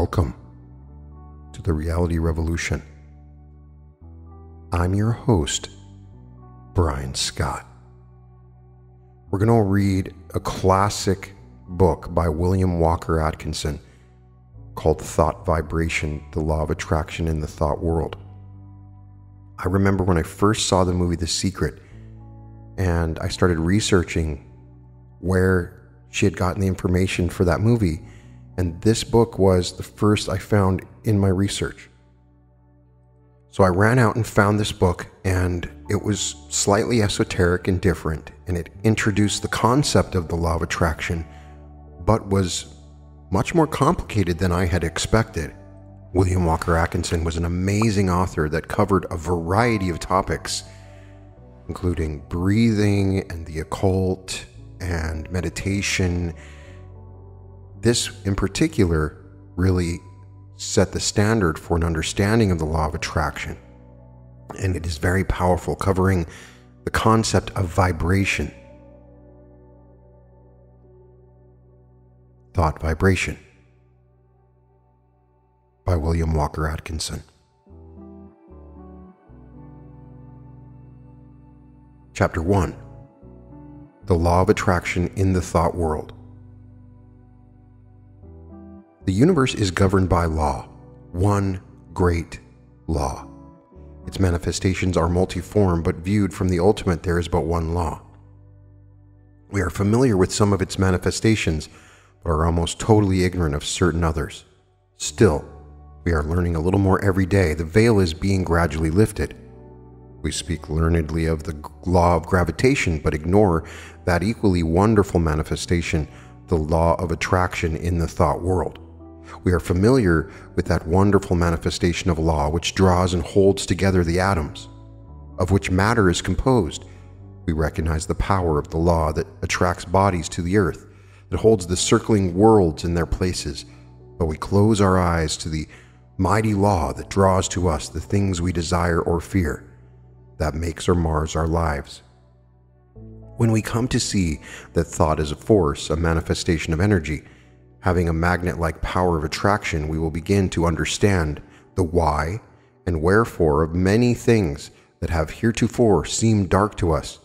Welcome to the Reality Revolution. I'm your host, Brian Scott. We're going to read a classic book by William Walker Atkinson called Thought Vibration The Law of Attraction in the Thought World. I remember when I first saw the movie The Secret and I started researching where she had gotten the information for that movie and this book was the first I found in my research. So I ran out and found this book, and it was slightly esoteric and different, and it introduced the concept of the law of attraction, but was much more complicated than I had expected. William Walker Atkinson was an amazing author that covered a variety of topics, including breathing and the occult and meditation this, in particular, really set the standard for an understanding of the law of attraction. And it is very powerful, covering the concept of vibration. Thought Vibration by William Walker Atkinson. Chapter 1 The Law of Attraction in the Thought World. The universe is governed by law, one great law. Its manifestations are multiform, but viewed from the ultimate, there is but one law. We are familiar with some of its manifestations, but are almost totally ignorant of certain others. Still, we are learning a little more every day. The veil is being gradually lifted. We speak learnedly of the law of gravitation, but ignore that equally wonderful manifestation, the law of attraction in the thought world. We are familiar with that wonderful manifestation of law which draws and holds together the atoms, of which matter is composed. We recognize the power of the law that attracts bodies to the earth, that holds the circling worlds in their places, but we close our eyes to the mighty law that draws to us the things we desire or fear, that makes or mars our lives. When we come to see that thought is a force, a manifestation of energy, Having a magnet like power of attraction, we will begin to understand the why and wherefore of many things that have heretofore seemed dark to us.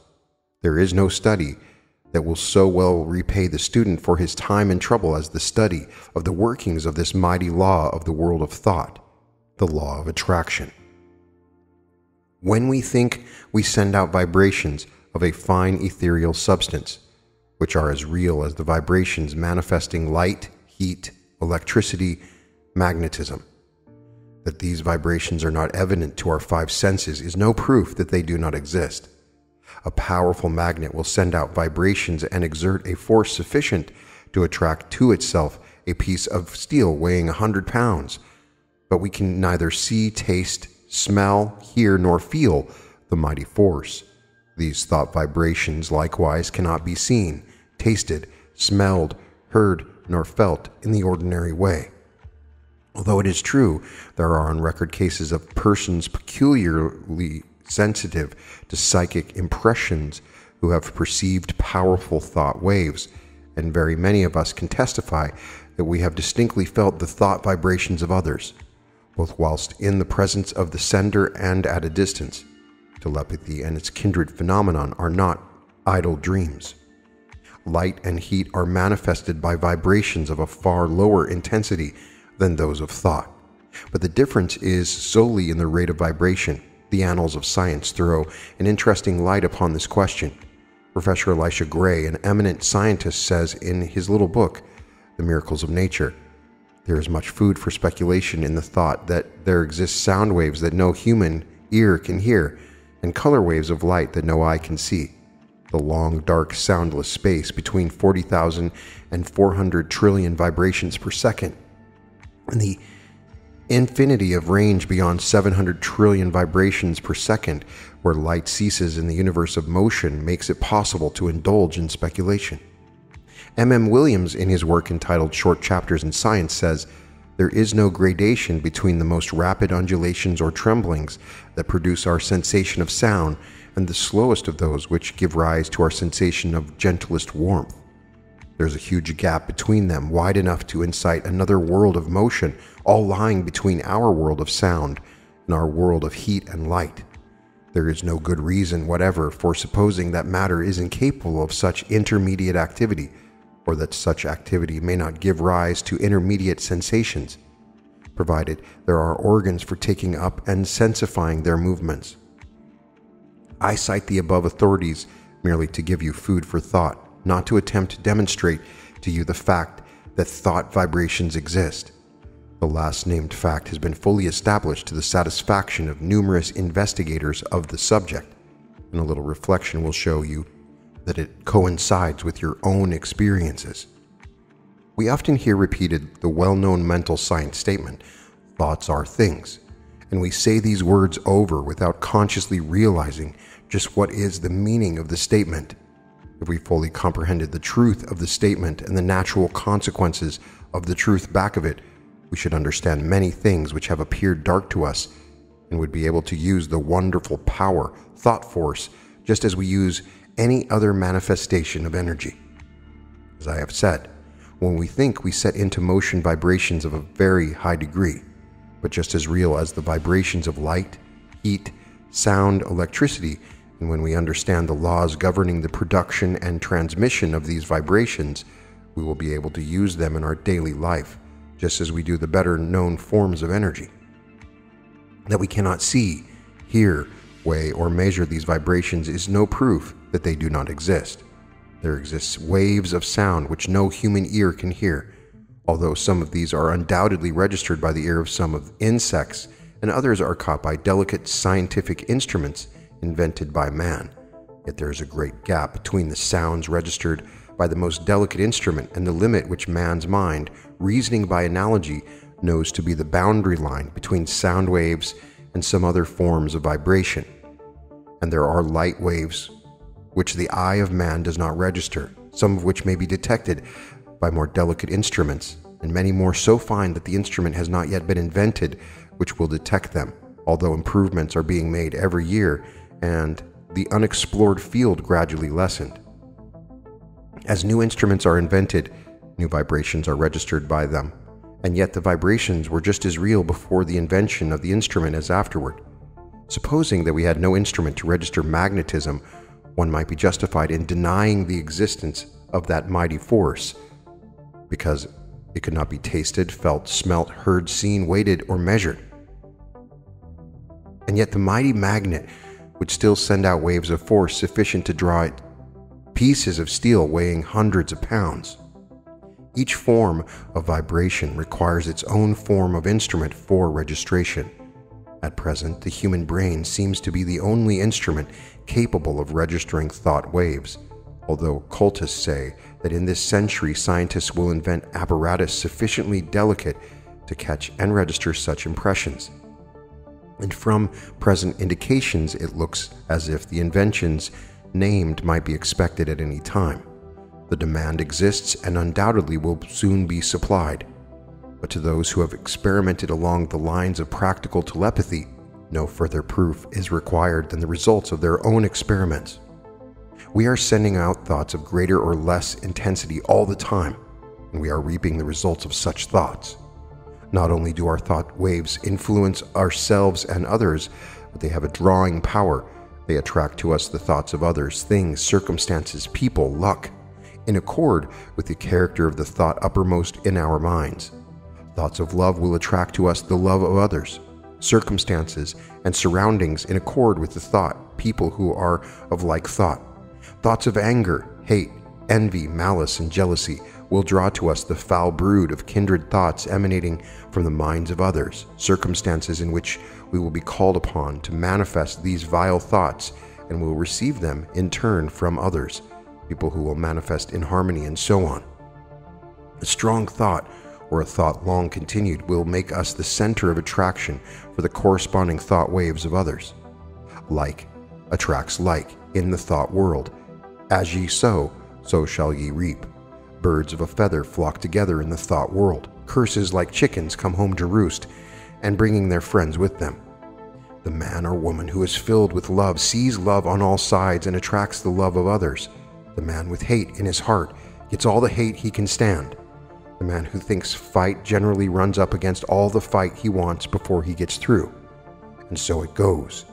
There is no study that will so well repay the student for his time and trouble as the study of the workings of this mighty law of the world of thought, the law of attraction. When we think, we send out vibrations of a fine ethereal substance which are as real as the vibrations manifesting light, heat, electricity, magnetism. That these vibrations are not evident to our five senses is no proof that they do not exist. A powerful magnet will send out vibrations and exert a force sufficient to attract to itself a piece of steel weighing a hundred pounds, but we can neither see, taste, smell, hear, nor feel the mighty force. These thought vibrations likewise cannot be seen, tasted, smelled, heard, nor felt in the ordinary way. Although it is true there are on record cases of persons peculiarly sensitive to psychic impressions who have perceived powerful thought waves, and very many of us can testify that we have distinctly felt the thought vibrations of others, both whilst in the presence of the sender and at a distance. Telepathy and its kindred phenomenon are not idle dreams light and heat are manifested by vibrations of a far lower intensity than those of thought. But the difference is solely in the rate of vibration. The annals of science throw an interesting light upon this question. Professor Elisha Gray, an eminent scientist, says in his little book, The Miracles of Nature, there is much food for speculation in the thought that there exist sound waves that no human ear can hear, and color waves of light that no eye can see the long, dark, soundless space between 40,000 and 400 trillion vibrations per second, and the infinity of range beyond 700 trillion vibrations per second, where light ceases in the universe of motion, makes it possible to indulge in speculation. M. M. Williams, in his work entitled Short Chapters in Science, says, There is no gradation between the most rapid undulations or tremblings that produce our sensation of sound and the slowest of those which give rise to our sensation of gentlest warmth. There's a huge gap between them, wide enough to incite another world of motion, all lying between our world of sound and our world of heat and light. There is no good reason whatever for supposing that matter is incapable of such intermediate activity, or that such activity may not give rise to intermediate sensations, provided there are organs for taking up and sensifying their movements. I cite the above authorities merely to give you food for thought, not to attempt to demonstrate to you the fact that thought vibrations exist. The last named fact has been fully established to the satisfaction of numerous investigators of the subject, and a little reflection will show you that it coincides with your own experiences. We often hear repeated the well known mental science statement thoughts are things, and we say these words over without consciously realizing just what is the meaning of the statement. If we fully comprehended the truth of the statement and the natural consequences of the truth back of it, we should understand many things which have appeared dark to us and would be able to use the wonderful power, thought force, just as we use any other manifestation of energy. As I have said, when we think, we set into motion vibrations of a very high degree, but just as real as the vibrations of light, heat, sound, electricity, and when we understand the laws governing the production and transmission of these vibrations, we will be able to use them in our daily life just as we do the better known forms of energy. That we cannot see, hear, weigh, or measure these vibrations is no proof that they do not exist. There exists waves of sound which no human ear can hear, although some of these are undoubtedly registered by the ear of some of insects, and others are caught by delicate scientific instruments invented by man. Yet there is a great gap between the sounds registered by the most delicate instrument and the limit which man's mind, reasoning by analogy, knows to be the boundary line between sound waves and some other forms of vibration. And there are light waves which the eye of man does not register, some of which may be detected by more delicate instruments, and many more so fine that the instrument has not yet been invented which will detect them, although improvements are being made every year and the unexplored field gradually lessened. As new instruments are invented, new vibrations are registered by them, and yet the vibrations were just as real before the invention of the instrument as afterward. Supposing that we had no instrument to register magnetism, one might be justified in denying the existence of that mighty force, because it could not be tasted, felt, smelt, heard, seen, weighted, or measured. And yet the mighty magnet would still send out waves of force sufficient to draw it pieces of steel weighing hundreds of pounds. Each form of vibration requires its own form of instrument for registration. At present, the human brain seems to be the only instrument capable of registering thought waves, although cultists say that in this century scientists will invent apparatus sufficiently delicate to catch and register such impressions. And from present indications, it looks as if the inventions named might be expected at any time. The demand exists and undoubtedly will soon be supplied. But to those who have experimented along the lines of practical telepathy, no further proof is required than the results of their own experiments. We are sending out thoughts of greater or less intensity all the time, and we are reaping the results of such thoughts. Not only do our thought waves influence ourselves and others, but they have a drawing power they attract to us the thoughts of others, things, circumstances, people, luck, in accord with the character of the thought uppermost in our minds. Thoughts of love will attract to us the love of others, circumstances, and surroundings in accord with the thought, people who are of like thought. Thoughts of anger, hate, envy, malice, and jealousy will draw to us the foul brood of kindred thoughts emanating from the minds of others, circumstances in which we will be called upon to manifest these vile thoughts and will receive them in turn from others, people who will manifest in harmony and so on. A strong thought or a thought long continued will make us the center of attraction for the corresponding thought waves of others. Like attracts like in the thought world. As ye sow, so shall ye reap. Birds of a feather flock together in the thought world. Curses like chickens come home to roost, and bringing their friends with them. The man or woman who is filled with love sees love on all sides and attracts the love of others. The man with hate in his heart gets all the hate he can stand. The man who thinks fight generally runs up against all the fight he wants before he gets through. And so it goes.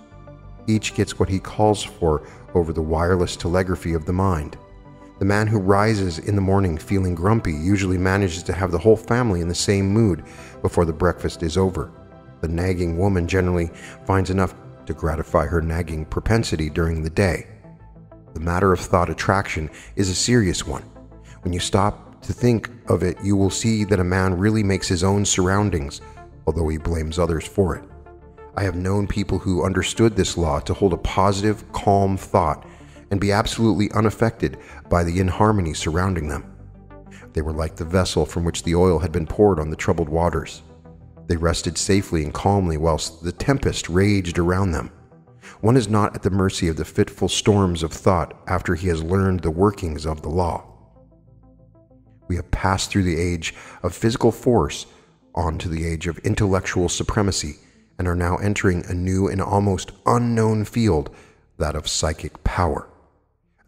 Each gets what he calls for over the wireless telegraphy of the mind. The man who rises in the morning feeling grumpy usually manages to have the whole family in the same mood before the breakfast is over. The nagging woman generally finds enough to gratify her nagging propensity during the day. The matter of thought attraction is a serious one. When you stop to think of it, you will see that a man really makes his own surroundings, although he blames others for it. I have known people who understood this law to hold a positive, calm thought and be absolutely unaffected by the inharmony surrounding them. They were like the vessel from which the oil had been poured on the troubled waters. They rested safely and calmly whilst the tempest raged around them. One is not at the mercy of the fitful storms of thought after he has learned the workings of the law. We have passed through the age of physical force on to the age of intellectual supremacy and are now entering a new and almost unknown field, that of psychic power.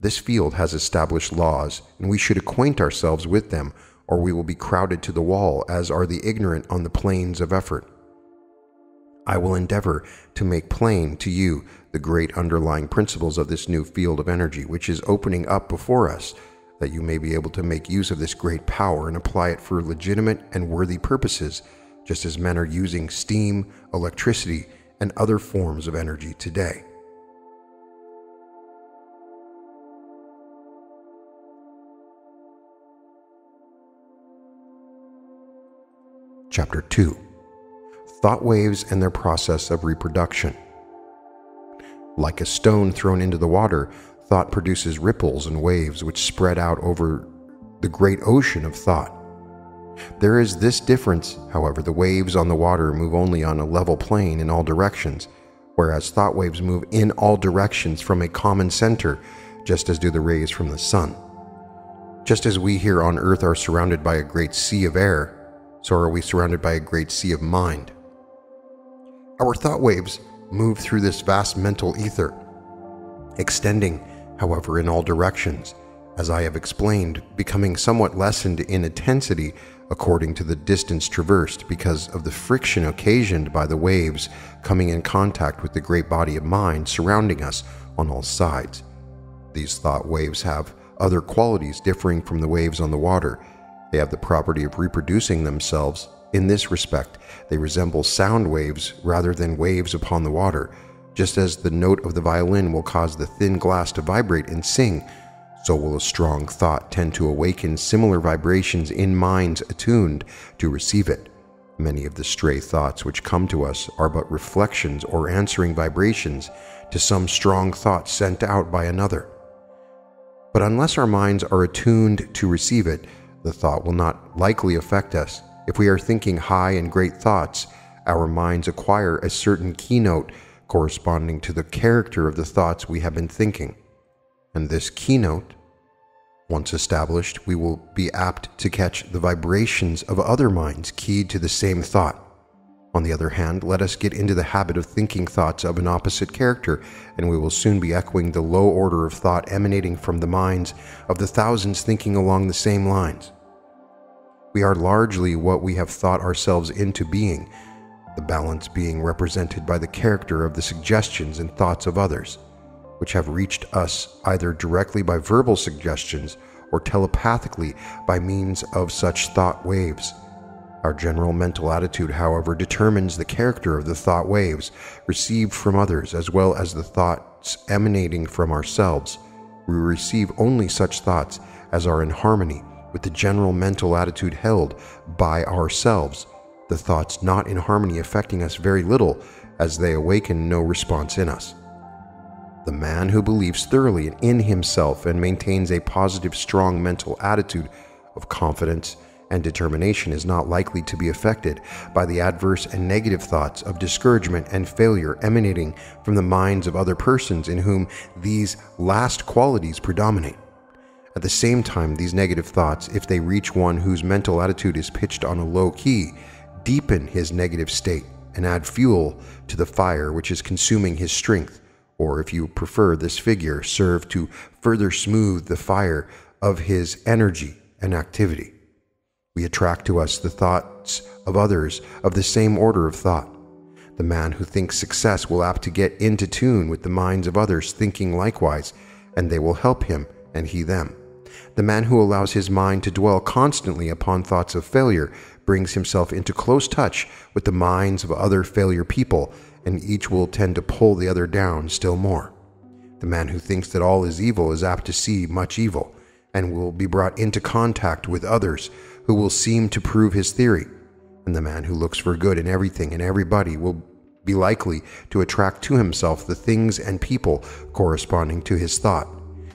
This field has established laws, and we should acquaint ourselves with them, or we will be crowded to the wall, as are the ignorant on the plains of effort. I will endeavor to make plain to you the great underlying principles of this new field of energy which is opening up before us, that you may be able to make use of this great power and apply it for legitimate and worthy purposes, just as men are using steam, electricity, and other forms of energy today. Chapter 2 Thought Waves and Their Process of Reproduction. Like a stone thrown into the water, thought produces ripples and waves which spread out over the great ocean of thought. There is this difference, however, the waves on the water move only on a level plane in all directions, whereas thought waves move in all directions from a common center, just as do the rays from the sun. Just as we here on earth are surrounded by a great sea of air, so are we surrounded by a great sea of mind. Our thought waves move through this vast mental ether, extending, however, in all directions, as I have explained, becoming somewhat lessened in intensity according to the distance traversed because of the friction occasioned by the waves coming in contact with the great body of mind surrounding us on all sides. These thought waves have other qualities differing from the waves on the water, they have the property of reproducing themselves. In this respect, they resemble sound waves rather than waves upon the water. Just as the note of the violin will cause the thin glass to vibrate and sing, so will a strong thought tend to awaken similar vibrations in minds attuned to receive it. Many of the stray thoughts which come to us are but reflections or answering vibrations to some strong thought sent out by another. But unless our minds are attuned to receive it, the thought will not likely affect us. If we are thinking high and great thoughts, our minds acquire a certain keynote corresponding to the character of the thoughts we have been thinking. And this keynote, once established, we will be apt to catch the vibrations of other minds keyed to the same thought. On the other hand, let us get into the habit of thinking thoughts of an opposite character, and we will soon be echoing the low order of thought emanating from the minds of the thousands thinking along the same lines. We are largely what we have thought ourselves into being, the balance being represented by the character of the suggestions and thoughts of others, which have reached us either directly by verbal suggestions or telepathically by means of such thought waves. Our general mental attitude, however, determines the character of the thought waves received from others as well as the thoughts emanating from ourselves. We receive only such thoughts as are in harmony with the general mental attitude held by ourselves, the thoughts not in harmony affecting us very little as they awaken no response in us. The man who believes thoroughly in himself and maintains a positive, strong mental attitude of confidence and determination is not likely to be affected by the adverse and negative thoughts of discouragement and failure emanating from the minds of other persons in whom these last qualities predominate. At the same time, these negative thoughts, if they reach one whose mental attitude is pitched on a low key, deepen his negative state and add fuel to the fire which is consuming his strength, or if you prefer this figure, serve to further smooth the fire of his energy and activity. We attract to us the thoughts of others of the same order of thought. The man who thinks success will apt to get into tune with the minds of others thinking likewise, and they will help him and he them. The man who allows his mind to dwell constantly upon thoughts of failure brings himself into close touch with the minds of other failure people, and each will tend to pull the other down still more. The man who thinks that all is evil is apt to see much evil, and will be brought into contact with others who will seem to prove his theory. And the man who looks for good in everything and everybody will be likely to attract to himself the things and people corresponding to his thought.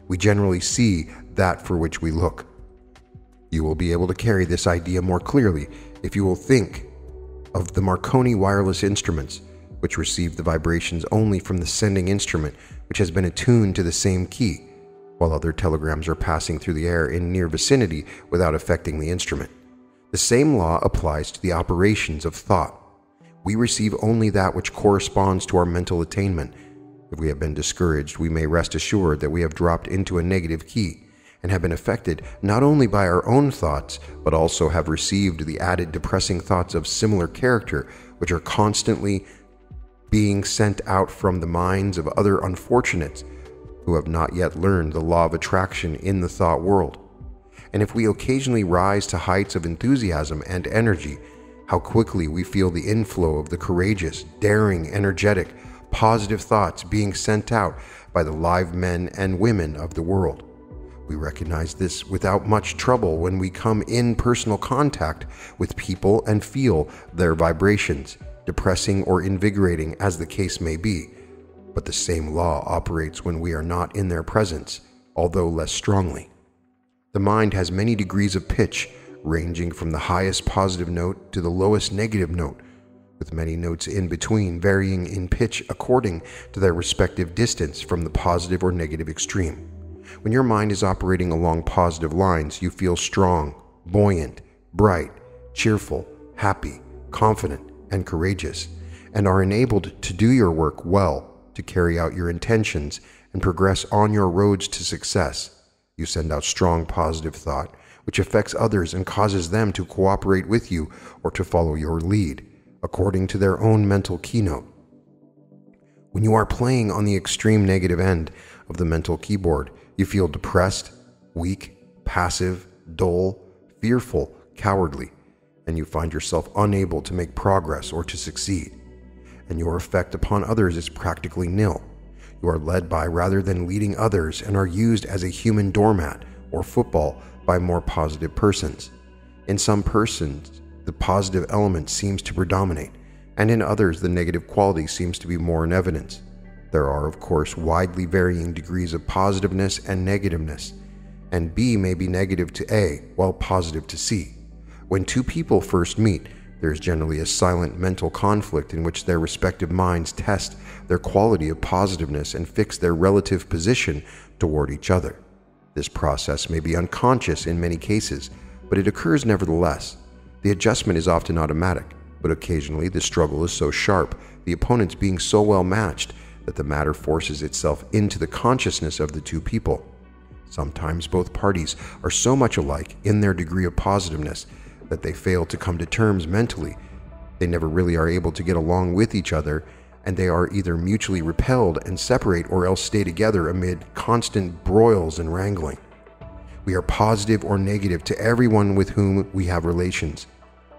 We generally see that for which we look. You will be able to carry this idea more clearly if you will think of the Marconi wireless instruments, which receive the vibrations only from the sending instrument, which has been attuned to the same key, while other telegrams are passing through the air in near vicinity without affecting the instrument. The same law applies to the operations of thought. We receive only that which corresponds to our mental attainment. If we have been discouraged, we may rest assured that we have dropped into a negative key and have been affected not only by our own thoughts, but also have received the added depressing thoughts of similar character, which are constantly being sent out from the minds of other unfortunates who have not yet learned the law of attraction in the thought world. And if we occasionally rise to heights of enthusiasm and energy, how quickly we feel the inflow of the courageous, daring, energetic, positive thoughts being sent out by the live men and women of the world. We recognize this without much trouble when we come in personal contact with people and feel their vibrations, depressing or invigorating as the case may be. But the same law operates when we are not in their presence, although less strongly. The mind has many degrees of pitch, ranging from the highest positive note to the lowest negative note, with many notes in between varying in pitch according to their respective distance from the positive or negative extreme. When your mind is operating along positive lines, you feel strong, buoyant, bright, cheerful, happy, confident, and courageous, and are enabled to do your work well, to carry out your intentions, and progress on your roads to success. You send out strong positive thought, which affects others and causes them to cooperate with you or to follow your lead, according to their own mental keynote. When you are playing on the extreme negative end of the mental keyboard, you feel depressed, weak, passive, dull, fearful, cowardly, and you find yourself unable to make progress or to succeed. And your effect upon others is practically nil. You are led by rather than leading others and are used as a human doormat or football by more positive persons. In some persons, the positive element seems to predominate, and in others, the negative quality seems to be more in evidence. There are, of course, widely varying degrees of positiveness and negativeness, and B may be negative to A while positive to C. When two people first meet, there is generally a silent mental conflict in which their respective minds test their quality of positiveness and fix their relative position toward each other. This process may be unconscious in many cases, but it occurs nevertheless. The adjustment is often automatic, but occasionally the struggle is so sharp, the opponents being so well matched, that the matter forces itself into the consciousness of the two people. Sometimes both parties are so much alike in their degree of positiveness that they fail to come to terms mentally. They never really are able to get along with each other, and they are either mutually repelled and separate or else stay together amid constant broils and wrangling. We are positive or negative to everyone with whom we have relations.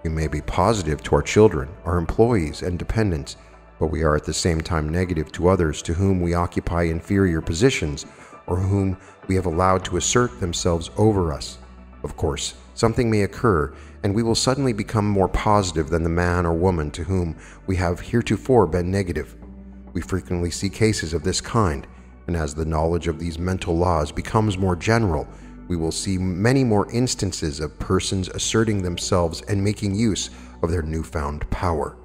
We may be positive to our children, our employees, and dependents but we are at the same time negative to others to whom we occupy inferior positions or whom we have allowed to assert themselves over us. Of course, something may occur, and we will suddenly become more positive than the man or woman to whom we have heretofore been negative. We frequently see cases of this kind, and as the knowledge of these mental laws becomes more general, we will see many more instances of persons asserting themselves and making use of their newfound power.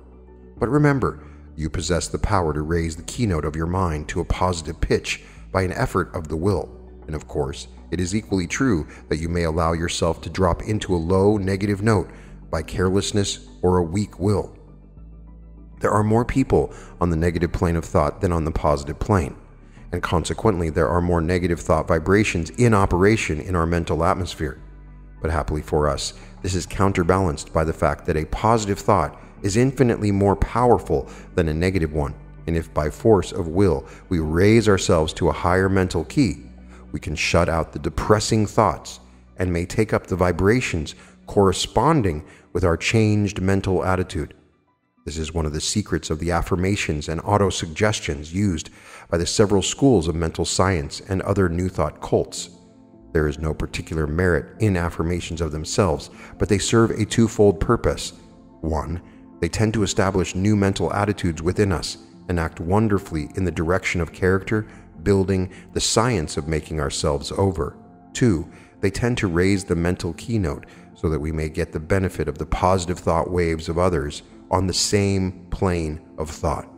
But remember, you possess the power to raise the keynote of your mind to a positive pitch by an effort of the will. And of course, it is equally true that you may allow yourself to drop into a low negative note by carelessness or a weak will. There are more people on the negative plane of thought than on the positive plane, and consequently, there are more negative thought vibrations in operation in our mental atmosphere. But happily for us, this is counterbalanced by the fact that a positive thought is infinitely more powerful than a negative one. And if by force of will we raise ourselves to a higher mental key, we can shut out the depressing thoughts and may take up the vibrations corresponding with our changed mental attitude. This is one of the secrets of the affirmations and autosuggestions used by the several schools of mental science and other New Thought cults. There is no particular merit in affirmations of themselves, but they serve a twofold purpose. One, they tend to establish new mental attitudes within us and act wonderfully in the direction of character building, the science of making ourselves over. Two, they tend to raise the mental keynote so that we may get the benefit of the positive thought waves of others on the same plane of thought.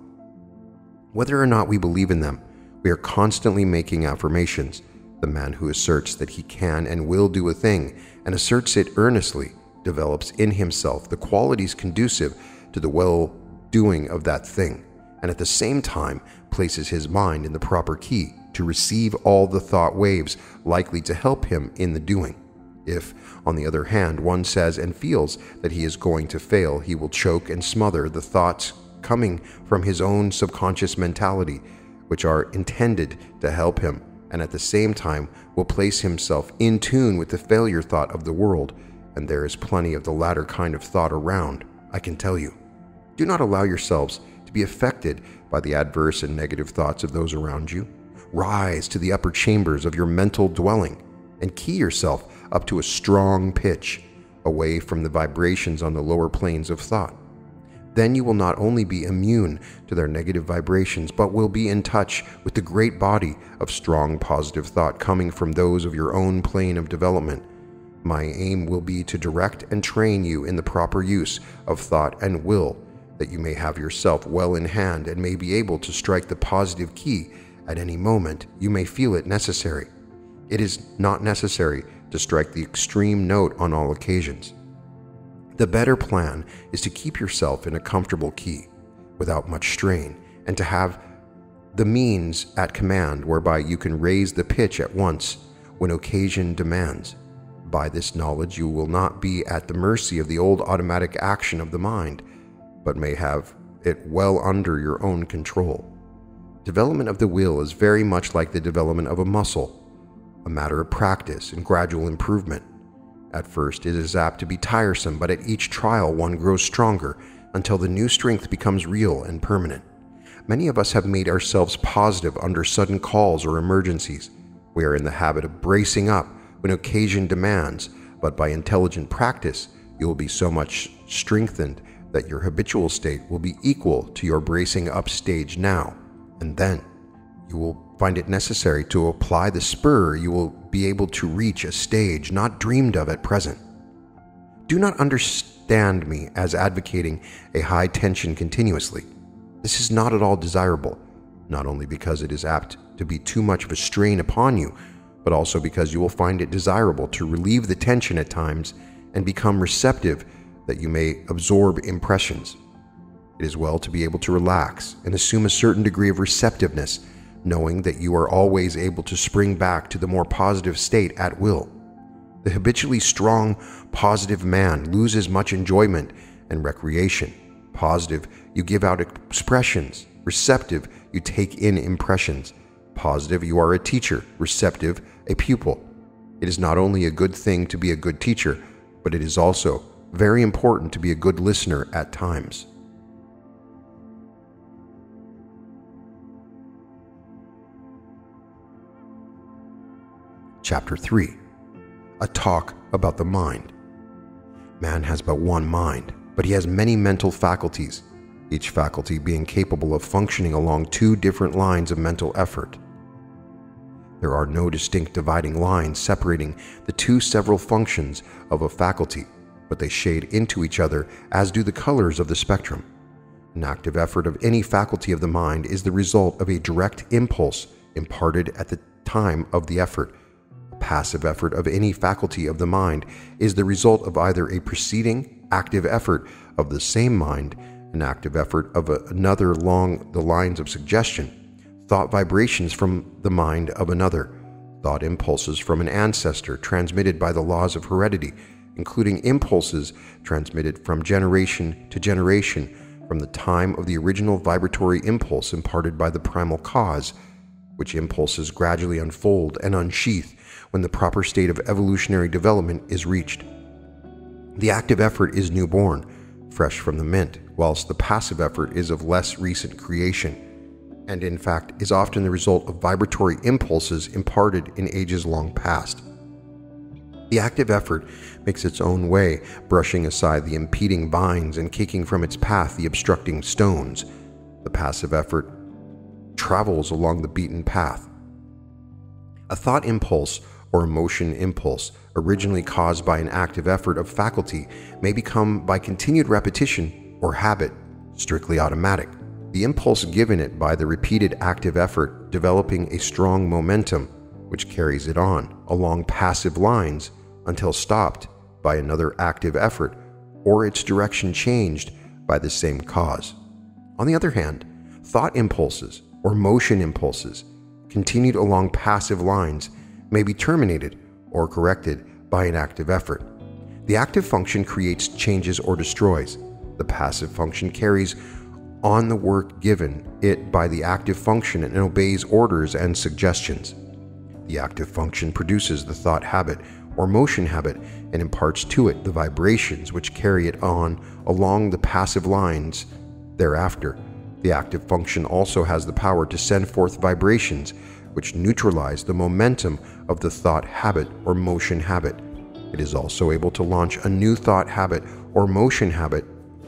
Whether or not we believe in them, we are constantly making affirmations. The man who asserts that he can and will do a thing and asserts it earnestly develops in himself the qualities conducive to the well doing of that thing, and at the same time places his mind in the proper key to receive all the thought waves likely to help him in the doing. If, on the other hand, one says and feels that he is going to fail, he will choke and smother the thoughts coming from his own subconscious mentality, which are intended to help him, and at the same time will place himself in tune with the failure thought of the world. And there is plenty of the latter kind of thought around, I can tell you. Do not allow yourselves to be affected by the adverse and negative thoughts of those around you. Rise to the upper chambers of your mental dwelling and key yourself up to a strong pitch away from the vibrations on the lower planes of thought. Then you will not only be immune to their negative vibrations, but will be in touch with the great body of strong positive thought coming from those of your own plane of development. My aim will be to direct and train you in the proper use of thought and will, that you may have yourself well in hand and may be able to strike the positive key at any moment you may feel it necessary. It is not necessary to strike the extreme note on all occasions. The better plan is to keep yourself in a comfortable key without much strain and to have the means at command whereby you can raise the pitch at once when occasion demands. By this knowledge, you will not be at the mercy of the old automatic action of the mind, but may have it well under your own control. Development of the will is very much like the development of a muscle, a matter of practice and gradual improvement. At first, it is apt to be tiresome, but at each trial, one grows stronger until the new strength becomes real and permanent. Many of us have made ourselves positive under sudden calls or emergencies. We are in the habit of bracing up when occasion demands, but by intelligent practice, you will be so much strengthened that your habitual state will be equal to your bracing up stage now and then you will find it necessary to apply the spur, you will be able to reach a stage not dreamed of at present. Do not understand me as advocating a high tension continuously. This is not at all desirable, not only because it is apt to be too much of a strain upon you, but also because you will find it desirable to relieve the tension at times and become receptive that you may absorb impressions. It is well to be able to relax and assume a certain degree of receptiveness, knowing that you are always able to spring back to the more positive state at will. The habitually strong, positive man loses much enjoyment and recreation. Positive, you give out expressions. Receptive, you take in impressions. Positive, you are a teacher. Receptive, a pupil. It is not only a good thing to be a good teacher, but it is also very important to be a good listener at times. Chapter 3 A Talk About the Mind. Man has but one mind, but he has many mental faculties, each faculty being capable of functioning along two different lines of mental effort. There are no distinct dividing lines separating the two several functions of a faculty, but they shade into each other as do the colors of the spectrum. An active effort of any faculty of the mind is the result of a direct impulse imparted at the time of the effort A passive effort of any faculty of the mind is the result of either a preceding active effort of the same mind, an active effort of another along the lines of suggestion, thought vibrations from the mind of another, thought impulses from an ancestor transmitted by the laws of heredity, including impulses transmitted from generation to generation from the time of the original vibratory impulse imparted by the primal cause, which impulses gradually unfold and unsheath when the proper state of evolutionary development is reached. The active effort is newborn, fresh from the mint, whilst the passive effort is of less recent creation, and in fact is often the result of vibratory impulses imparted in ages long past. The active effort makes its own way, brushing aside the impeding vines and kicking from its path the obstructing stones. The passive effort travels along the beaten path. A thought impulse or emotion impulse, originally caused by an active effort of faculty, may become, by continued repetition or habit, strictly automatic. The impulse given it by the repeated active effort developing a strong momentum, which carries it on along passive lines until stopped by another active effort or its direction changed by the same cause. On the other hand, thought impulses or motion impulses continued along passive lines may be terminated or corrected by an active effort. The active function creates changes or destroys. The passive function carries on the work given it by the active function and obeys orders and suggestions. The active function produces the thought habit or motion habit and imparts to it the vibrations which carry it on along the passive lines thereafter. The active function also has the power to send forth vibrations which neutralize the momentum of the thought habit or motion habit. It is also able to launch a new thought habit or motion habit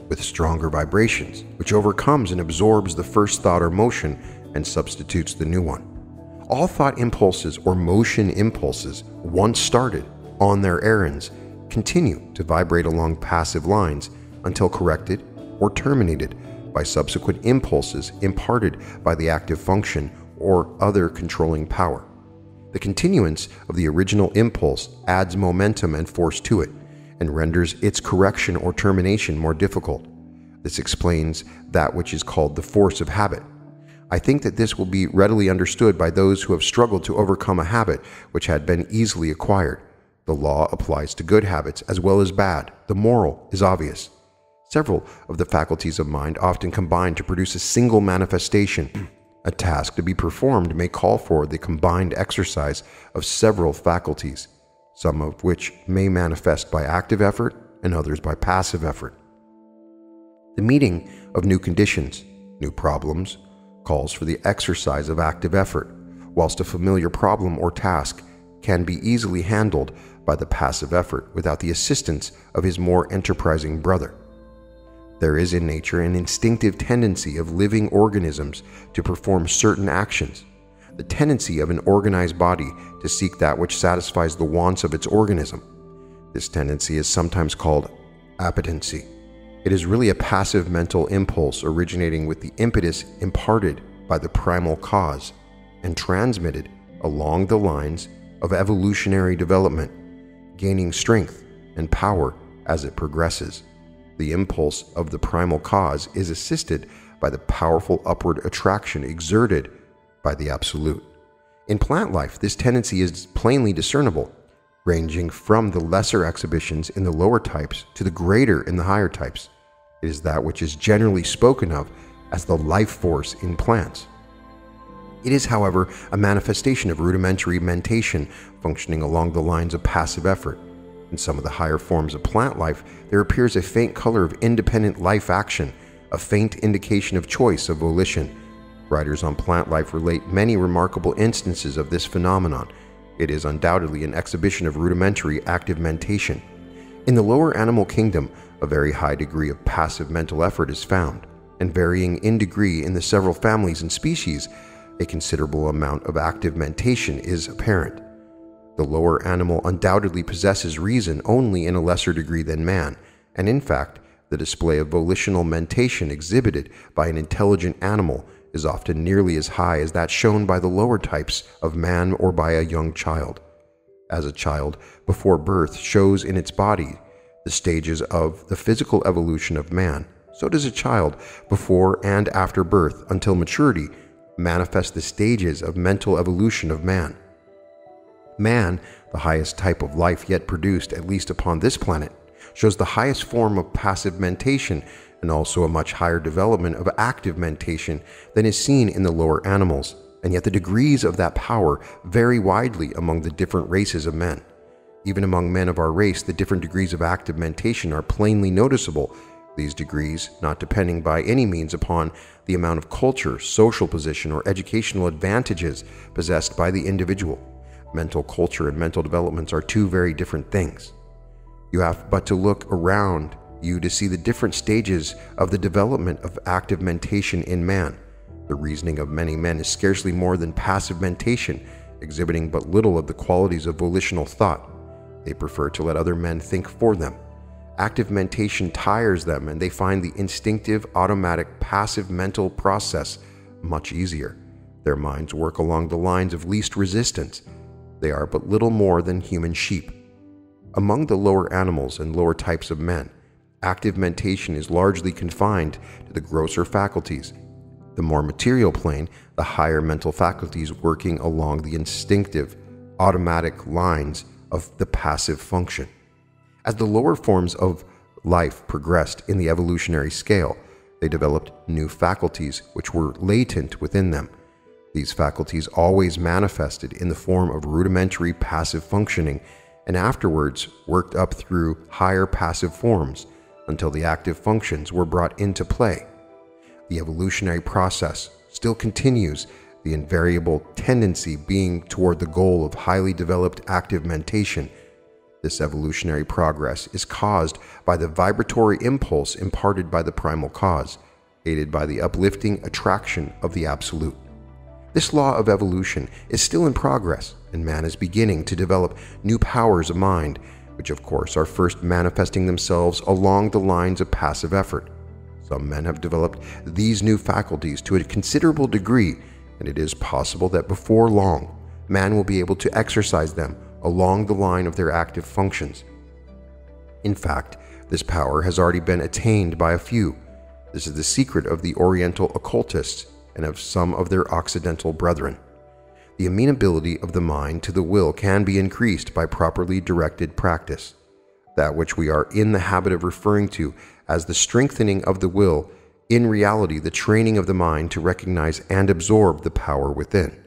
with stronger vibrations, which overcomes and absorbs the first thought or motion and substitutes the new one. All thought impulses or motion impulses, once started on their errands, continue to vibrate along passive lines until corrected or terminated by subsequent impulses imparted by the active function or other controlling power. The continuance of the original impulse adds momentum and force to it and renders its correction or termination more difficult. This explains that which is called the force of habit. I think that this will be readily understood by those who have struggled to overcome a habit which had been easily acquired. The law applies to good habits as well as bad. The moral is obvious. Several of the faculties of mind often combine to produce a single manifestation. A task to be performed may call for the combined exercise of several faculties, some of which may manifest by active effort and others by passive effort. The meeting of new conditions, new problems, calls for the exercise of active effort, whilst a familiar problem or task can be easily handled by the passive effort without the assistance of his more enterprising brother. There is in nature an instinctive tendency of living organisms to perform certain actions, the tendency of an organized body to seek that which satisfies the wants of its organism. This tendency is sometimes called appetency. It is really a passive mental impulse originating with the impetus imparted by the primal cause and transmitted along the lines of evolutionary development, gaining strength and power as it progresses. The impulse of the primal cause is assisted by the powerful upward attraction exerted by the Absolute. In plant life, this tendency is plainly discernible, ranging from the lesser exhibitions in the lower types to the greater in the higher types. It is that which is generally spoken of as the life force in plants. It is, however, a manifestation of rudimentary mentation functioning along the lines of passive effort. In some of the higher forms of plant life, there appears a faint color of independent life action, a faint indication of choice of volition. Writers on plant life relate many remarkable instances of this phenomenon. It is undoubtedly an exhibition of rudimentary active mentation. In the lower animal kingdom, a very high degree of passive mental effort is found, and varying in degree in the several families and species, a considerable amount of active mentation is apparent. The lower animal undoubtedly possesses reason only in a lesser degree than man, and in fact, the display of volitional mentation exhibited by an intelligent animal is often nearly as high as that shown by the lower types of man or by a young child. As a child, before birth, shows in its body the stages of the physical evolution of man, so does a child, before and after birth until maturity, manifest the stages of mental evolution of man. Man, the highest type of life yet produced, at least upon this planet, shows the highest form of passive mentation and also a much higher development of active mentation than is seen in the lower animals, and yet the degrees of that power vary widely among the different races of men. Even among men of our race, the different degrees of active mentation are plainly noticeable. These degrees, not depending by any means upon the amount of culture, social position, or educational advantages possessed by the individual. Mental culture and mental developments are two very different things. You have but to look around you to see the different stages of the development of active mentation in man. The reasoning of many men is scarcely more than passive mentation, exhibiting but little of the qualities of volitional thought. They prefer to let other men think for them. Active mentation tires them, and they find the instinctive, automatic, passive mental process much easier. Their minds work along the lines of least resistance. They are but little more than human sheep. Among the lower animals and lower types of men, active mentation is largely confined to the grosser faculties. The more material plane, the higher mental faculties working along the instinctive, automatic lines of the passive function. As the lower forms of life progressed in the evolutionary scale, they developed new faculties which were latent within them. These faculties always manifested in the form of rudimentary passive functioning and afterwards worked up through higher passive forms until the active functions were brought into play. The evolutionary process still continues, the invariable tendency being toward the goal of highly developed active mentation. This evolutionary progress is caused by the vibratory impulse imparted by the primal cause, aided by the uplifting attraction of the Absolute. This law of evolution is still in progress, and man is beginning to develop new powers of mind which of course are first manifesting themselves along the lines of passive effort. Some men have developed these new faculties to a considerable degree, and it is possible that before long, man will be able to exercise them along the line of their active functions. In fact, this power has already been attained by a few. This is the secret of the Oriental occultists and of some of their Occidental brethren the amenability of the mind to the will can be increased by properly directed practice. That which we are in the habit of referring to as the strengthening of the will, in reality, the training of the mind to recognize and absorb the power within.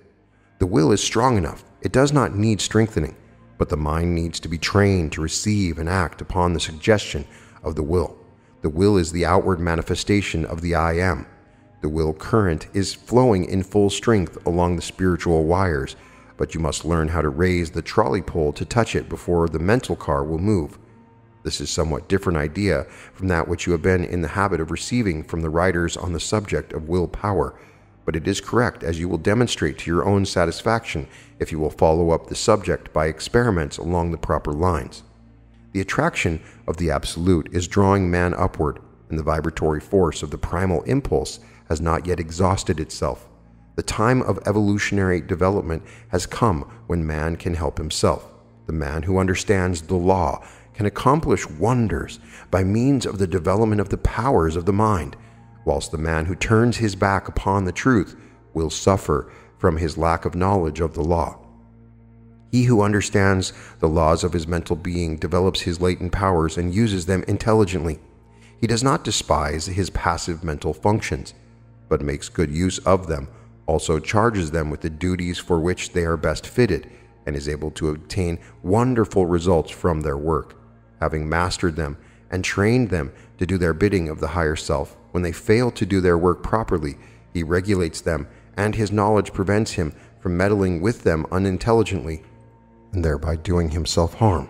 The will is strong enough, it does not need strengthening, but the mind needs to be trained to receive and act upon the suggestion of the will. The will is the outward manifestation of the I am. The will current is flowing in full strength along the spiritual wires, but you must learn how to raise the trolley pole to touch it before the mental car will move. This is somewhat different idea from that which you have been in the habit of receiving from the writers on the subject of will power, but it is correct as you will demonstrate to your own satisfaction if you will follow up the subject by experiments along the proper lines. The attraction of the Absolute is drawing man upward, and the vibratory force of the primal impulse has not yet exhausted itself. The time of evolutionary development has come when man can help himself. The man who understands the law can accomplish wonders by means of the development of the powers of the mind, whilst the man who turns his back upon the truth will suffer from his lack of knowledge of the law. He who understands the laws of his mental being develops his latent powers and uses them intelligently. He does not despise his passive mental functions but makes good use of them, also charges them with the duties for which they are best fitted, and is able to obtain wonderful results from their work. Having mastered them and trained them to do their bidding of the higher self, when they fail to do their work properly, he regulates them, and his knowledge prevents him from meddling with them unintelligently, and thereby doing himself harm.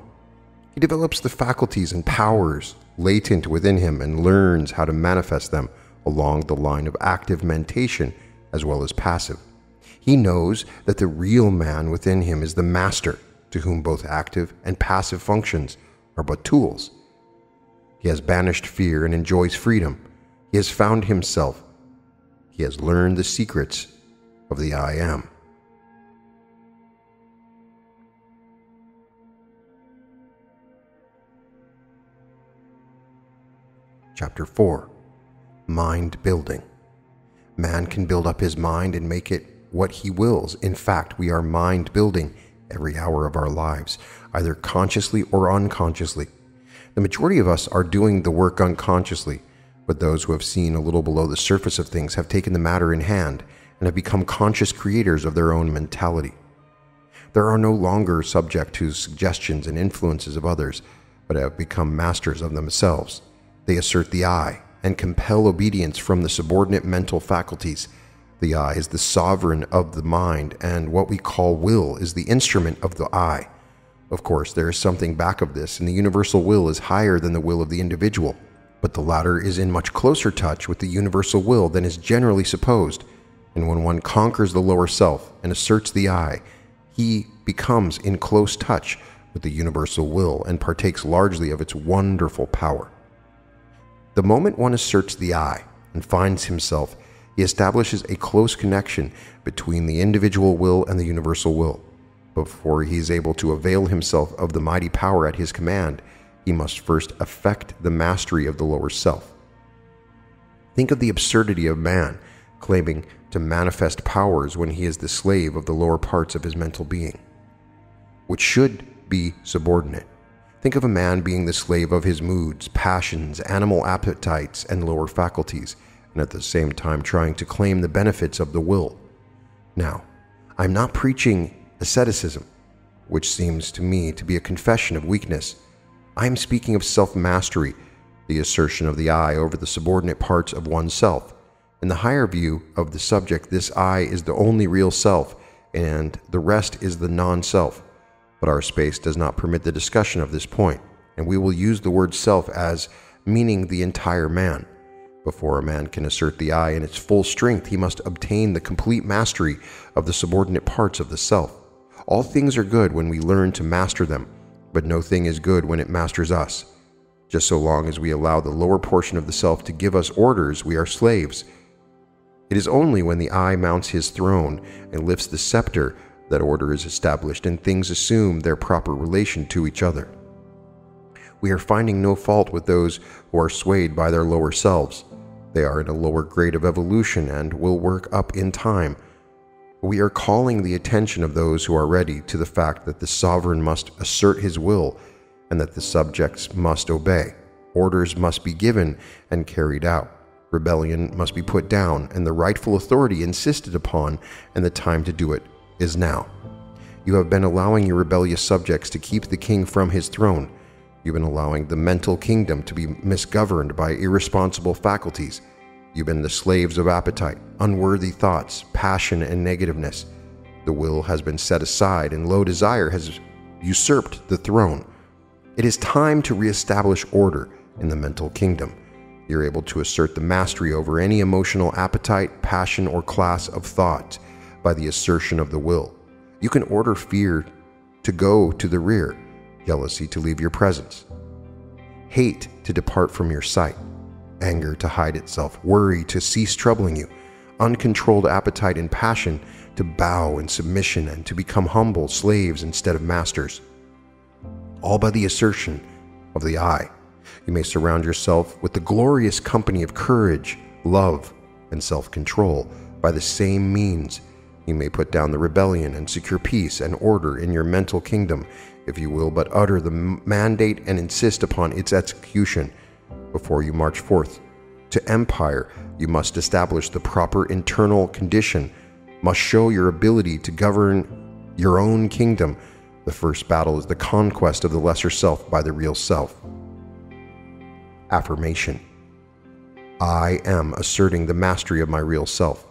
He develops the faculties and powers latent within him and learns how to manifest them along the line of active mentation as well as passive. He knows that the real man within him is the master, to whom both active and passive functions are but tools. He has banished fear and enjoys freedom. He has found himself. He has learned the secrets of the I Am. Chapter 4 mind building. Man can build up his mind and make it what he wills. In fact, we are mind building every hour of our lives, either consciously or unconsciously. The majority of us are doing the work unconsciously, but those who have seen a little below the surface of things have taken the matter in hand and have become conscious creators of their own mentality. There are no longer subject to suggestions and influences of others, but have become masters of themselves. They assert the I and compel obedience from the subordinate mental faculties. The I is the sovereign of the mind, and what we call will is the instrument of the I. Of course, there is something back of this, and the universal will is higher than the will of the individual, but the latter is in much closer touch with the universal will than is generally supposed. And when one conquers the lower self and asserts the I, he becomes in close touch with the universal will and partakes largely of its wonderful power. The moment one asserts the I and finds himself, he establishes a close connection between the individual will and the universal will. Before he is able to avail himself of the mighty power at his command, he must first effect the mastery of the lower self. Think of the absurdity of man claiming to manifest powers when he is the slave of the lower parts of his mental being, which should be subordinate. Think of a man being the slave of his moods, passions, animal appetites, and lower faculties, and at the same time trying to claim the benefits of the will. Now, I'm not preaching asceticism, which seems to me to be a confession of weakness. I am speaking of self mastery, the assertion of the I over the subordinate parts of oneself. In the higher view of the subject, this I is the only real self, and the rest is the non self. But our space does not permit the discussion of this point, and we will use the word self as meaning the entire man. Before a man can assert the I in its full strength, he must obtain the complete mastery of the subordinate parts of the self. All things are good when we learn to master them, but no thing is good when it masters us. Just so long as we allow the lower portion of the self to give us orders, we are slaves. It is only when the I mounts his throne and lifts the scepter that order is established and things assume their proper relation to each other. We are finding no fault with those who are swayed by their lower selves. They are in a lower grade of evolution and will work up in time we are calling the attention of those who are ready to the fact that the sovereign must assert his will and that the subjects must obey. Orders must be given and carried out. Rebellion must be put down and the rightful authority insisted upon, and the time to do it is now. You have been allowing your rebellious subjects to keep the king from his throne. You've been allowing the mental kingdom to be misgoverned by irresponsible faculties You've been the slaves of appetite, unworthy thoughts, passion, and negativeness. The will has been set aside, and low desire has usurped the throne. It is time to reestablish order in the mental kingdom. You're able to assert the mastery over any emotional appetite, passion, or class of thought by the assertion of the will. You can order fear to go to the rear, jealousy to leave your presence, hate to depart from your sight, anger to hide itself, worry to cease troubling you, uncontrolled appetite and passion to bow in submission and to become humble slaves instead of masters. All by the assertion of the I. You may surround yourself with the glorious company of courage, love, and self control by the same means. You may put down the rebellion and secure peace and order in your mental kingdom, if you will but utter the mandate and insist upon its execution before you march forth. To empire, you must establish the proper internal condition, must show your ability to govern your own kingdom. The first battle is the conquest of the lesser self by the real self. Affirmation I am asserting the mastery of my real self.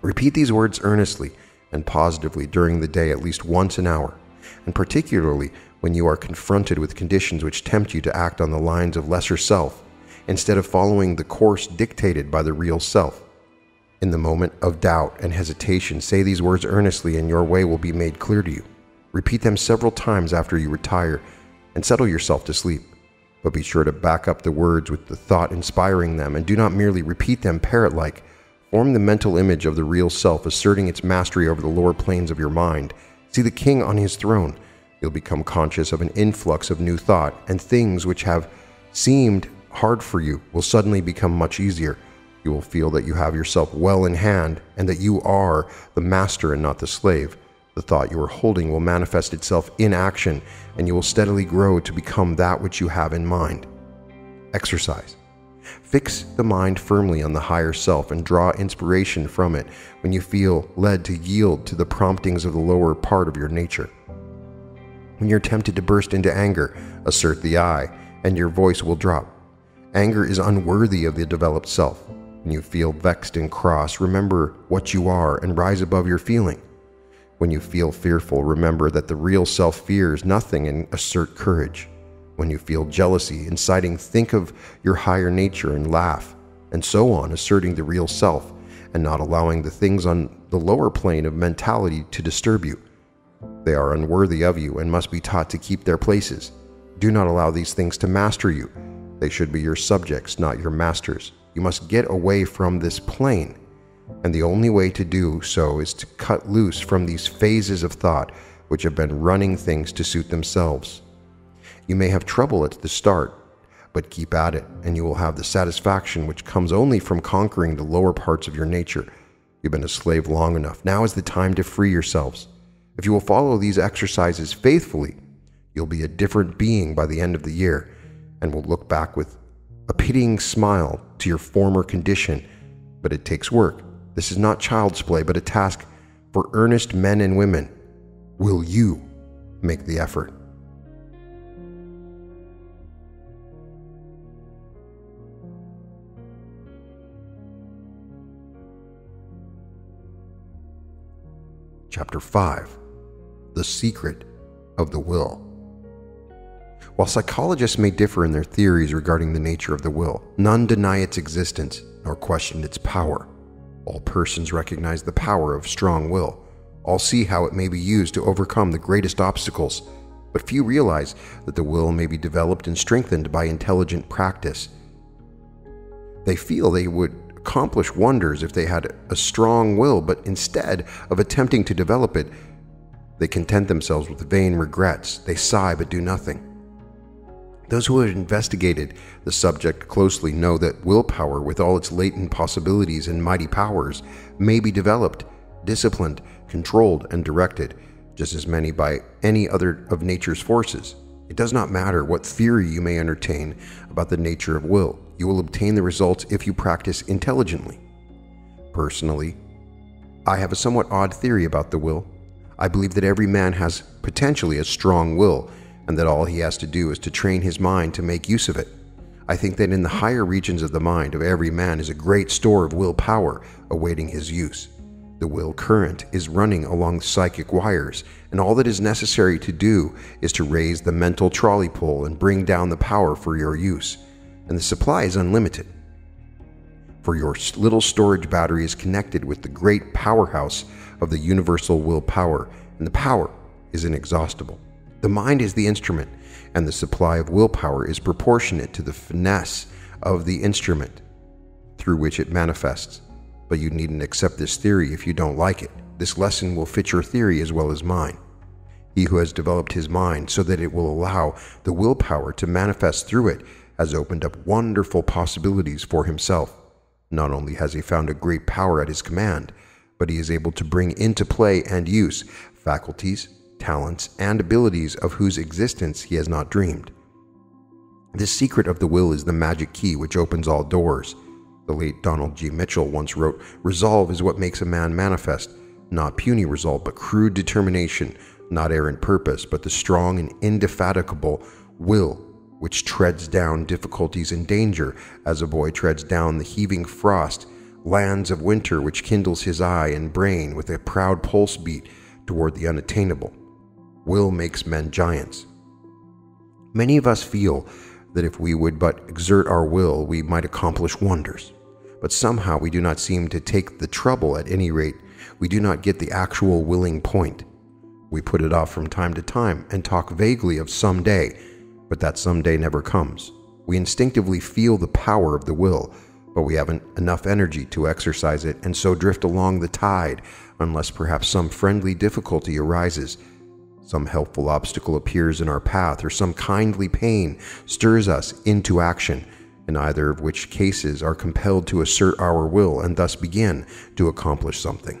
Repeat these words earnestly and positively during the day at least once an hour, and particularly when you are confronted with conditions which tempt you to act on the lines of lesser self instead of following the course dictated by the real self. In the moment of doubt and hesitation, say these words earnestly and your way will be made clear to you. Repeat them several times after you retire and settle yourself to sleep. But be sure to back up the words with the thought inspiring them and do not merely repeat them parrot like. Form the mental image of the real self asserting its mastery over the lower planes of your mind. See the king on his throne You'll become conscious of an influx of new thought, and things which have seemed hard for you will suddenly become much easier. You will feel that you have yourself well in hand and that you are the master and not the slave. The thought you are holding will manifest itself in action, and you will steadily grow to become that which you have in mind. Exercise. Fix the mind firmly on the higher self and draw inspiration from it when you feel led to yield to the promptings of the lower part of your nature. When you're tempted to burst into anger, assert the I, and your voice will drop. Anger is unworthy of the developed self. When you feel vexed and cross, remember what you are and rise above your feeling. When you feel fearful, remember that the real self fears nothing and assert courage. When you feel jealousy, inciting, think of your higher nature and laugh, and so on, asserting the real self and not allowing the things on the lower plane of mentality to disturb you. They are unworthy of you and must be taught to keep their places. Do not allow these things to master you. They should be your subjects, not your masters. You must get away from this plane and the only way to do so is to cut loose from these phases of thought which have been running things to suit themselves. You may have trouble at the start, but keep at it, and you will have the satisfaction which comes only from conquering the lower parts of your nature. You've been a slave long enough. Now is the time to free yourselves. If you will follow these exercises faithfully, you'll be a different being by the end of the year and will look back with a pitying smile to your former condition. But it takes work. This is not child's play, but a task for earnest men and women. Will you make the effort? Chapter 5 The Secret of the Will. While psychologists may differ in their theories regarding the nature of the will, none deny its existence nor question its power. All persons recognize the power of strong will. All see how it may be used to overcome the greatest obstacles, but few realize that the will may be developed and strengthened by intelligent practice. They feel they would accomplish wonders if they had a strong will, but instead of attempting to develop it, they content themselves with vain regrets. They sigh but do nothing. Those who have investigated the subject closely know that willpower, with all its latent possibilities and mighty powers, may be developed, disciplined, controlled, and directed, just as many by any other of nature's forces. It does not matter what theory you may entertain about the nature of will, you will obtain the results if you practice intelligently. Personally, I have a somewhat odd theory about the will. I believe that every man has potentially a strong will and that all he has to do is to train his mind to make use of it. I think that in the higher regions of the mind of every man is a great store of willpower awaiting his use. The will current is running along psychic wires, and all that is necessary to do is to raise the mental trolley pole and bring down the power for your use. And the supply is unlimited. For your little storage battery is connected with the great powerhouse of the universal willpower, and the power is inexhaustible. The mind is the instrument, and the supply of willpower is proportionate to the finesse of the instrument through which it manifests. But you needn't accept this theory if you don't like it. This lesson will fit your theory as well as mine. He who has developed his mind so that it will allow the willpower to manifest through it has opened up wonderful possibilities for himself. Not only has he found a great power at his command, but he is able to bring into play and use faculties, talents, and abilities of whose existence he has not dreamed. This secret of the will is the magic key which opens all doors. The late Donald G. Mitchell once wrote Resolve is what makes a man manifest, not puny resolve, but crude determination, not errant purpose, but the strong and indefatigable will which treads down difficulties and danger as a boy treads down the heaving frost, lands of winter which kindles his eye and brain with a proud pulse beat toward the unattainable. Will makes men giants. Many of us feel that if we would but exert our will, we might accomplish wonders. But somehow we do not seem to take the trouble, at any rate, we do not get the actual willing point. We put it off from time to time and talk vaguely of some day, but that some day never comes. We instinctively feel the power of the will, but we haven't enough energy to exercise it and so drift along the tide unless perhaps some friendly difficulty arises some helpful obstacle appears in our path, or some kindly pain stirs us into action, in either of which cases are compelled to assert our will and thus begin to accomplish something.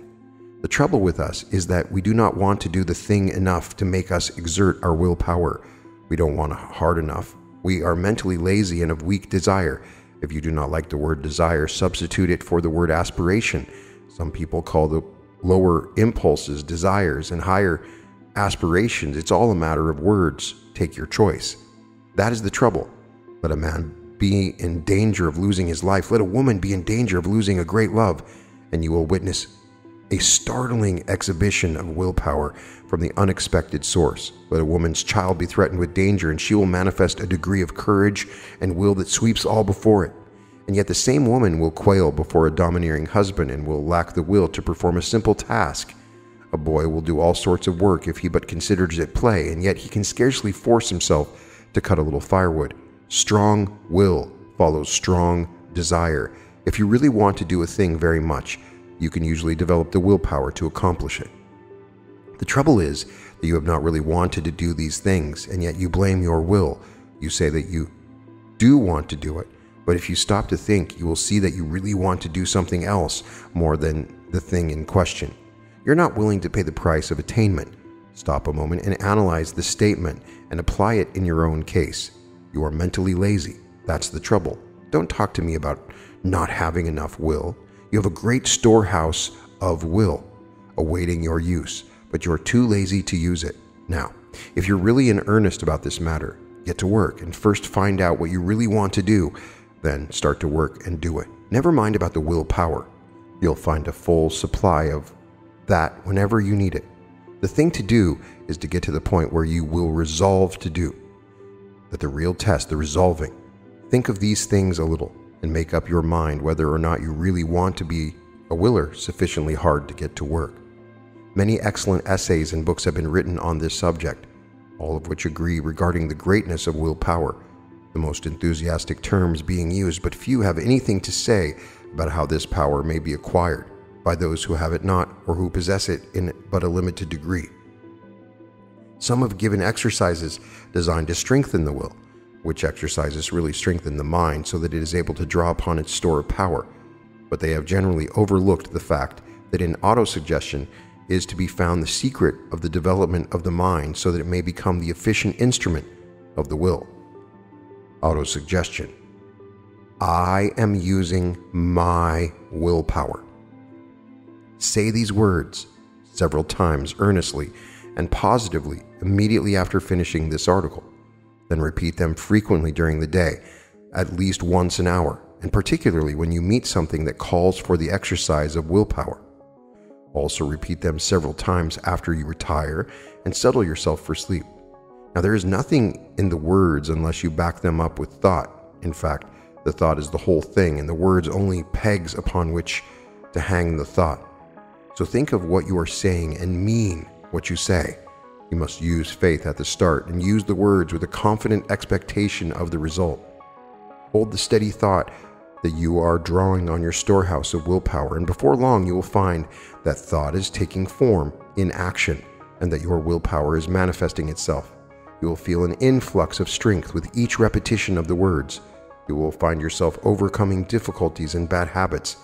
The trouble with us is that we do not want to do the thing enough to make us exert our willpower. We don't want hard enough. We are mentally lazy and of weak desire. If you do not like the word desire, substitute it for the word aspiration. Some people call the lower impulses desires and higher aspirations. It's all a matter of words. Take your choice. That is the trouble. Let a man be in danger of losing his life. Let a woman be in danger of losing a great love, and you will witness a startling exhibition of willpower from the unexpected source. Let a woman's child be threatened with danger, and she will manifest a degree of courage and will that sweeps all before it. And yet, the same woman will quail before a domineering husband and will lack the will to perform a simple task. A boy will do all sorts of work if he but considers it play, and yet he can scarcely force himself to cut a little firewood. Strong will follows strong desire. If you really want to do a thing very much, you can usually develop the willpower to accomplish it. The trouble is that you have not really wanted to do these things, and yet you blame your will. You say that you do want to do it, but if you stop to think, you will see that you really want to do something else more than the thing in question. You're not willing to pay the price of attainment. Stop a moment and analyze the statement and apply it in your own case. You are mentally lazy. That's the trouble. Don't talk to me about not having enough will. You have a great storehouse of will awaiting your use, but you're too lazy to use it. Now, if you're really in earnest about this matter, get to work and first find out what you really want to do, then start to work and do it. Never mind about the willpower. You'll find a full supply of that whenever you need it. The thing to do is to get to the point where you will resolve to do. But the real test, the resolving, think of these things a little and make up your mind whether or not you really want to be a willer sufficiently hard to get to work. Many excellent essays and books have been written on this subject, all of which agree regarding the greatness of willpower, the most enthusiastic terms being used, but few have anything to say about how this power may be acquired by those who have it not or who possess it in but a limited degree. Some have given exercises designed to strengthen the will, which exercises really strengthen the mind so that it is able to draw upon its store of power, but they have generally overlooked the fact that in autosuggestion is to be found the secret of the development of the mind so that it may become the efficient instrument of the will. Autosuggestion. I am using my willpower. Say these words several times earnestly and positively immediately after finishing this article. Then repeat them frequently during the day, at least once an hour, and particularly when you meet something that calls for the exercise of willpower. Also, repeat them several times after you retire and settle yourself for sleep. Now, there is nothing in the words unless you back them up with thought. In fact, the thought is the whole thing, and the words only pegs upon which to hang the thought. So think of what you are saying and mean what you say. You must use faith at the start and use the words with a confident expectation of the result. Hold the steady thought that you are drawing on your storehouse of willpower, and before long you will find that thought is taking form in action and that your willpower is manifesting itself. You will feel an influx of strength with each repetition of the words. You will find yourself overcoming difficulties and bad habits,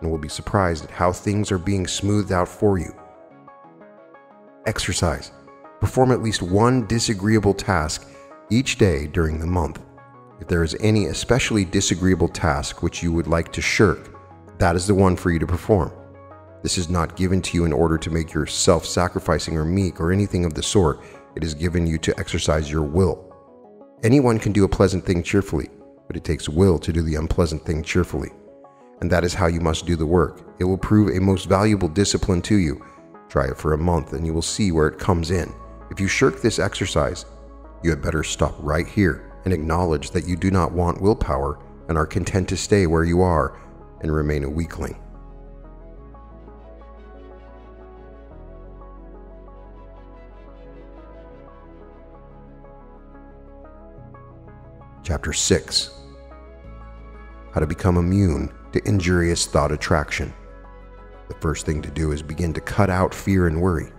and will be surprised at how things are being smoothed out for you. Exercise. Perform at least one disagreeable task each day during the month. If there is any especially disagreeable task which you would like to shirk, that is the one for you to perform. This is not given to you in order to make you self sacrificing or meek or anything of the sort. It is given you to exercise your will. Anyone can do a pleasant thing cheerfully, but it takes will to do the unpleasant thing cheerfully. And that is how you must do the work. It will prove a most valuable discipline to you. Try it for a month and you will see where it comes in. If you shirk this exercise, you had better stop right here and acknowledge that you do not want willpower and are content to stay where you are and remain a weakling. Chapter 6 How to Become Immune to Injurious Thought Attraction. The first thing to do is begin to cut out fear and worry.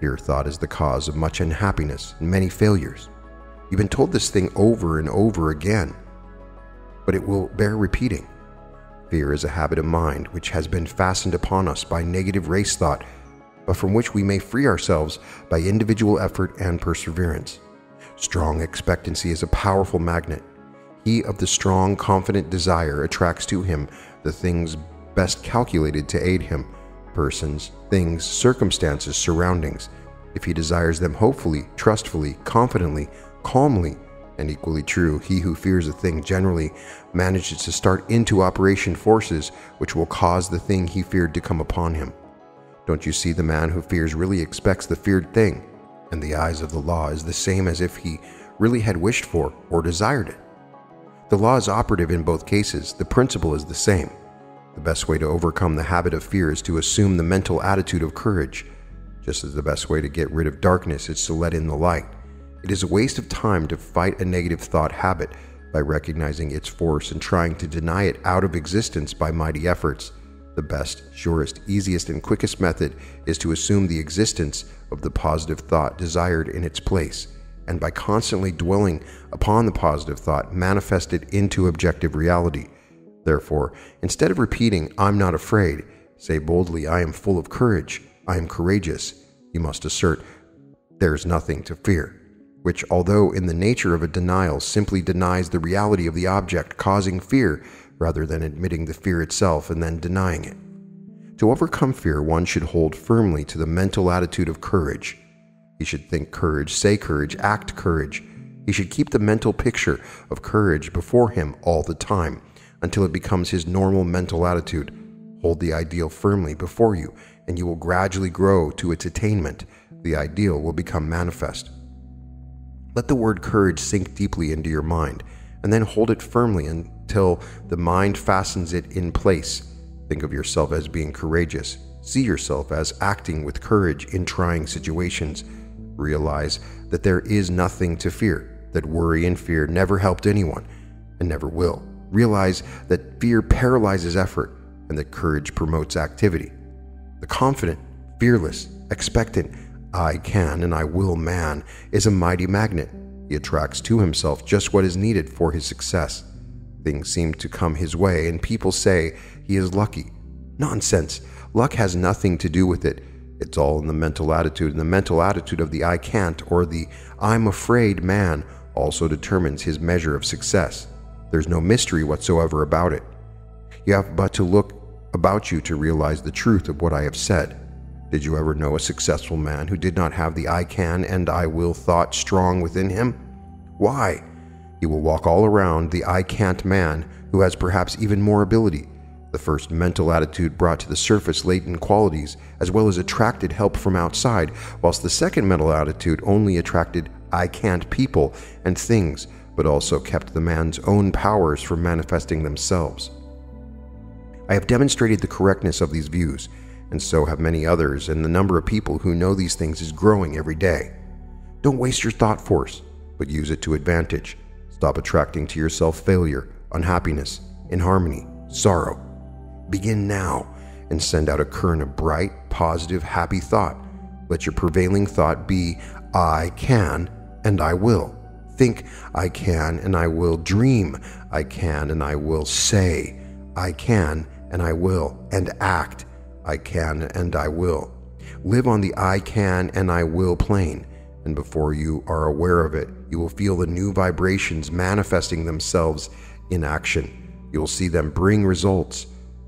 Fear thought is the cause of much unhappiness and many failures. You've been told this thing over and over again, but it will bear repeating. Fear is a habit of mind which has been fastened upon us by negative race thought, but from which we may free ourselves by individual effort and perseverance. Strong expectancy is a powerful magnet. He of the strong, confident desire attracts to him the things best calculated to aid him persons, things, circumstances, surroundings. If he desires them hopefully, trustfully, confidently, calmly, and equally true, he who fears a thing generally manages to start into operation forces which will cause the thing he feared to come upon him. Don't you see the man who fears really expects the feared thing, and the eyes of the law is the same as if he really had wished for or desired it. The law is operative in both cases, the principle is the same. The best way to overcome the habit of fear is to assume the mental attitude of courage, just as the best way to get rid of darkness is to let in the light. It is a waste of time to fight a negative thought habit by recognizing its force and trying to deny it out of existence by mighty efforts. The best, surest, easiest, and quickest method is to assume the existence of the positive thought desired in its place, and by constantly dwelling upon the positive thought, manifest it into objective reality. Therefore, instead of repeating, I'm not afraid, say boldly, I am full of courage, I am courageous. You must assert, there is nothing to fear, which, although in the nature of a denial, simply denies the reality of the object causing fear rather than admitting the fear itself and then denying it. To overcome fear, one should hold firmly to the mental attitude of courage. He should think courage, say courage, act courage. He should keep the mental picture of courage before him all the time until it becomes his normal mental attitude. Hold the ideal firmly before you, and you will gradually grow to its attainment. The ideal will become manifest. Let the word courage sink deeply into your mind, and then hold it firmly until the mind fastens it in place. Think of yourself as being courageous. See yourself as acting with courage in trying situations. Realize that there is nothing to fear, that worry and fear never helped anyone and never will. Realize that fear paralyzes effort and that courage promotes activity. The confident, fearless, expectant, I can and I will man is a mighty magnet. He attracts to himself just what is needed for his success. Things seem to come his way, and people say he is lucky. Nonsense. Luck has nothing to do with it. It's all in the mental attitude, and the mental attitude of the I can't or the I'm afraid man also determines his measure of success. There's no mystery whatsoever about it. You have but to look about you to realize the truth of what I have said. Did you ever know a successful man who did not have the I can and I will thought strong within him? Why? He will walk all around the I can't man who has perhaps even more ability. The first mental attitude brought to the surface latent qualities as well as attracted help from outside, whilst the second mental attitude only attracted I can't people and things but also kept the man's own powers from manifesting themselves. I have demonstrated the correctness of these views, and so have many others, and the number of people who know these things is growing every day. Don't waste your thought force, but use it to advantage. Stop attracting to yourself failure, unhappiness, inharmony, sorrow. Begin now and send out a current of bright, positive, happy thought. Let your prevailing thought be, I can and I will think I can and I will, dream I can and I will, say I can and I will, and act I can and I will. Live on the I can and I will plane, and before you are aware of it, you will feel the new vibrations manifesting themselves in action. You'll see them bring results.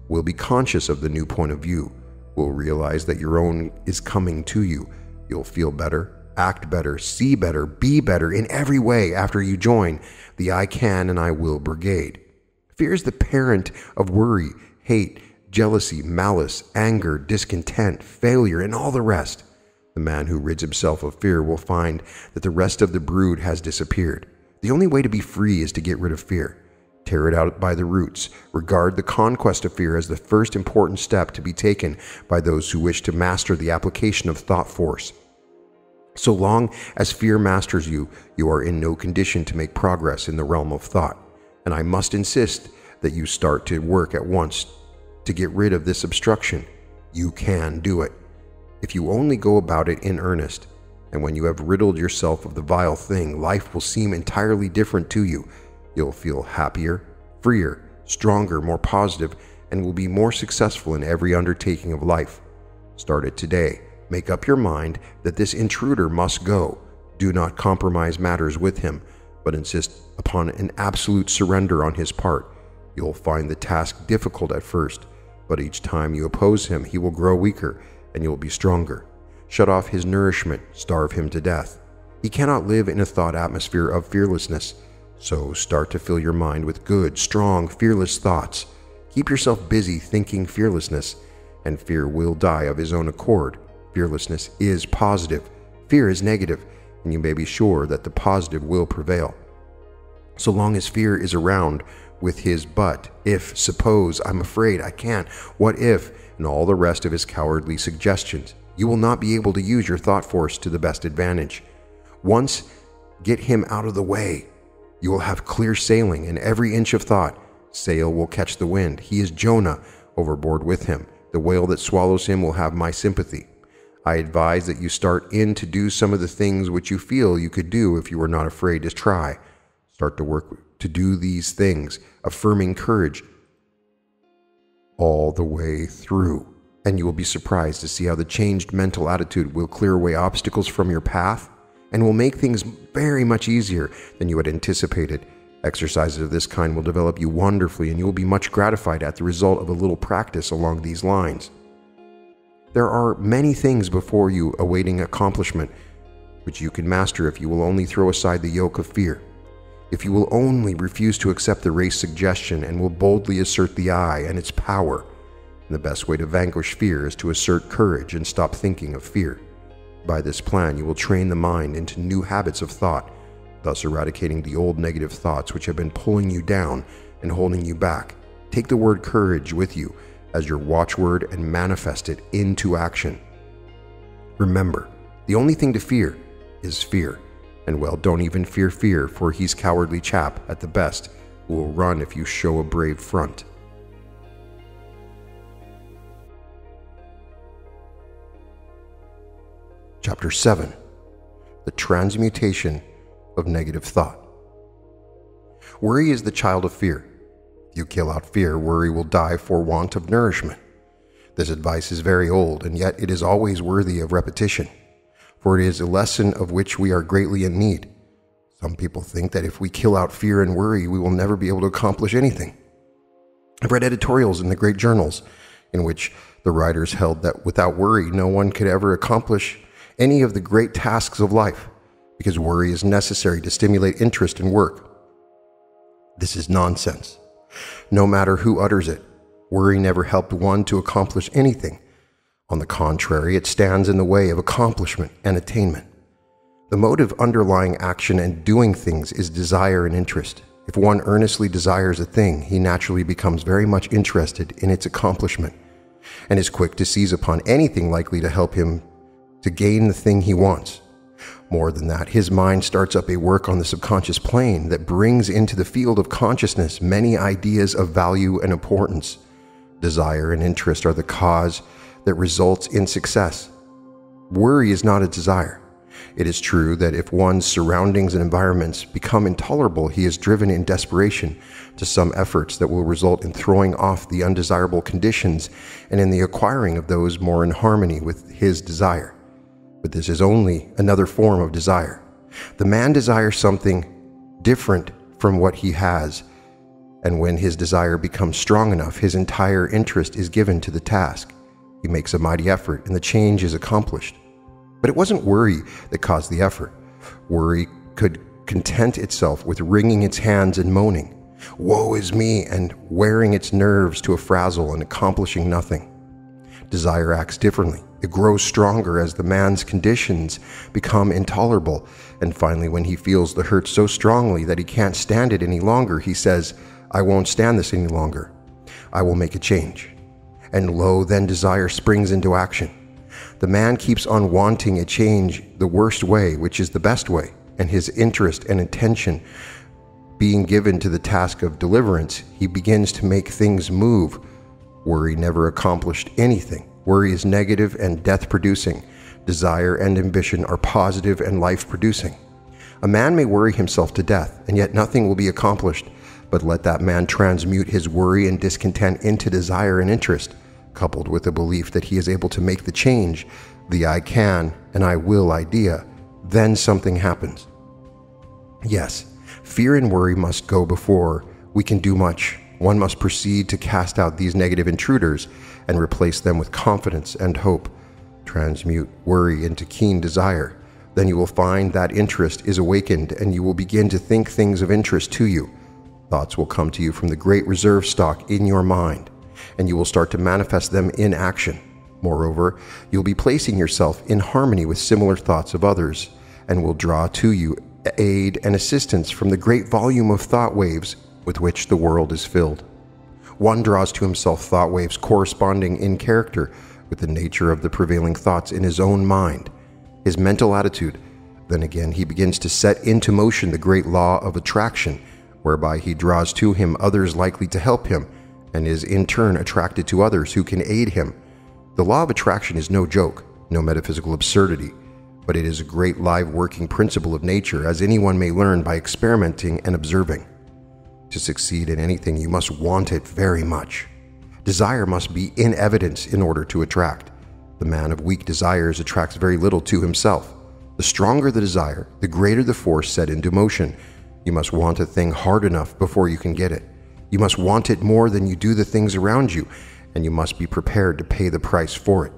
Will be conscious of the new point of view. Will realize that your own is coming to you. You'll feel better, act better, see better, be better in every way after you join the I Can and I Will Brigade. Fear is the parent of worry, hate, jealousy, malice, anger, discontent, failure, and all the rest. The man who rids himself of fear will find that the rest of the brood has disappeared. The only way to be free is to get rid of fear. Tear it out by the roots. Regard the conquest of fear as the first important step to be taken by those who wish to master the application of thought force. So long as fear masters you, you are in no condition to make progress in the realm of thought. And I must insist that you start to work at once to get rid of this obstruction. You can do it. If you only go about it in earnest, and when you have riddled yourself of the vile thing, life will seem entirely different to you. You'll feel happier, freer, stronger, more positive, and will be more successful in every undertaking of life. Start it today. Make up your mind that this intruder must go. Do not compromise matters with him, but insist upon an absolute surrender on his part. You'll find the task difficult at first, but each time you oppose him, he will grow weaker and you will be stronger. Shut off his nourishment, starve him to death. He cannot live in a thought atmosphere of fearlessness, so start to fill your mind with good, strong, fearless thoughts. Keep yourself busy thinking fearlessness, and fear will die of his own accord. Fearlessness is positive, fear is negative, and you may be sure that the positive will prevail. So long as fear is around with his but, if, suppose, I'm afraid, I can't, what if, and all the rest of his cowardly suggestions, you will not be able to use your thought force to the best advantage. Once get him out of the way, you will have clear sailing, and every inch of thought, sail will catch the wind. He is Jonah, overboard with him. The whale that swallows him will have my sympathy. I advise that you start in to do some of the things which you feel you could do if you were not afraid to try. Start to work to do these things, affirming courage all the way through. And you will be surprised to see how the changed mental attitude will clear away obstacles from your path and will make things very much easier than you had anticipated. Exercises of this kind will develop you wonderfully, and you will be much gratified at the result of a little practice along these lines. There are many things before you awaiting accomplishment which you can master if you will only throw aside the yoke of fear. If you will only refuse to accept the race suggestion and will boldly assert the I and its power. The best way to vanquish fear is to assert courage and stop thinking of fear. By this plan, you will train the mind into new habits of thought, thus eradicating the old negative thoughts which have been pulling you down and holding you back. Take the word courage with you as your watchword and manifest it into action. Remember, the only thing to fear is fear. And well, don't even fear fear, for he's cowardly chap at the best, who will run if you show a brave front. Chapter 7 The Transmutation of Negative Thought. Worry is the child of fear. You kill out fear, worry will die for want of nourishment. This advice is very old, and yet it is always worthy of repetition, for it is a lesson of which we are greatly in need. Some people think that if we kill out fear and worry, we will never be able to accomplish anything. I've read editorials in the great journals in which the writers held that without worry, no one could ever accomplish any of the great tasks of life because worry is necessary to stimulate interest in work. This is nonsense. No matter who utters it, worry never helped one to accomplish anything. On the contrary, it stands in the way of accomplishment and attainment. The motive underlying action and doing things is desire and interest. If one earnestly desires a thing, he naturally becomes very much interested in its accomplishment and is quick to seize upon anything likely to help him to gain the thing he wants. More than that, his mind starts up a work on the subconscious plane that brings into the field of consciousness many ideas of value and importance. Desire and interest are the cause that results in success. Worry is not a desire. It is true that if one's surroundings and environments become intolerable, he is driven in desperation to some efforts that will result in throwing off the undesirable conditions and in the acquiring of those more in harmony with his desire. But this is only another form of desire. The man desires something different from what he has, and when his desire becomes strong enough, his entire interest is given to the task. He makes a mighty effort, and the change is accomplished. But it wasn't worry that caused the effort. Worry could content itself with wringing its hands and moaning, Woe is me, and wearing its nerves to a frazzle and accomplishing nothing. Desire acts differently. It grows stronger as the man's conditions become intolerable, and finally, when he feels the hurt so strongly that he can't stand it any longer, he says, I won't stand this any longer. I will make a change. And lo, then desire springs into action. The man keeps on wanting a change the worst way, which is the best way, and his interest and attention being given to the task of deliverance, he begins to make things move. Worry never accomplished anything. Worry is negative and death producing. Desire and ambition are positive and life producing. A man may worry himself to death, and yet nothing will be accomplished. But let that man transmute his worry and discontent into desire and interest, coupled with the belief that he is able to make the change, the I can and I will idea, then something happens. Yes, fear and worry must go before we can do much. One must proceed to cast out these negative intruders and replace them with confidence and hope. Transmute worry into keen desire. Then you will find that interest is awakened and you will begin to think things of interest to you. Thoughts will come to you from the great reserve stock in your mind, and you will start to manifest them in action. Moreover, you'll be placing yourself in harmony with similar thoughts of others, and will draw to you aid and assistance from the great volume of thought waves with which the world is filled. One draws to himself thought waves corresponding in character with the nature of the prevailing thoughts in his own mind, his mental attitude. Then again, he begins to set into motion the great law of attraction whereby he draws to him others likely to help him, and is in turn attracted to others who can aid him. The law of attraction is no joke, no metaphysical absurdity, but it is a great live working principle of nature, as anyone may learn by experimenting and observing. To succeed in anything, you must want it very much. Desire must be in evidence in order to attract. The man of weak desires attracts very little to himself. The stronger the desire, the greater the force set into motion, you must want a thing hard enough before you can get it. You must want it more than you do the things around you, and you must be prepared to pay the price for it.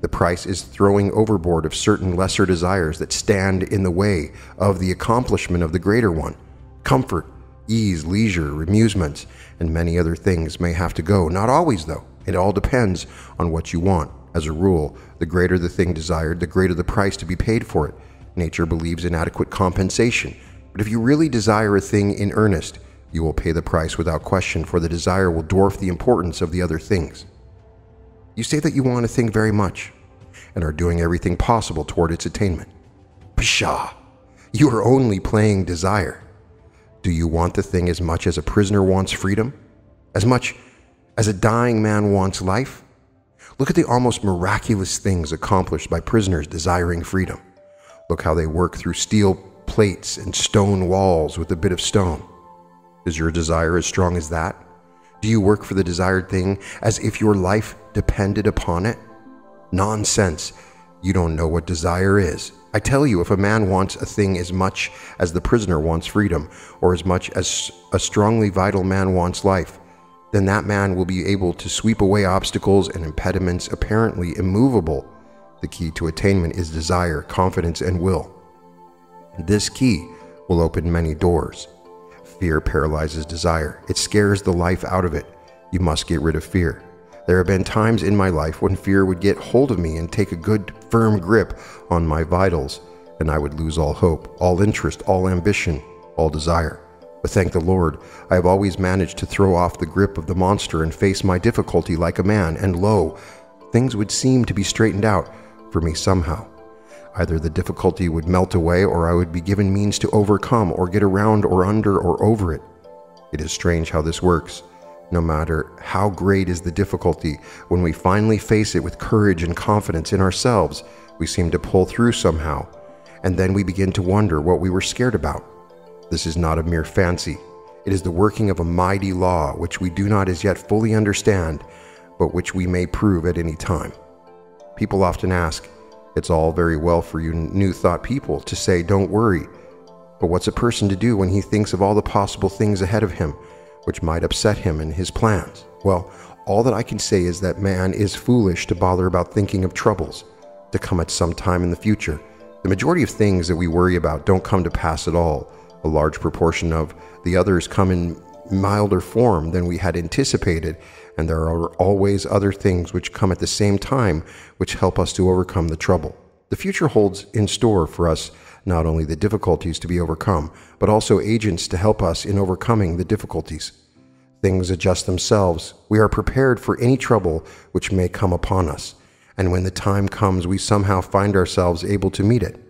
The price is throwing overboard of certain lesser desires that stand in the way of the accomplishment of the greater one. Comfort, ease, leisure, amusements, and many other things may have to go. Not always, though. It all depends on what you want. As a rule, the greater the thing desired, the greater the price to be paid for it. Nature believes in adequate compensation. But if you really desire a thing in earnest, you will pay the price without question, for the desire will dwarf the importance of the other things. You say that you want a thing very much and are doing everything possible toward its attainment. Pshaw! You are only playing desire. Do you want the thing as much as a prisoner wants freedom? As much as a dying man wants life? Look at the almost miraculous things accomplished by prisoners desiring freedom. Look how they work through steel plates and stone walls with a bit of stone. Is your desire as strong as that? Do you work for the desired thing as if your life depended upon it? Nonsense. You don't know what desire is. I tell you, if a man wants a thing as much as the prisoner wants freedom, or as much as a strongly vital man wants life, then that man will be able to sweep away obstacles and impediments apparently immovable. The key to attainment is desire, confidence, and will. This key will open many doors. Fear paralyzes desire, it scares the life out of it. You must get rid of fear. There have been times in my life when fear would get hold of me and take a good, firm grip on my vitals, and I would lose all hope, all interest, all ambition, all desire. But thank the Lord, I have always managed to throw off the grip of the monster and face my difficulty like a man, and lo, things would seem to be straightened out for me somehow. Either the difficulty would melt away or I would be given means to overcome or get around or under or over it. It is strange how this works. No matter how great is the difficulty, when we finally face it with courage and confidence in ourselves, we seem to pull through somehow, and then we begin to wonder what we were scared about. This is not a mere fancy. It is the working of a mighty law which we do not as yet fully understand, but which we may prove at any time. People often ask, it's all very well for you new thought people to say, don't worry. But what's a person to do when he thinks of all the possible things ahead of him, which might upset him and his plans? Well, all that I can say is that man is foolish to bother about thinking of troubles to come at some time in the future. The majority of things that we worry about don't come to pass at all. A large proportion of the others come in milder form than we had anticipated, and there are always other things which come at the same time which help us to overcome the trouble. The future holds in store for us not only the difficulties to be overcome, but also agents to help us in overcoming the difficulties. Things adjust themselves. We are prepared for any trouble which may come upon us, and when the time comes, we somehow find ourselves able to meet it.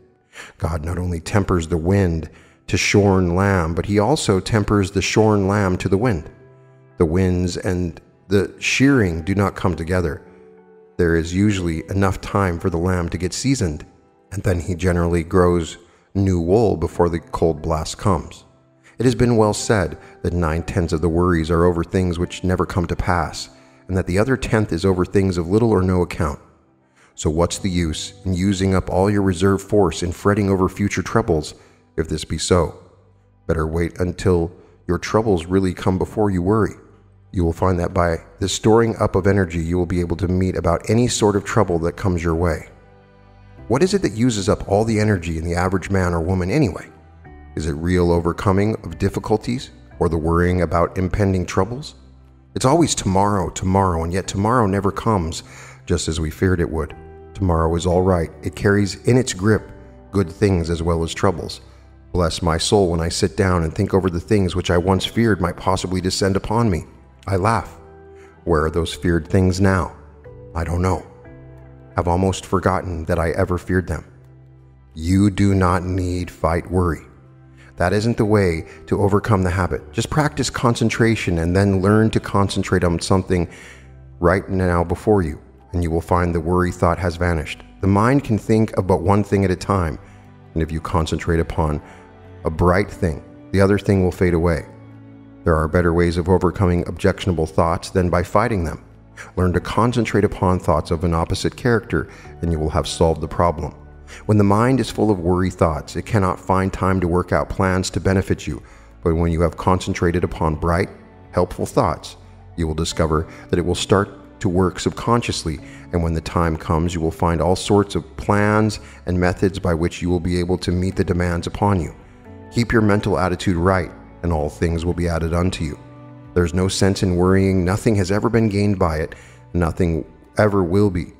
God not only tempers the wind to shorn lamb, but he also tempers the shorn lamb to the wind. The winds and the shearing do not come together. There is usually enough time for the lamb to get seasoned, and then he generally grows new wool before the cold blast comes. It has been well said that nine tenths of the worries are over things which never come to pass, and that the other tenth is over things of little or no account. So, what's the use in using up all your reserve force in fretting over future troubles, if this be so? Better wait until your troubles really come before you worry. You will find that by the storing up of energy, you will be able to meet about any sort of trouble that comes your way. What is it that uses up all the energy in the average man or woman anyway? Is it real overcoming of difficulties or the worrying about impending troubles? It's always tomorrow, tomorrow, and yet tomorrow never comes just as we feared it would. Tomorrow is all right. It carries in its grip good things as well as troubles. Bless my soul when I sit down and think over the things which I once feared might possibly descend upon me. I laugh. Where are those feared things now? I don't know. I've almost forgotten that I ever feared them. You do not need fight worry. That isn't the way to overcome the habit. Just practice concentration and then learn to concentrate on something right now before you, and you will find the worry thought has vanished. The mind can think of but one thing at a time, and if you concentrate upon a bright thing, the other thing will fade away. There are better ways of overcoming objectionable thoughts than by fighting them. Learn to concentrate upon thoughts of an opposite character, and you will have solved the problem. When the mind is full of worry thoughts, it cannot find time to work out plans to benefit you. But when you have concentrated upon bright, helpful thoughts, you will discover that it will start to work subconsciously, and when the time comes, you will find all sorts of plans and methods by which you will be able to meet the demands upon you. Keep your mental attitude right, and all things will be added unto you. There's no sense in worrying, nothing has ever been gained by it, nothing ever will be.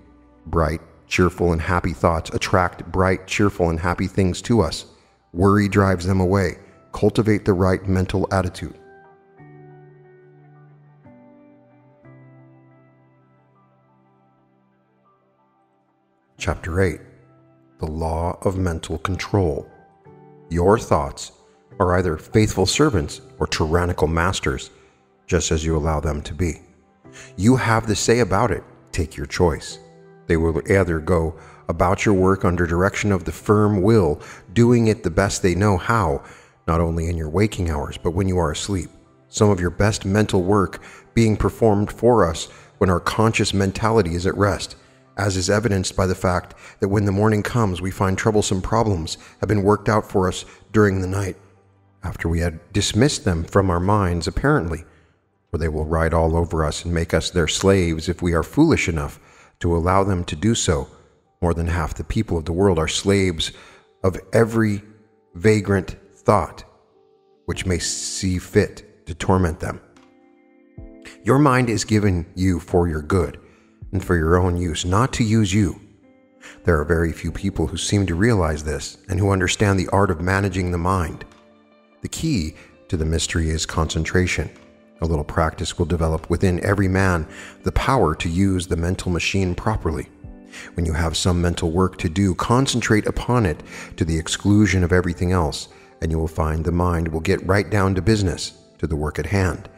Bright, cheerful, and happy thoughts attract bright, cheerful, and happy things to us. Worry drives them away. Cultivate the right mental attitude. Chapter 8 The Law of Mental Control. Your thoughts are either faithful servants or tyrannical masters, just as you allow them to be. You have the say about it. Take your choice. They will either go about your work under direction of the firm will, doing it the best they know how, not only in your waking hours, but when you are asleep. Some of your best mental work being performed for us when our conscious mentality is at rest, as is evidenced by the fact that when the morning comes, we find troublesome problems have been worked out for us during the night, after we had dismissed them from our minds, apparently, for they will ride all over us and make us their slaves if we are foolish enough to allow them to do so. More than half the people of the world are slaves of every vagrant thought which may see fit to torment them. Your mind is given you for your good and for your own use, not to use you. There are very few people who seem to realize this and who understand the art of managing the mind. The key to the mystery is concentration. A little practice will develop within every man the power to use the mental machine properly. When you have some mental work to do, concentrate upon it to the exclusion of everything else, and you will find the mind will get right down to business, to the work at hand,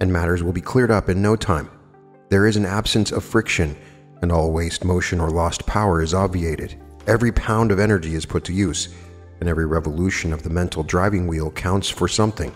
and matters will be cleared up in no time. There is an absence of friction, and all waste motion or lost power is obviated. Every pound of energy is put to use, and every revolution of the mental driving wheel counts for something.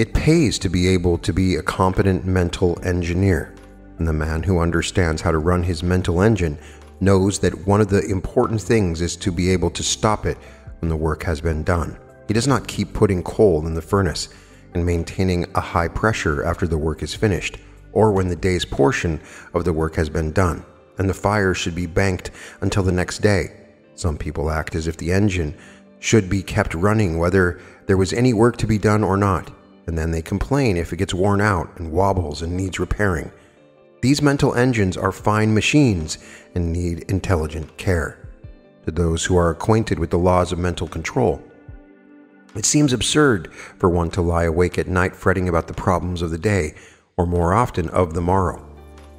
It pays to be able to be a competent mental engineer, and the man who understands how to run his mental engine knows that one of the important things is to be able to stop it when the work has been done. He does not keep putting coal in the furnace and maintaining a high pressure after the work is finished, or when the day's portion of the work has been done, and the fire should be banked until the next day. Some people act as if the engine should be kept running whether there was any work to be done or not and then they complain if it gets worn out and wobbles and needs repairing. These mental engines are fine machines and need intelligent care. To those who are acquainted with the laws of mental control, it seems absurd for one to lie awake at night fretting about the problems of the day, or more often of the morrow.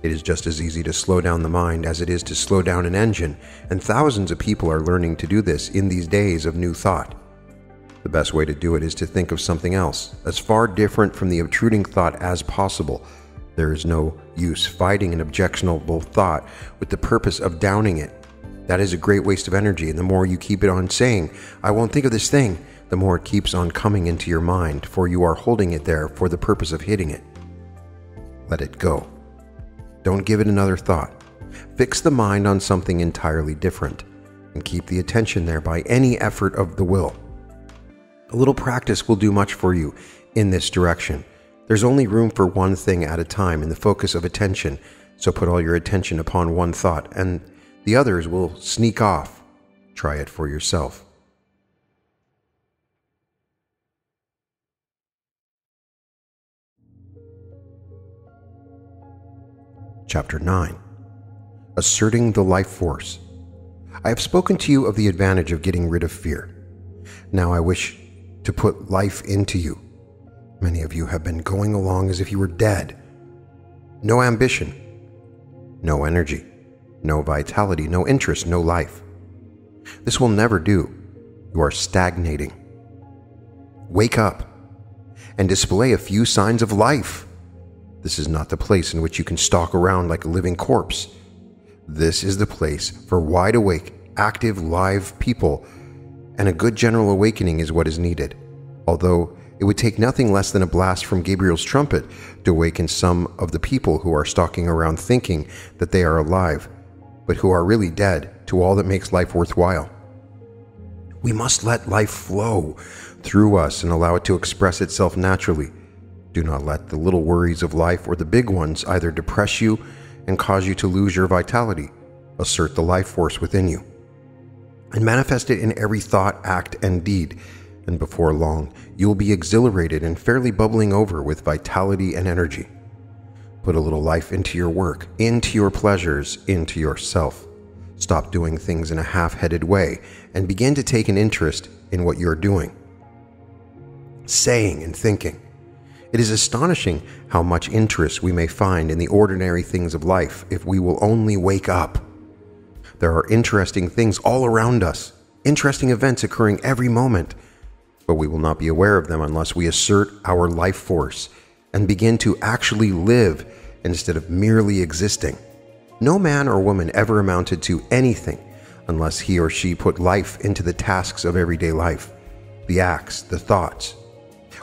It is just as easy to slow down the mind as it is to slow down an engine, and thousands of people are learning to do this in these days of new thought. The best way to do it is to think of something else, as far different from the obtruding thought as possible. There is no use fighting an objectionable thought with the purpose of downing it. That is a great waste of energy, and the more you keep it on saying, I won't think of this thing, the more it keeps on coming into your mind, for you are holding it there for the purpose of hitting it. Let it go. Don't give it another thought. Fix the mind on something entirely different and keep the attention there by any effort of the will. A little practice will do much for you in this direction. There's only room for one thing at a time in the focus of attention, so put all your attention upon one thought, and the others will sneak off. Try it for yourself. Chapter 9 Asserting the Life Force. I have spoken to you of the advantage of getting rid of fear. Now I wish to put life into you. Many of you have been going along as if you were dead. No ambition, no energy, no vitality, no interest, no life. This will never do. You are stagnating. Wake up and display a few signs of life. This is not the place in which you can stalk around like a living corpse. This is the place for wide awake, active, live people, and a good general awakening is what is needed. Although it would take nothing less than a blast from Gabriel's trumpet to awaken some of the people who are stalking around thinking that they are alive, but who are really dead to all that makes life worthwhile. We must let life flow through us and allow it to express itself naturally do not let the little worries of life or the big ones either depress you and cause you to lose your vitality. Assert the life force within you and manifest it in every thought, act, and deed. And before long, you will be exhilarated and fairly bubbling over with vitality and energy. Put a little life into your work, into your pleasures, into yourself. Stop doing things in a half headed way and begin to take an interest in what you're doing, saying, and thinking. It is astonishing how much interest we may find in the ordinary things of life if we will only wake up. There are interesting things all around us, interesting events occurring every moment, but we will not be aware of them unless we assert our life force and begin to actually live instead of merely existing. No man or woman ever amounted to anything unless he or she put life into the tasks of everyday life, the acts, the thoughts,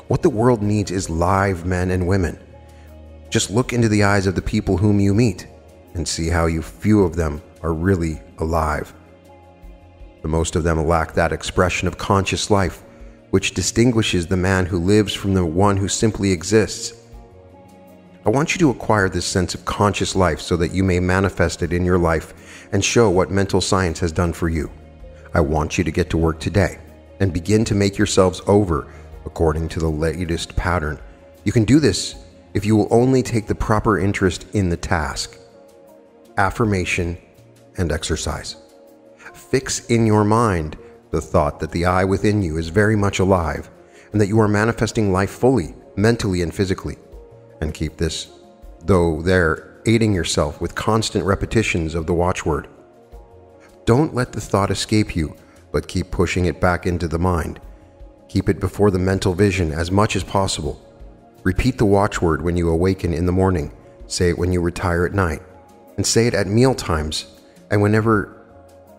what the world needs is live men and women. Just look into the eyes of the people whom you meet and see how you few of them are really alive. The most of them lack that expression of conscious life which distinguishes the man who lives from the one who simply exists. I want you to acquire this sense of conscious life so that you may manifest it in your life and show what mental science has done for you. I want you to get to work today and begin to make yourselves over according to the latest pattern. You can do this if you will only take the proper interest in the task. Affirmation and exercise. Fix in your mind the thought that the I within you is very much alive and that you are manifesting life fully, mentally and physically. And keep this, though there, aiding yourself with constant repetitions of the watchword. Don't let the thought escape you, but keep pushing it back into the mind. Keep it before the mental vision as much as possible. Repeat the watchword when you awaken in the morning, say it when you retire at night, and say it at meal times and whenever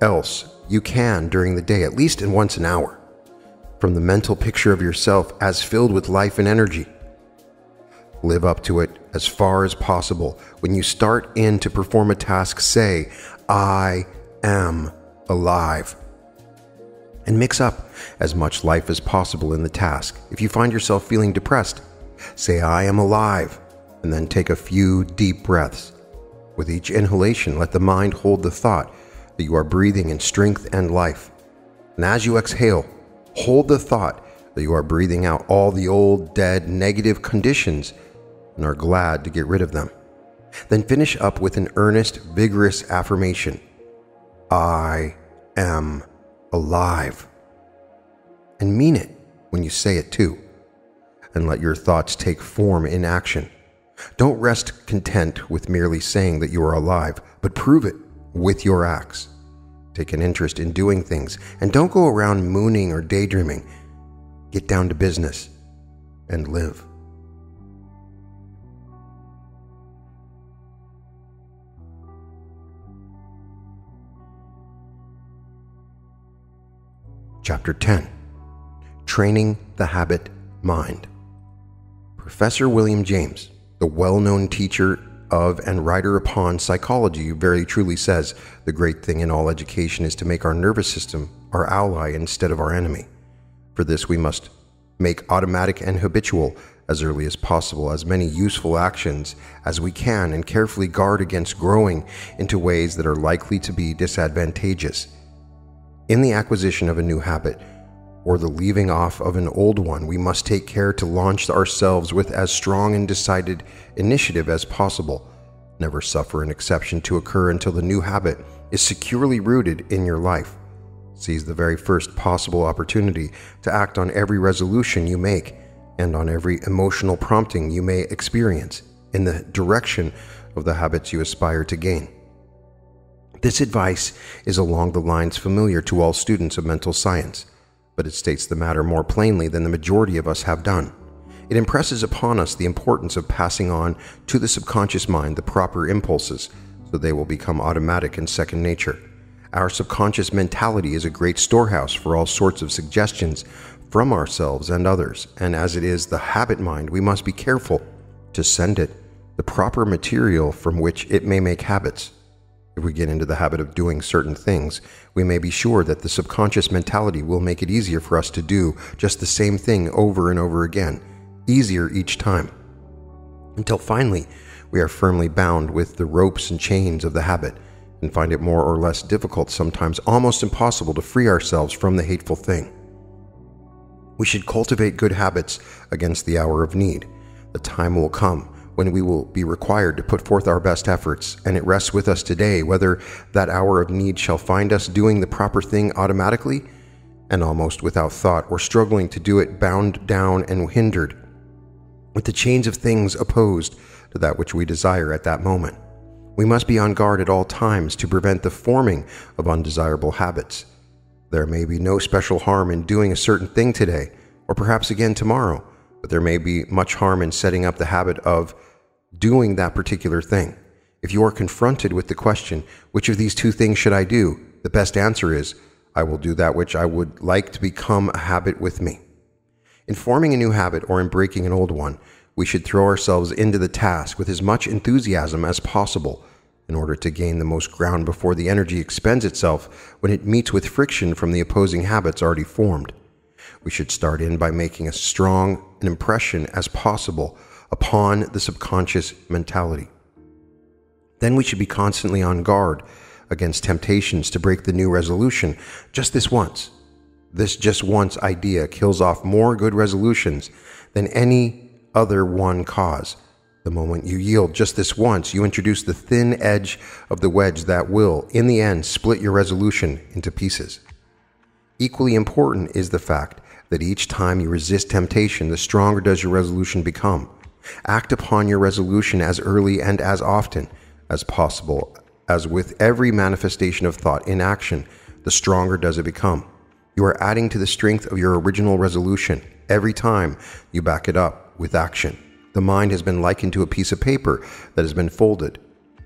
else you can during the day, at least in once an hour. From the mental picture of yourself as filled with life and energy. Live up to it as far as possible. When you start in to perform a task, say, I am alive and mix up as much life as possible in the task. If you find yourself feeling depressed, say, I am alive, and then take a few deep breaths. With each inhalation, let the mind hold the thought that you are breathing in strength and life. And as you exhale, hold the thought that you are breathing out all the old, dead, negative conditions and are glad to get rid of them. Then finish up with an earnest, vigorous affirmation I am alive. And mean it when you say it too. And let your thoughts take form in action. Don't rest content with merely saying that you are alive, but prove it with your acts. Take an interest in doing things and don't go around mooning or daydreaming. Get down to business and live. Chapter 10 Training the Habit Mind. Professor William James, the well known teacher of and writer upon psychology, very truly says the great thing in all education is to make our nervous system our ally instead of our enemy. For this, we must make automatic and habitual as early as possible as many useful actions as we can and carefully guard against growing into ways that are likely to be disadvantageous. In the acquisition of a new habit, or the leaving off of an old one, we must take care to launch ourselves with as strong and decided initiative as possible. Never suffer an exception to occur until the new habit is securely rooted in your life. Seize the very first possible opportunity to act on every resolution you make and on every emotional prompting you may experience in the direction of the habits you aspire to gain. This advice is along the lines familiar to all students of mental science, but it states the matter more plainly than the majority of us have done. It impresses upon us the importance of passing on to the subconscious mind the proper impulses so they will become automatic and second nature. Our subconscious mentality is a great storehouse for all sorts of suggestions from ourselves and others, and as it is the habit mind, we must be careful to send it the proper material from which it may make habits. If we get into the habit of doing certain things, we may be sure that the subconscious mentality will make it easier for us to do just the same thing over and over again, easier each time. Until finally, we are firmly bound with the ropes and chains of the habit and find it more or less difficult, sometimes almost impossible, to free ourselves from the hateful thing. We should cultivate good habits against the hour of need. The time will come when we will be required to put forth our best efforts, and it rests with us today whether that hour of need shall find us doing the proper thing automatically and almost without thought, or struggling to do it bound down and hindered with the chains of things opposed to that which we desire at that moment. We must be on guard at all times to prevent the forming of undesirable habits. There may be no special harm in doing a certain thing today, or perhaps again tomorrow, but there may be much harm in setting up the habit of doing that particular thing. If you are confronted with the question, which of these two things should I do? The best answer is, I will do that which I would like to become a habit with me. In forming a new habit or in breaking an old one, we should throw ourselves into the task with as much enthusiasm as possible in order to gain the most ground before the energy expends itself when it meets with friction from the opposing habits already formed. We should start in by making as strong an impression as possible upon the subconscious mentality. Then we should be constantly on guard against temptations to break the new resolution just this once. This just once idea kills off more good resolutions than any other one cause. The moment you yield just this once, you introduce the thin edge of the wedge that will, in the end, split your resolution into pieces. Equally important is the fact that each time you resist temptation, the stronger does your resolution become. Act upon your resolution as early and as often as possible, as with every manifestation of thought in action, the stronger does it become. You are adding to the strength of your original resolution every time you back it up with action. The mind has been likened to a piece of paper that has been folded.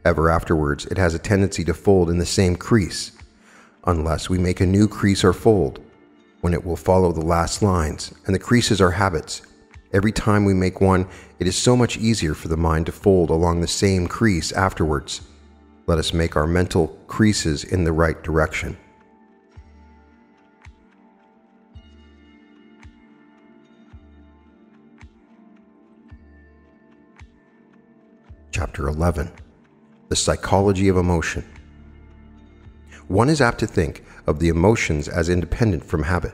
Ever afterwards, it has a tendency to fold in the same crease, unless we make a new crease or fold, when it will follow the last lines, and the creases are habits, Every time we make one, it is so much easier for the mind to fold along the same crease afterwards. Let us make our mental creases in the right direction. Chapter 11 The Psychology of Emotion. One is apt to think of the emotions as independent from habit.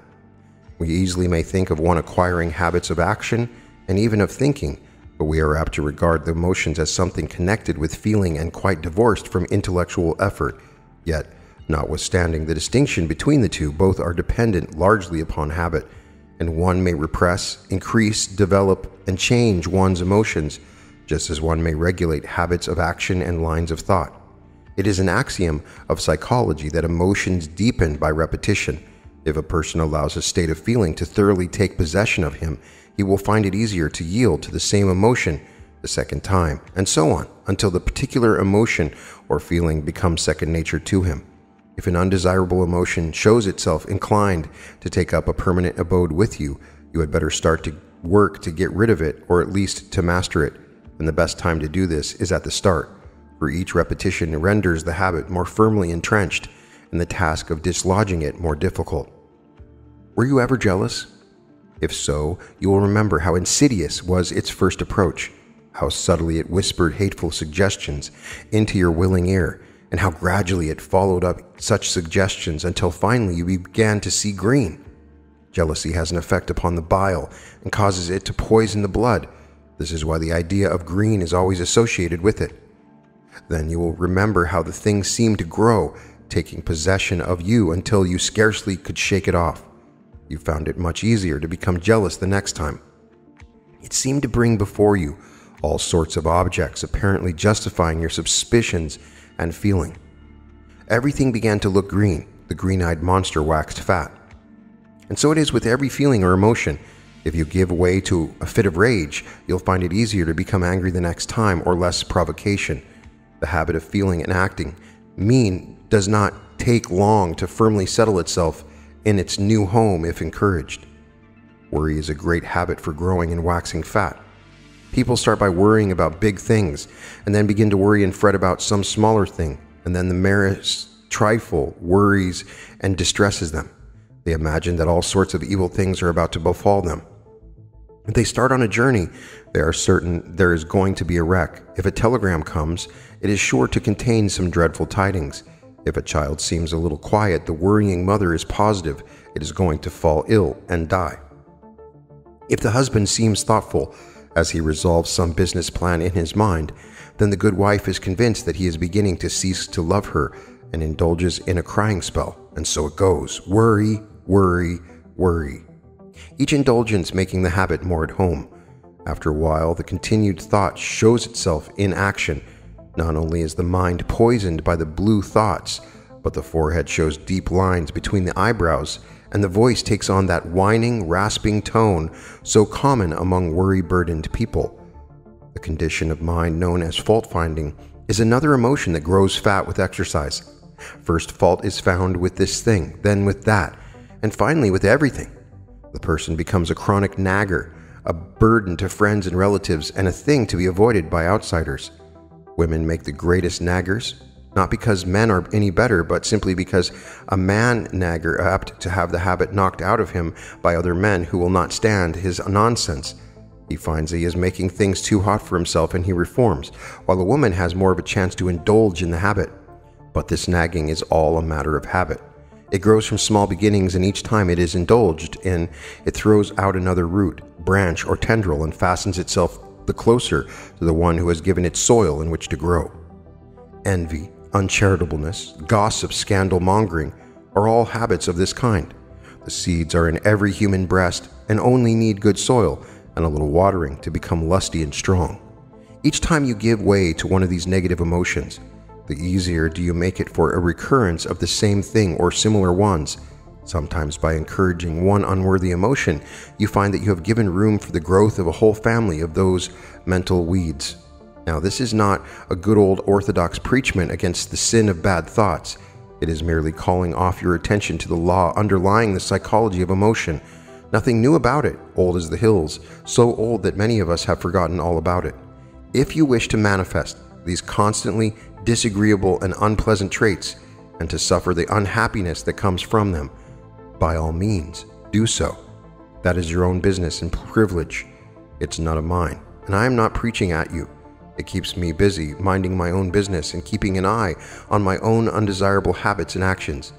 We easily may think of one acquiring habits of action and even of thinking, but we are apt to regard the emotions as something connected with feeling and quite divorced from intellectual effort. Yet, notwithstanding the distinction between the two, both are dependent largely upon habit, and one may repress, increase, develop, and change one's emotions, just as one may regulate habits of action and lines of thought. It is an axiom of psychology that emotions deepen by repetition if a person allows a state of feeling to thoroughly take possession of him, he will find it easier to yield to the same emotion the second time, and so on, until the particular emotion or feeling becomes second nature to him. If an undesirable emotion shows itself inclined to take up a permanent abode with you, you had better start to work to get rid of it or at least to master it. And the best time to do this is at the start, for each repetition renders the habit more firmly entrenched and the task of dislodging it more difficult. Were you ever jealous? If so, you will remember how insidious was its first approach, how subtly it whispered hateful suggestions into your willing ear, and how gradually it followed up such suggestions until finally you began to see green. Jealousy has an effect upon the bile and causes it to poison the blood. This is why the idea of green is always associated with it. Then you will remember how the thing seemed to grow, taking possession of you until you scarcely could shake it off. You found it much easier to become jealous the next time. It seemed to bring before you all sorts of objects, apparently justifying your suspicions and feeling. Everything began to look green. The green eyed monster waxed fat. And so it is with every feeling or emotion. If you give way to a fit of rage, you'll find it easier to become angry the next time or less provocation. The habit of feeling and acting mean does not take long to firmly settle itself in its new home if encouraged. Worry is a great habit for growing and waxing fat. People start by worrying about big things and then begin to worry and fret about some smaller thing, and then the merest trifle worries and distresses them. They imagine that all sorts of evil things are about to befall them. If they start on a journey, they are certain there is going to be a wreck. If a telegram comes, it is sure to contain some dreadful tidings. If a child seems a little quiet, the worrying mother is positive it is going to fall ill and die. If the husband seems thoughtful as he resolves some business plan in his mind, then the good wife is convinced that he is beginning to cease to love her and indulges in a crying spell. And so it goes worry, worry, worry. Each indulgence making the habit more at home. After a while, the continued thought shows itself in action not only is the mind poisoned by the blue thoughts, but the forehead shows deep lines between the eyebrows, and the voice takes on that whining, rasping tone so common among worry burdened people. The condition of mind known as fault finding is another emotion that grows fat with exercise. First, fault is found with this thing, then with that, and finally with everything. The person becomes a chronic nagger, a burden to friends and relatives, and a thing to be avoided by outsiders. Women make the greatest naggers, not because men are any better, but simply because a man nagger uh, apt to have the habit knocked out of him by other men who will not stand his nonsense. He finds he is making things too hot for himself and he reforms, while a woman has more of a chance to indulge in the habit. But this nagging is all a matter of habit. It grows from small beginnings, and each time it is indulged in, it throws out another root, branch, or tendril and fastens itself the closer to the one who has given it soil in which to grow. Envy, uncharitableness, gossip, scandal mongering are all habits of this kind. The seeds are in every human breast and only need good soil and a little watering to become lusty and strong. Each time you give way to one of these negative emotions, the easier do you make it for a recurrence of the same thing or similar ones Sometimes, by encouraging one unworthy emotion, you find that you have given room for the growth of a whole family of those mental weeds. Now, this is not a good old orthodox preachment against the sin of bad thoughts. It is merely calling off your attention to the law underlying the psychology of emotion. Nothing new about it, old as the hills, so old that many of us have forgotten all about it. If you wish to manifest these constantly disagreeable and unpleasant traits, and to suffer the unhappiness that comes from them, by all means, do so. That is your own business and privilege. It's none of mine, and I am not preaching at you. It keeps me busy minding my own business and keeping an eye on my own undesirable habits and actions.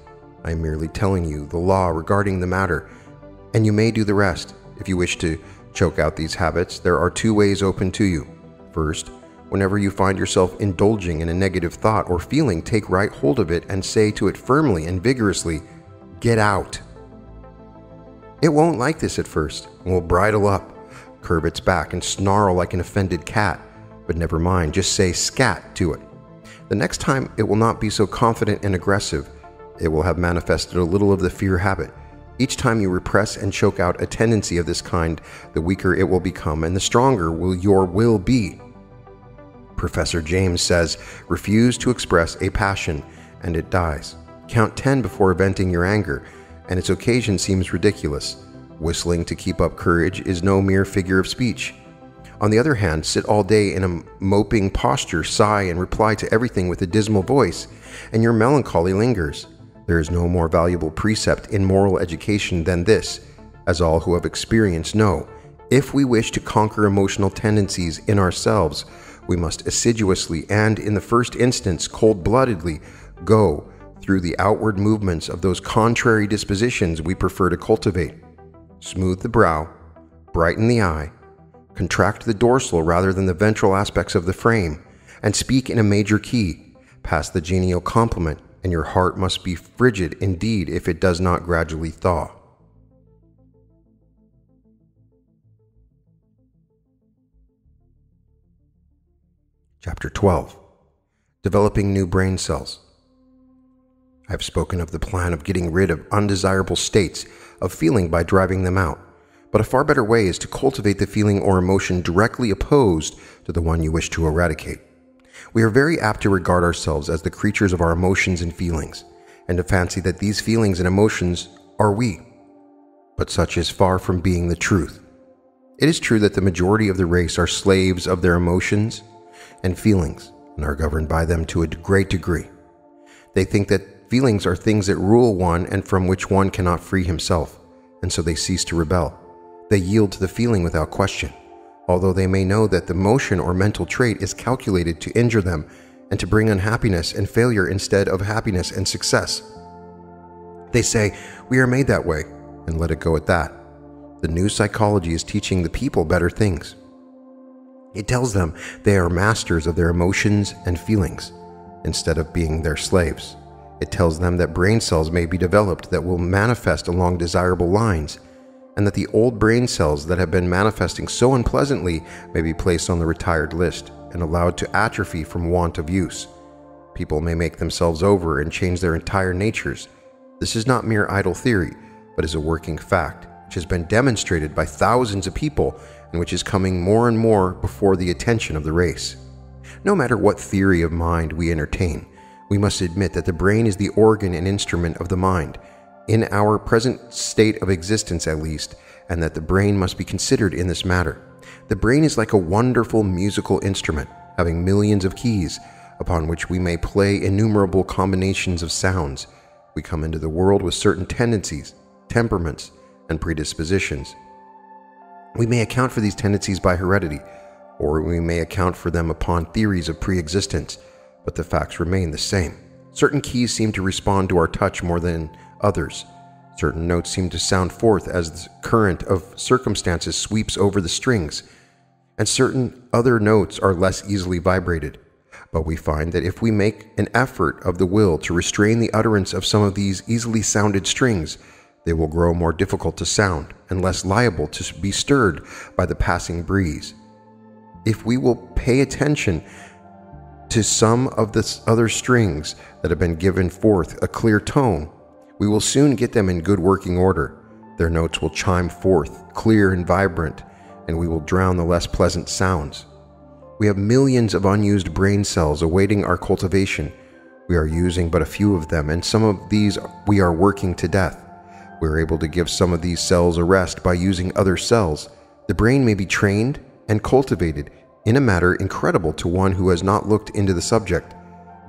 I am merely telling you the law regarding the matter, and you may do the rest. If you wish to choke out these habits, there are two ways open to you. First, whenever you find yourself indulging in a negative thought or feeling, take right hold of it and say to it firmly and vigorously, Get out. It won't like this at first and will bridle up, curve its back, and snarl like an offended cat. But never mind, just say scat to it. The next time, it will not be so confident and aggressive. It will have manifested a little of the fear habit. Each time you repress and choke out a tendency of this kind, the weaker it will become and the stronger will your will be. Professor James says, refuse to express a passion and it dies. Count 10 before venting your anger, and its occasion seems ridiculous. Whistling to keep up courage is no mere figure of speech. On the other hand, sit all day in a moping posture, sigh, and reply to everything with a dismal voice, and your melancholy lingers. There is no more valuable precept in moral education than this, as all who have experience know. If we wish to conquer emotional tendencies in ourselves, we must assiduously and, in the first instance, cold bloodedly go through the outward movements of those contrary dispositions we prefer to cultivate. Smooth the brow, brighten the eye, Contract the dorsal rather than the ventral aspects of the frame, and speak in a major key. Pass the genial compliment, and your heart must be frigid indeed if it does not gradually thaw. Chapter 12 Developing New Brain Cells. I have spoken of the plan of getting rid of undesirable states of feeling by driving them out. But a far better way is to cultivate the feeling or emotion directly opposed to the one you wish to eradicate. We are very apt to regard ourselves as the creatures of our emotions and feelings, and to fancy that these feelings and emotions are we. But such is far from being the truth. It is true that the majority of the race are slaves of their emotions and feelings and are governed by them to a great degree. They think that feelings are things that rule one and from which one cannot free himself, and so they cease to rebel. They yield to the feeling without question, although they may know that the motion or mental trait is calculated to injure them and to bring unhappiness and failure instead of happiness and success. They say, We are made that way, and let it go at that. The new psychology is teaching the people better things. It tells them they are masters of their emotions and feelings instead of being their slaves. It tells them that brain cells may be developed that will manifest along desirable lines and that the old brain cells that have been manifesting so unpleasantly may be placed on the retired list and allowed to atrophy from want of use. People may make themselves over and change their entire natures. This is not mere idle theory, but is a working fact, which has been demonstrated by thousands of people and which is coming more and more before the attention of the race. No matter what theory of mind we entertain, we must admit that the brain is the organ and instrument of the mind, in our present state of existence at least, and that the brain must be considered in this matter. The brain is like a wonderful musical instrument, having millions of keys, upon which we may play innumerable combinations of sounds. We come into the world with certain tendencies, temperaments, and predispositions. We may account for these tendencies by heredity, or we may account for them upon theories of pre existence, but the facts remain the same. Certain keys seem to respond to our touch more than others. Certain notes seem to sound forth as the current of circumstances sweeps over the strings, and certain other notes are less easily vibrated. But we find that if we make an effort of the will to restrain the utterance of some of these easily sounded strings, they will grow more difficult to sound and less liable to be stirred by the passing breeze. If we will pay attention to some of the other strings that have been given forth a clear tone, we will soon get them in good working order. Their notes will chime forth, clear and vibrant, and we will drown the less pleasant sounds. We have millions of unused brain cells awaiting our cultivation. We are using but a few of them, and some of these we are working to death. We are able to give some of these cells a rest by using other cells. The brain may be trained and cultivated in a matter incredible to one who has not looked into the subject.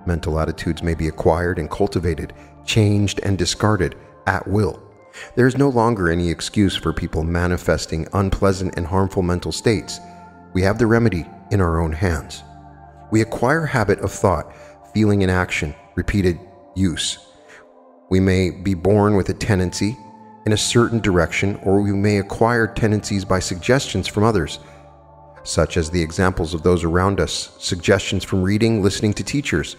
Mental attitudes may be acquired and cultivated changed, and discarded at will. There is no longer any excuse for people manifesting unpleasant and harmful mental states. We have the remedy in our own hands. We acquire habit of thought, feeling, and action, repeated use. We may be born with a tendency in a certain direction, or we may acquire tendencies by suggestions from others, such as the examples of those around us, suggestions from reading, listening to teachers.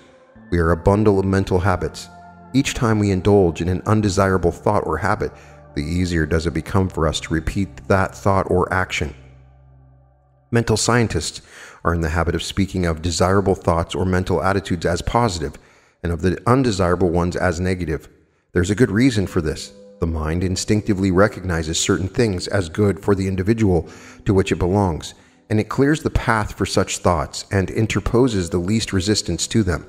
We are a bundle of mental habits. Each time we indulge in an undesirable thought or habit, the easier does it become for us to repeat that thought or action. Mental scientists are in the habit of speaking of desirable thoughts or mental attitudes as positive and of the undesirable ones as negative. There's a good reason for this. The mind instinctively recognizes certain things as good for the individual to which it belongs, and it clears the path for such thoughts and interposes the least resistance to them.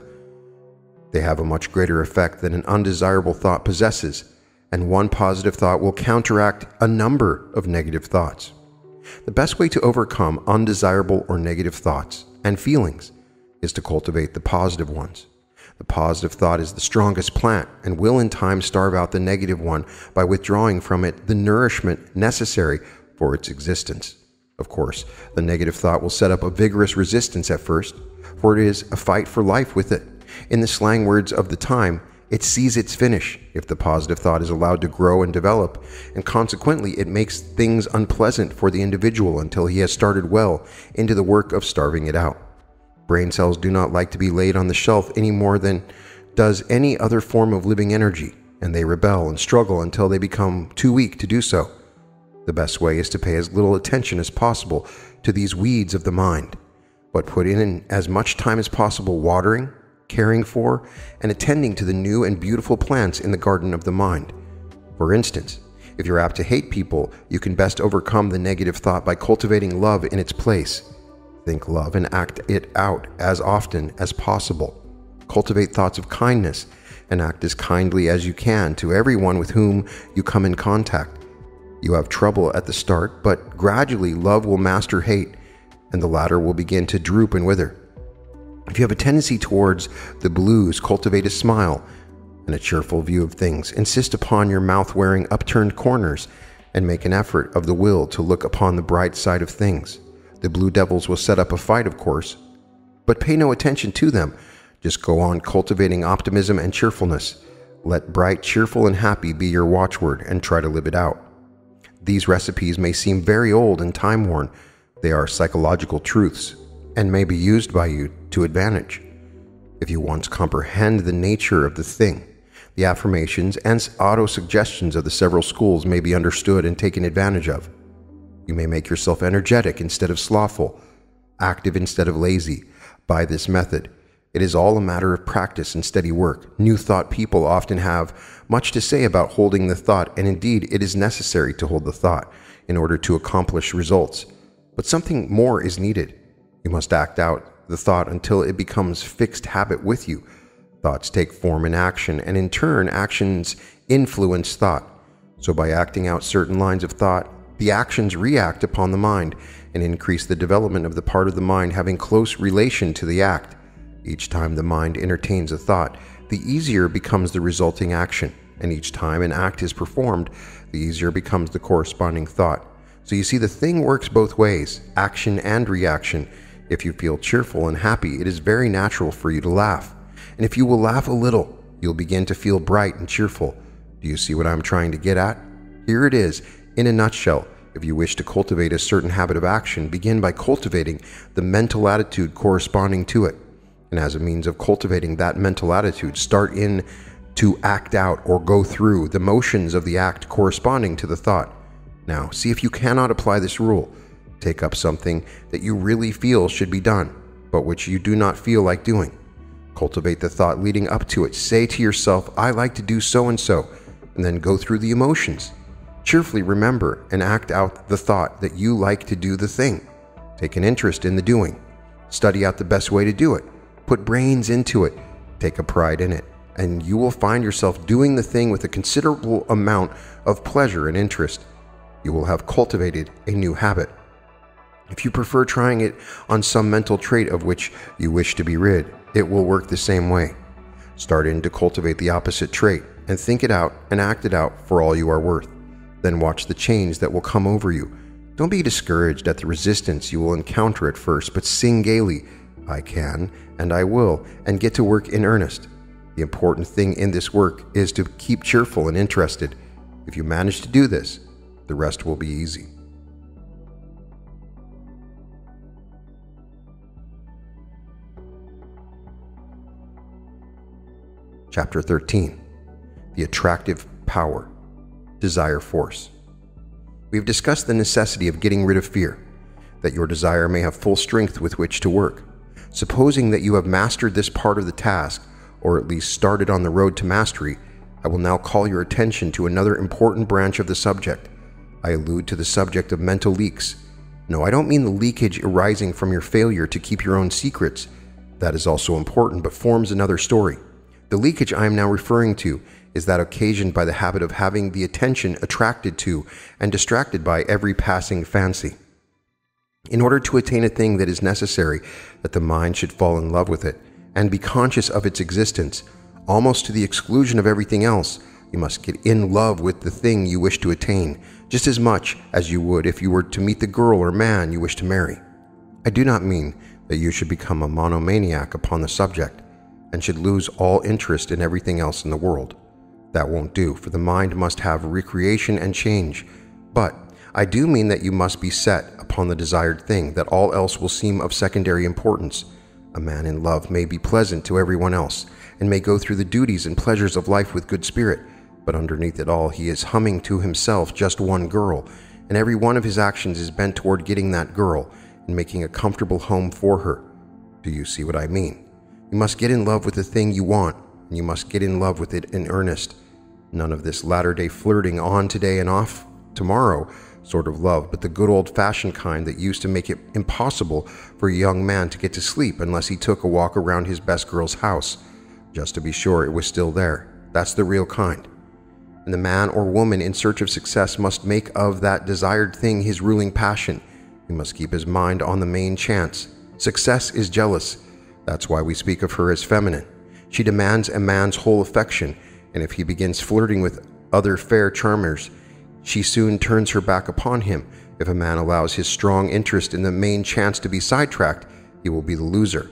They have a much greater effect than an undesirable thought possesses, and one positive thought will counteract a number of negative thoughts. The best way to overcome undesirable or negative thoughts and feelings is to cultivate the positive ones. The positive thought is the strongest plant and will in time starve out the negative one by withdrawing from it the nourishment necessary for its existence. Of course, the negative thought will set up a vigorous resistance at first, for it is a fight for life with it. In the slang words of the time, it sees its finish if the positive thought is allowed to grow and develop, and consequently, it makes things unpleasant for the individual until he has started well into the work of starving it out. Brain cells do not like to be laid on the shelf any more than does any other form of living energy, and they rebel and struggle until they become too weak to do so. The best way is to pay as little attention as possible to these weeds of the mind, but put in as much time as possible watering, caring for, and attending to the new and beautiful plants in the garden of the mind. For instance, if you're apt to hate people, you can best overcome the negative thought by cultivating love in its place. Think love and act it out as often as possible. Cultivate thoughts of kindness and act as kindly as you can to everyone with whom you come in contact. You have trouble at the start, but gradually love will master hate, and the latter will begin to droop and wither. If you have a tendency towards the blues, cultivate a smile and a cheerful view of things. Insist upon your mouth wearing upturned corners and make an effort of the will to look upon the bright side of things. The Blue Devils will set up a fight, of course, but pay no attention to them. Just go on cultivating optimism and cheerfulness. Let bright, cheerful, and happy be your watchword and try to live it out. These recipes may seem very old and time worn. They are psychological truths and may be used by you to advantage. If you once comprehend the nature of the thing, the affirmations and auto suggestions of the several schools may be understood and taken advantage of. You may make yourself energetic instead of slothful, active instead of lazy by this method. It is all a matter of practice and steady work. New thought people often have much to say about holding the thought, and indeed it is necessary to hold the thought in order to accomplish results. But something more is needed. You must act out the thought until it becomes fixed habit with you. Thoughts take form in action, and in turn, actions influence thought. So, by acting out certain lines of thought, the actions react upon the mind and increase the development of the part of the mind having close relation to the act. Each time the mind entertains a thought, the easier becomes the resulting action, and each time an act is performed, the easier becomes the corresponding thought. So you see, the thing works both ways action and reaction. If you feel cheerful and happy, it is very natural for you to laugh. And if you will laugh a little, you'll begin to feel bright and cheerful. Do you see what I'm trying to get at? Here it is in a nutshell, if you wish to cultivate a certain habit of action, begin by cultivating the mental attitude corresponding to it. And as a means of cultivating that mental attitude, start in to act out or go through the motions of the act corresponding to the thought. Now, see if you cannot apply this rule. Take up something that you really feel should be done, but which you do not feel like doing. Cultivate the thought leading up to it. Say to yourself, I like to do so and so, and then go through the emotions. Cheerfully remember and act out the thought that you like to do the thing. Take an interest in the doing. Study out the best way to do it. Put brains into it. Take a pride in it. And you will find yourself doing the thing with a considerable amount of pleasure and interest. You will have cultivated a new habit. If you prefer trying it on some mental trait of which you wish to be rid, it will work the same way. Start in to cultivate the opposite trait and think it out and act it out for all you are worth. Then watch the change that will come over you. Don't be discouraged at the resistance you will encounter at first, but sing gaily, I can, and I will, and get to work in earnest. The important thing in this work is to keep cheerful and interested. If you manage to do this, the rest will be easy. Chapter 13 The Attractive Power desire force. We've discussed the necessity of getting rid of fear, that your desire may have full strength with which to work. Supposing that you have mastered this part of the task, or at least started on the road to mastery, I will now call your attention to another important branch of the subject. I allude to the subject of mental leaks. No, I don't mean the leakage arising from your failure to keep your own secrets. That is also important, but forms another story. The leakage I am now referring to is that occasioned by the habit of having the attention attracted to and distracted by every passing fancy. In order to attain a thing that is necessary that the mind should fall in love with it and be conscious of its existence, almost to the exclusion of everything else, you must get in love with the thing you wish to attain, just as much as you would if you were to meet the girl or man you wish to marry. I do not mean that you should become a monomaniac upon the subject and should lose all interest in everything else in the world. That won't do, for the mind must have recreation and change. But I do mean that you must be set upon the desired thing, that all else will seem of secondary importance. A man in love may be pleasant to everyone else, and may go through the duties and pleasures of life with good spirit, but underneath it all he is humming to himself just one girl, and every one of his actions is bent toward getting that girl and making a comfortable home for her. Do you see what I mean? You must get in love with the thing you want, and you must get in love with it in earnest. None of this latter day flirting on today and off tomorrow sort of love, but the good old fashioned kind that used to make it impossible for a young man to get to sleep unless he took a walk around his best girl's house, just to be sure it was still there. That's the real kind. And the man or woman in search of success must make of that desired thing his ruling passion. He must keep his mind on the main chance. Success is jealous. That's why we speak of her as feminine. She demands a man's whole affection and if he begins flirting with other fair charmers, she soon turns her back upon him. If a man allows his strong interest in the main chance to be sidetracked, he will be the loser.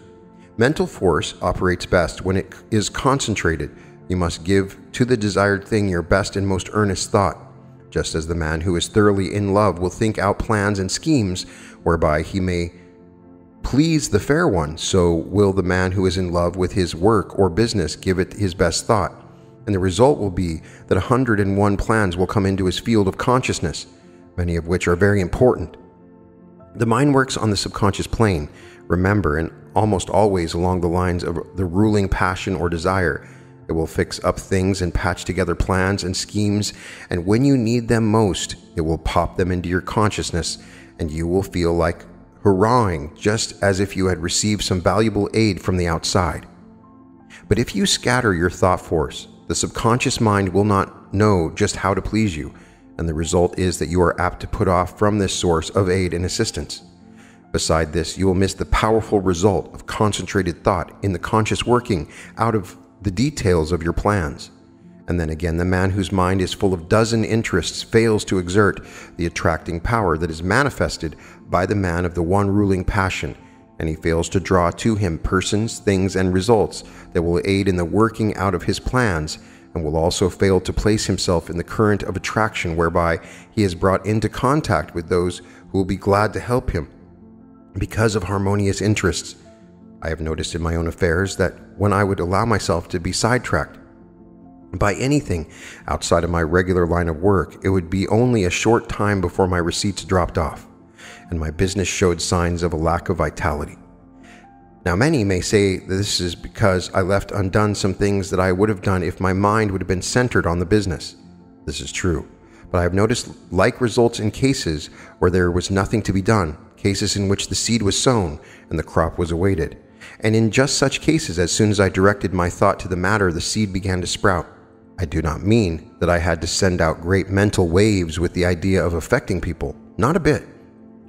Mental force operates best when it is concentrated. You must give to the desired thing your best and most earnest thought. Just as the man who is thoroughly in love will think out plans and schemes whereby he may please the fair one, so will the man who is in love with his work or business give it his best thought and the result will be that 101 plans will come into his field of consciousness, many of which are very important. The mind works on the subconscious plane, remember, and almost always along the lines of the ruling passion or desire. It will fix up things and patch together plans and schemes, and when you need them most, it will pop them into your consciousness, and you will feel like hurrahing just as if you had received some valuable aid from the outside. But if you scatter your thought force, the subconscious mind will not know just how to please you, and the result is that you are apt to put off from this source of aid and assistance. Beside this, you will miss the powerful result of concentrated thought in the conscious working out of the details of your plans. And then again, the man whose mind is full of dozen interests fails to exert the attracting power that is manifested by the man of the one ruling passion and he fails to draw to him persons, things, and results that will aid in the working out of his plans, and will also fail to place himself in the current of attraction whereby he is brought into contact with those who will be glad to help him because of harmonious interests. I have noticed in my own affairs that when I would allow myself to be sidetracked by anything outside of my regular line of work, it would be only a short time before my receipts dropped off and my business showed signs of a lack of vitality. Now, many may say this is because I left undone some things that I would have done if my mind would have been centered on the business. This is true, but I have noticed like results in cases where there was nothing to be done, cases in which the seed was sown and the crop was awaited. And in just such cases, as soon as I directed my thought to the matter, the seed began to sprout. I do not mean that I had to send out great mental waves with the idea of affecting people, not a bit.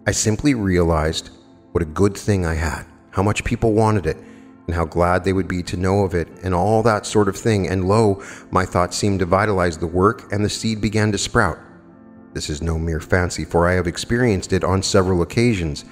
I simply realized what a good thing I had, how much people wanted it, and how glad they would be to know of it, and all that sort of thing. And lo, my thoughts seemed to vitalize the work, and the seed began to sprout. This is no mere fancy, for I have experienced it on several occasions.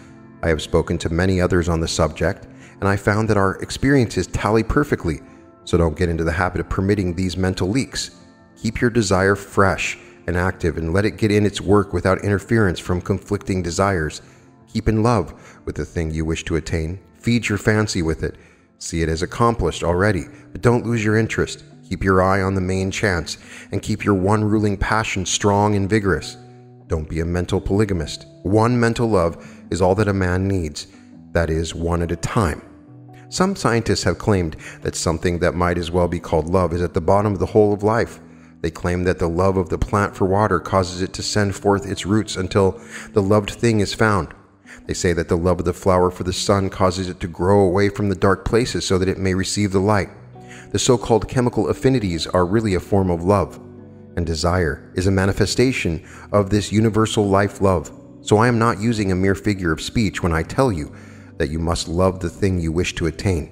I have spoken to many others on the subject, and I found that our experiences tally perfectly. So don't get into the habit of permitting these mental leaks. Keep your desire fresh and active and let it get in its work without interference from conflicting desires. Keep in love with the thing you wish to attain. Feed your fancy with it. See it as accomplished already, but don't lose your interest. Keep your eye on the main chance and keep your one ruling passion strong and vigorous. Don't be a mental polygamist. One mental love is all that a man needs, that is, one at a time. Some scientists have claimed that something that might as well be called love is at the bottom of the whole of life. They claim that the love of the plant for water causes it to send forth its roots until the loved thing is found. They say that the love of the flower for the sun causes it to grow away from the dark places so that it may receive the light. The so called chemical affinities are really a form of love, and desire is a manifestation of this universal life love. So I am not using a mere figure of speech when I tell you that you must love the thing you wish to attain.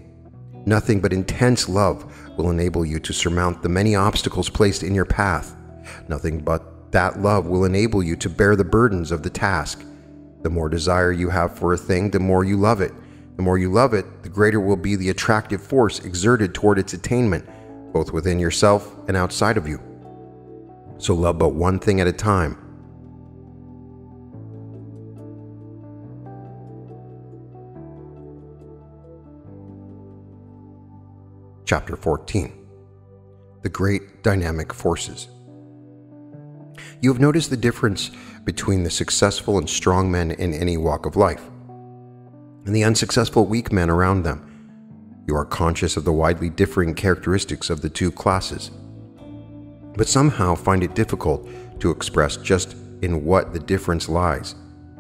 Nothing but intense love will enable you to surmount the many obstacles placed in your path. Nothing but that love will enable you to bear the burdens of the task. The more desire you have for a thing, the more you love it. The more you love it, the greater will be the attractive force exerted toward its attainment, both within yourself and outside of you. So love but one thing at a time. Chapter 14 The Great Dynamic Forces. You have noticed the difference between the successful and strong men in any walk of life and the unsuccessful weak men around them. You are conscious of the widely differing characteristics of the two classes, but somehow find it difficult to express just in what the difference lies.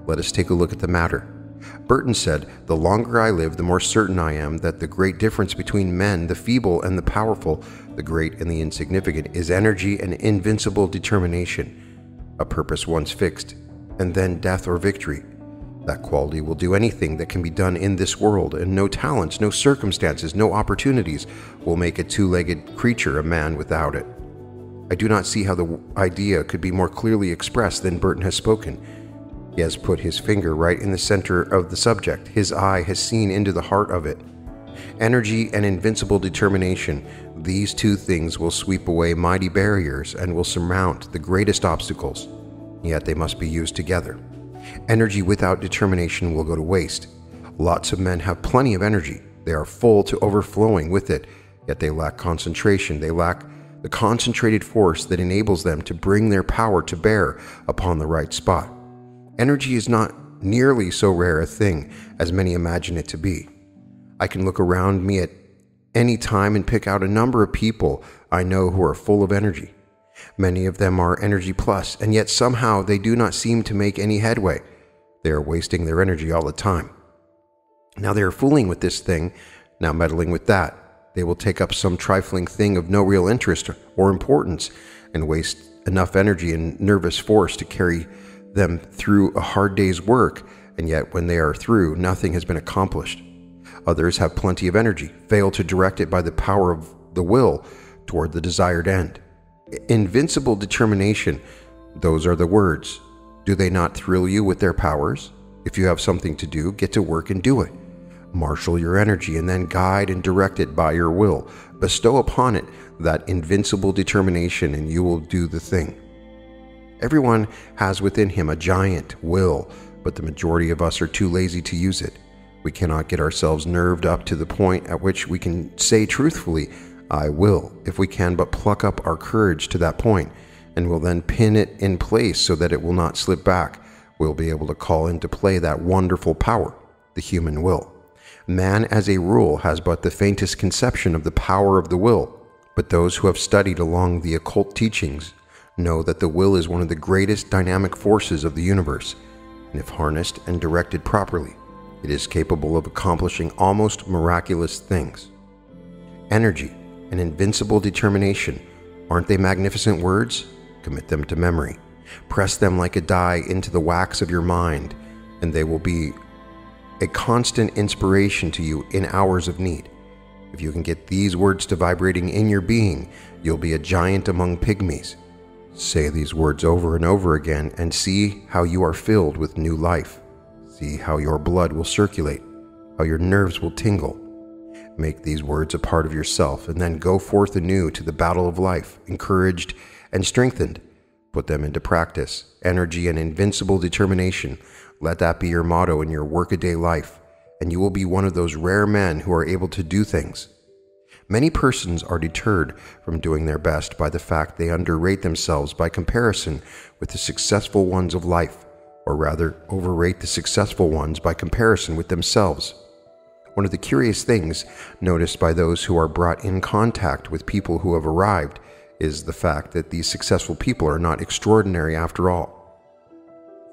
Let us take a look at the matter. Buxton said, The longer I live, the more certain I am that the great difference between men, the feeble and the powerful, the great and the insignificant, is energy and invincible determination, a purpose once fixed, and then death or victory. That quality will do anything that can be done in this world, and no talents, no circumstances, no opportunities will make a two legged creature a man without it. I do not see how the idea could be more clearly expressed than Buxton has spoken. He has put his finger right in the center of the subject. His eye has seen into the heart of it. Energy and invincible determination, these two things will sweep away mighty barriers and will surmount the greatest obstacles, yet they must be used together. Energy without determination will go to waste. Lots of men have plenty of energy. They are full to overflowing with it, yet they lack concentration. They lack the concentrated force that enables them to bring their power to bear upon the right spot. Energy is not nearly so rare a thing as many imagine it to be. I can look around me at any time and pick out a number of people I know who are full of energy. Many of them are energy plus, and yet somehow they do not seem to make any headway. They are wasting their energy all the time. Now they are fooling with this thing, now meddling with that. They will take up some trifling thing of no real interest or importance and waste enough energy and nervous force to carry them through a hard day's work, and yet when they are through, nothing has been accomplished. Others have plenty of energy, fail to direct it by the power of the will toward the desired end. Invincible determination, those are the words. Do they not thrill you with their powers? If you have something to do, get to work and do it. Marshal your energy and then guide and direct it by your will. Bestow upon it that invincible determination, and you will do the thing. Everyone has within him a giant will, but the majority of us are too lazy to use it. We cannot get ourselves nerved up to the point at which we can say truthfully, I will, if we can but pluck up our courage to that point, and will then pin it in place so that it will not slip back. We'll be able to call into play that wonderful power, the human will. Man, as a rule, has but the faintest conception of the power of the will, but those who have studied along the occult teachings know that the will is one of the greatest dynamic forces of the universe, and if harnessed and directed properly, it is capable of accomplishing almost miraculous things. Energy and invincible determination. Aren't they magnificent words? Commit them to memory. Press them like a die into the wax of your mind, and they will be a constant inspiration to you in hours of need. If you can get these words to vibrating in your being, you'll be a giant among pygmies. Say these words over and over again and see how you are filled with new life. See how your blood will circulate, how your nerves will tingle, Make these words a part of yourself, and then go forth anew to the battle of life, encouraged and strengthened. Put them into practice. Energy and invincible determination. Let that be your motto in your workaday life, and you will be one of those rare men who are able to do things. Many persons are deterred from doing their best by the fact they underrate themselves by comparison with the successful ones of life, or rather, overrate the successful ones by comparison with themselves. One of the curious things noticed by those who are brought in contact with people who have arrived is the fact that these successful people are not extraordinary after all.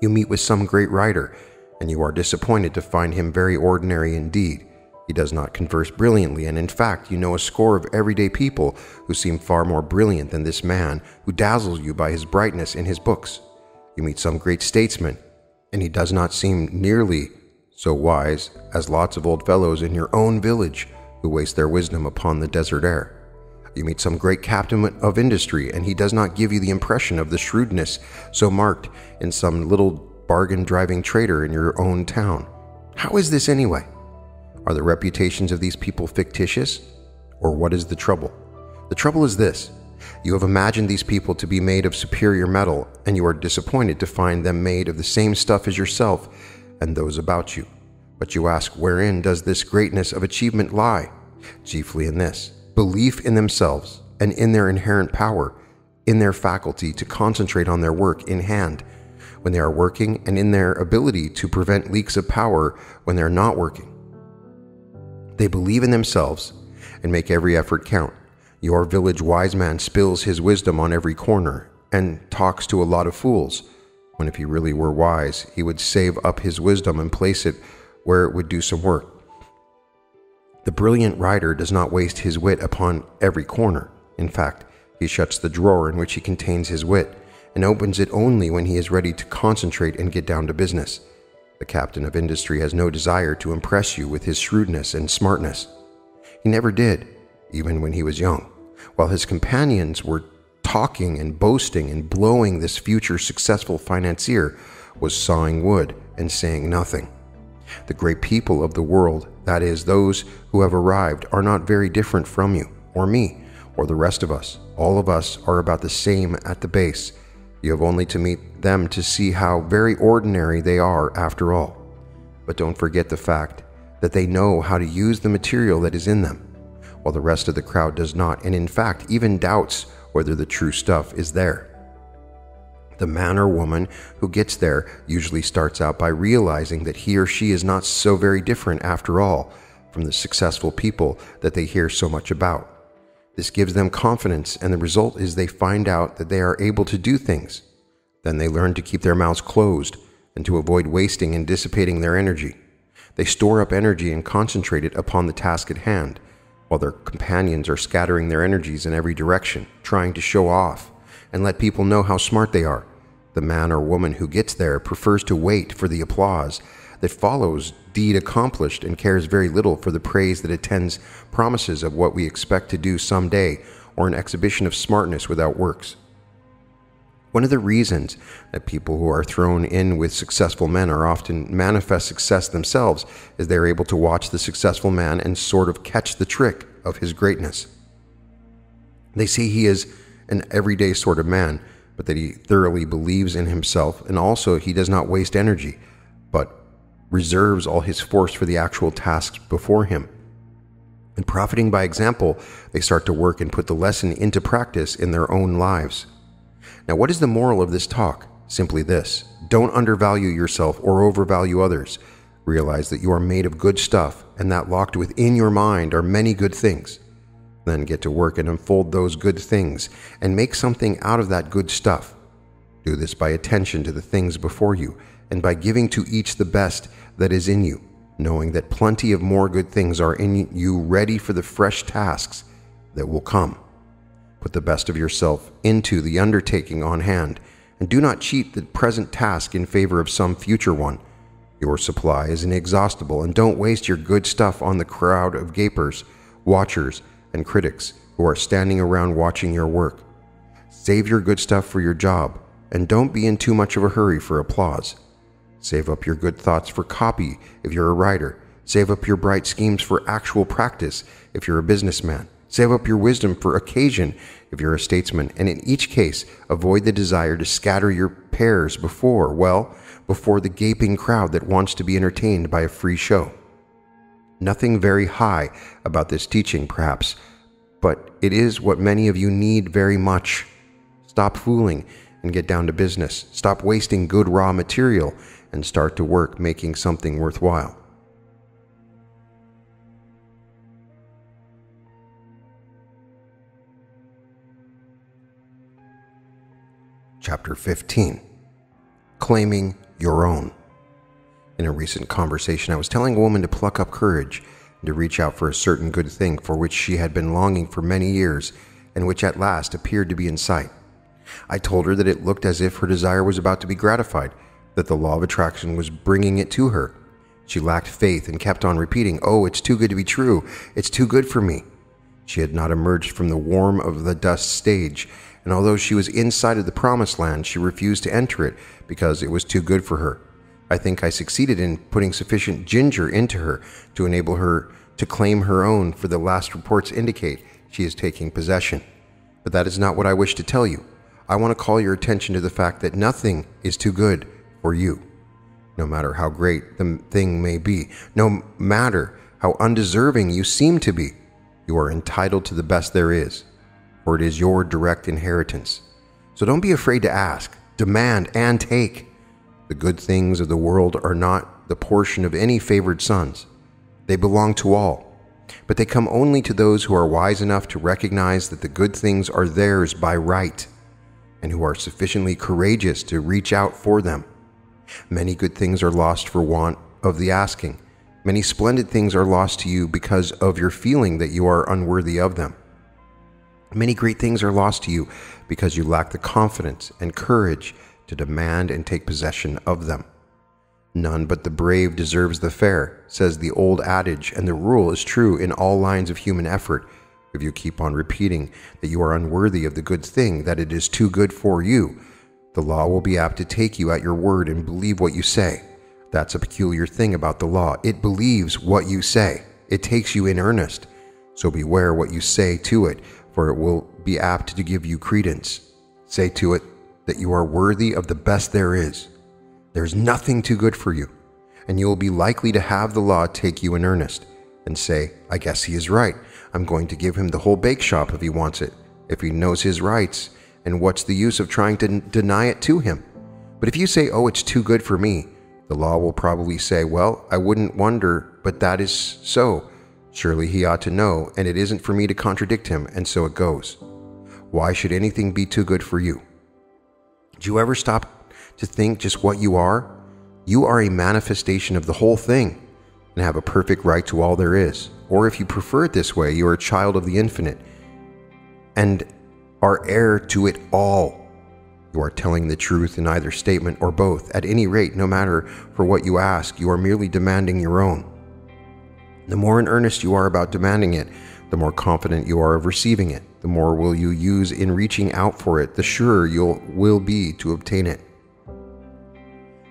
You meet with some great writer, and you are disappointed to find him very ordinary indeed. He does not converse brilliantly, and in fact, you know a score of everyday people who seem far more brilliant than this man who dazzles you by his brightness in his books. You meet some great statesman, and he does not seem nearly so wise as lots of old fellows in your own village who waste their wisdom upon the desert air. You meet some great captain of industry, and he does not give you the impression of the shrewdness so marked in some little bargain driving trader in your own town. How is this anyway? Are the reputations of these people fictitious? Or what is the trouble? The trouble is this you have imagined these people to be made of superior metal, and you are disappointed to find them made of the same stuff as yourself and those about you. But you ask, wherein does this greatness of achievement lie? Chiefly in this belief in themselves and in their inherent power, in their faculty to concentrate on their work in hand when they are working, and in their ability to prevent leaks of power when they are not working. They believe in themselves and make every effort count. Your village wise man spills his wisdom on every corner and talks to a lot of fools, when if he really were wise, he would save up his wisdom and place it where it would do some work. The brilliant writer does not waste his wit upon every corner. In fact, he shuts the drawer in which he contains his wit and opens it only when he is ready to concentrate and get down to business. The captain of industry has no desire to impress you with his shrewdness and smartness. He never did, even when he was young. While his companions were talking and boasting and blowing, this future successful financier was sawing wood and saying nothing. The great people of the world, that is, those who have arrived, are not very different from you, or me, or the rest of us. All of us are about the same at the base you have only to meet them to see how very ordinary they are after all. But don't forget the fact that they know how to use the material that is in them, while the rest of the crowd does not, and in fact even doubts whether the true stuff is there. The man or woman who gets there usually starts out by realizing that he or she is not so very different after all from the successful people that they hear so much about. This gives them confidence, and the result is they find out that they are able to do things. Then they learn to keep their mouths closed and to avoid wasting and dissipating their energy. They store up energy and concentrate it upon the task at hand, while their companions are scattering their energies in every direction, trying to show off and let people know how smart they are. The man or woman who gets there prefers to wait for the applause that follows deed accomplished and cares very little for the praise that attends promises of what we expect to do some day or an exhibition of smartness without works. One of the reasons that people who are thrown in with successful men are often manifest success themselves is they're able to watch the successful man and sort of catch the trick of his greatness. They see he is an everyday sort of man, but that he thoroughly believes in himself and also he does not waste energy, but reserves all his force for the actual tasks before him. And profiting by example, they start to work and put the lesson into practice in their own lives. Now, what is the moral of this talk? Simply this don't undervalue yourself or overvalue others. Realize that you are made of good stuff and that locked within your mind are many good things. Then get to work and unfold those good things and make something out of that good stuff. Do this by attention to the things before you and by giving to each the best that is in you, knowing that plenty of more good things are in you ready for the fresh tasks that will come. Put the best of yourself into the undertaking on hand, and do not cheat the present task in favor of some future one. Your supply is inexhaustible, and don't waste your good stuff on the crowd of gapers, watchers, and critics who are standing around watching your work. Save your good stuff for your job, and don't be in too much of a hurry for applause. Save up your good thoughts for copy if you're a writer. Save up your bright schemes for actual practice if you're a businessman. Save up your wisdom for occasion if you're a statesman. And in each case, avoid the desire to scatter your pears before, well, before the gaping crowd that wants to be entertained by a free show. Nothing very high about this teaching, perhaps, but it is what many of you need very much. Stop fooling and get down to business. Stop wasting good raw material and start to work making something worthwhile. Chapter 15 Claiming Your Own. In a recent conversation, I was telling a woman to pluck up courage and to reach out for a certain good thing for which she had been longing for many years and which at last appeared to be in sight. I told her that it looked as if her desire was about to be gratified, that the law of attraction was bringing it to her. She lacked faith and kept on repeating, Oh, it's too good to be true. It's too good for me. She had not emerged from the warm of the dust stage, and although she was inside of the promised land, she refused to enter it because it was too good for her. I think I succeeded in putting sufficient ginger into her to enable her to claim her own, for the last reports indicate she is taking possession. But that is not what I wish to tell you. I want to call your attention to the fact that nothing is too good for you, no matter how great the thing may be, no matter how undeserving you seem to be. You are entitled to the best there is, for it is your direct inheritance. So don't be afraid to ask, demand, and take. The good things of the world are not the portion of any favored sons. They belong to all, but they come only to those who are wise enough to recognize that the good things are theirs by right, and who are sufficiently courageous to reach out for them. Many good things are lost for want of the asking, Many splendid things are lost to you because of your feeling that you are unworthy of them. Many great things are lost to you because you lack the confidence and courage to demand and take possession of them. None but the brave deserves the fair, says the old adage, and the rule is true in all lines of human effort. If you keep on repeating that you are unworthy of the good thing, that it is too good for you, the law will be apt to take you at your word and believe what you say. That's a peculiar thing about the law. It believes what you say, it takes you in earnest. So beware what you say to it, for it will be apt to give you credence. Say to it that you are worthy of the best there is. There's nothing too good for you, and you will be likely to have the law take you in earnest and say, I guess he is right. I'm going to give him the whole bake shop if he wants it, if he knows his rights, and what's the use of trying to deny it to him? But if you say, Oh, it's too good for me, the law will probably say, Well, I wouldn't wonder, but that is so. Surely he ought to know, and it isn't for me to contradict him, and so it goes. Why should anything be too good for you? Do you ever stop to think just what you are? You are a manifestation of the whole thing and have a perfect right to all there is. Or if you prefer it this way, you are a child of the infinite and are heir to it all. You are telling the truth in either statement or both. At any rate, no matter for what you ask, you are merely demanding your own. The more in earnest you are about demanding it, the more confident you are of receiving it. The more will you use in reaching out for it, the surer you will be to obtain it.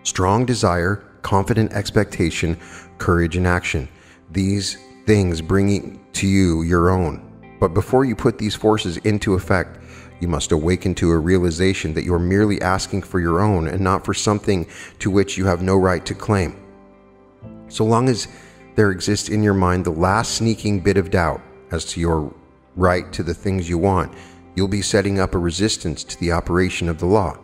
Strong desire, confident expectation, courage in action. These things bringing to you your own. But before you put these forces into effect, you must awaken to a realization that you are merely asking for your own and not for something to which you have no right to claim. So long as there exists in your mind the last sneaking bit of doubt as to your right to the things you want, you'll be setting up a resistance to the operation of the law.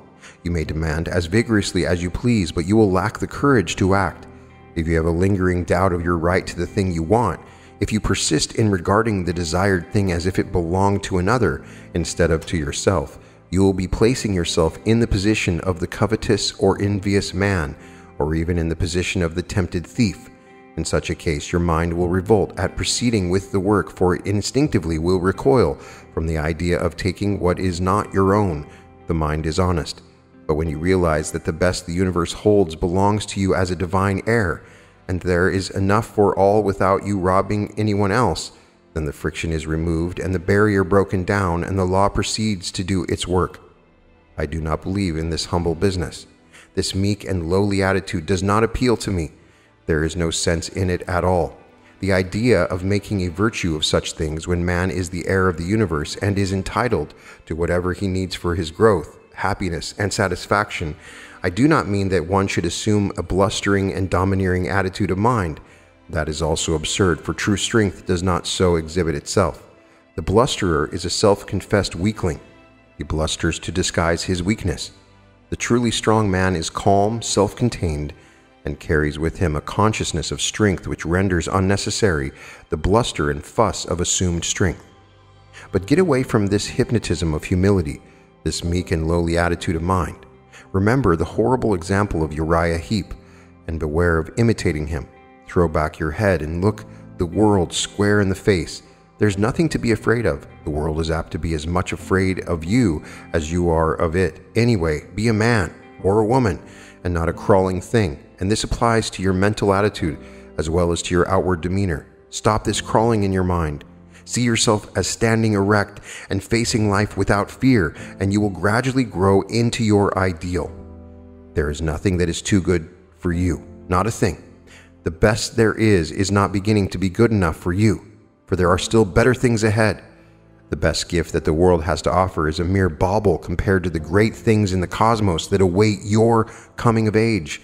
You may demand as vigorously as you please, but you will lack the courage to act. If you have a lingering doubt of your right to the thing you want, if you persist in regarding the desired thing as if it belonged to another instead of to yourself, you will be placing yourself in the position of the covetous or envious man, or even in the position of the tempted thief. In such a case, your mind will revolt at proceeding with the work, for it instinctively will recoil from the idea of taking what is not your own. The mind is honest. But when you realize that the best the universe holds belongs to you as a divine heir, and there is enough for all without you robbing anyone else, then the friction is removed and the barrier broken down, and the law proceeds to do its work. I do not believe in this humble business. This meek and lowly attitude does not appeal to me. There is no sense in it at all. The idea of making a virtue of such things when man is the heir of the universe and is entitled to whatever he needs for his growth, happiness, and satisfaction I do not mean that one should assume a blustering and domineering attitude of mind. That is also absurd, for true strength does not so exhibit itself. The blusterer is a self confessed weakling. He blusters to disguise his weakness. The truly strong man is calm, self contained, and carries with him a consciousness of strength which renders unnecessary the bluster and fuss of assumed strength. But get away from this hypnotism of humility, this meek and lowly attitude of mind. Remember the horrible example of Uriah Heep, and beware of imitating him. Throw back your head and look the world square in the face. There's nothing to be afraid of. The world is apt to be as much afraid of you as you are of it. Anyway, be a man or a woman and not a crawling thing. And this applies to your mental attitude as well as to your outward demeanor. Stop this crawling in your mind. See yourself as standing erect and facing life without fear, and you will gradually grow into your ideal. There is nothing that is too good for you, not a thing. The best there is is not beginning to be good enough for you, for there are still better things ahead. The best gift that the world has to offer is a mere bauble compared to the great things in the cosmos that await your coming of age.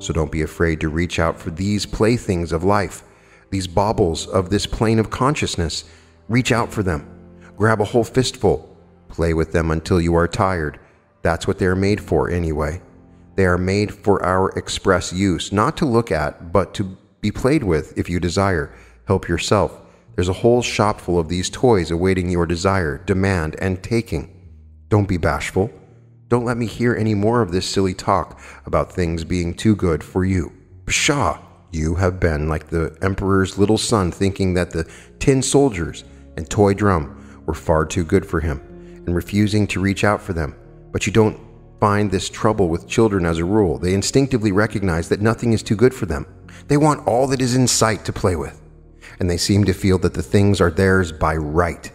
So don't be afraid to reach out for these playthings of life, these baubles of this plane of consciousness Reach out for them. Grab a whole fistful. Play with them until you are tired. That's what they are made for, anyway. They are made for our express use, not to look at, but to be played with if you desire. Help yourself. There's a whole shop full of these toys awaiting your desire, demand, and taking. Don't be bashful. Don't let me hear any more of this silly talk about things being too good for you. Pshaw! You have been like the Emperor's little son, thinking that the tin soldiers and Toy Drum were far too good for him and refusing to reach out for them. But you don't find this trouble with children as a rule. They instinctively recognize that nothing is too good for them. They want all that is in sight to play with, and they seem to feel that the things are theirs by right.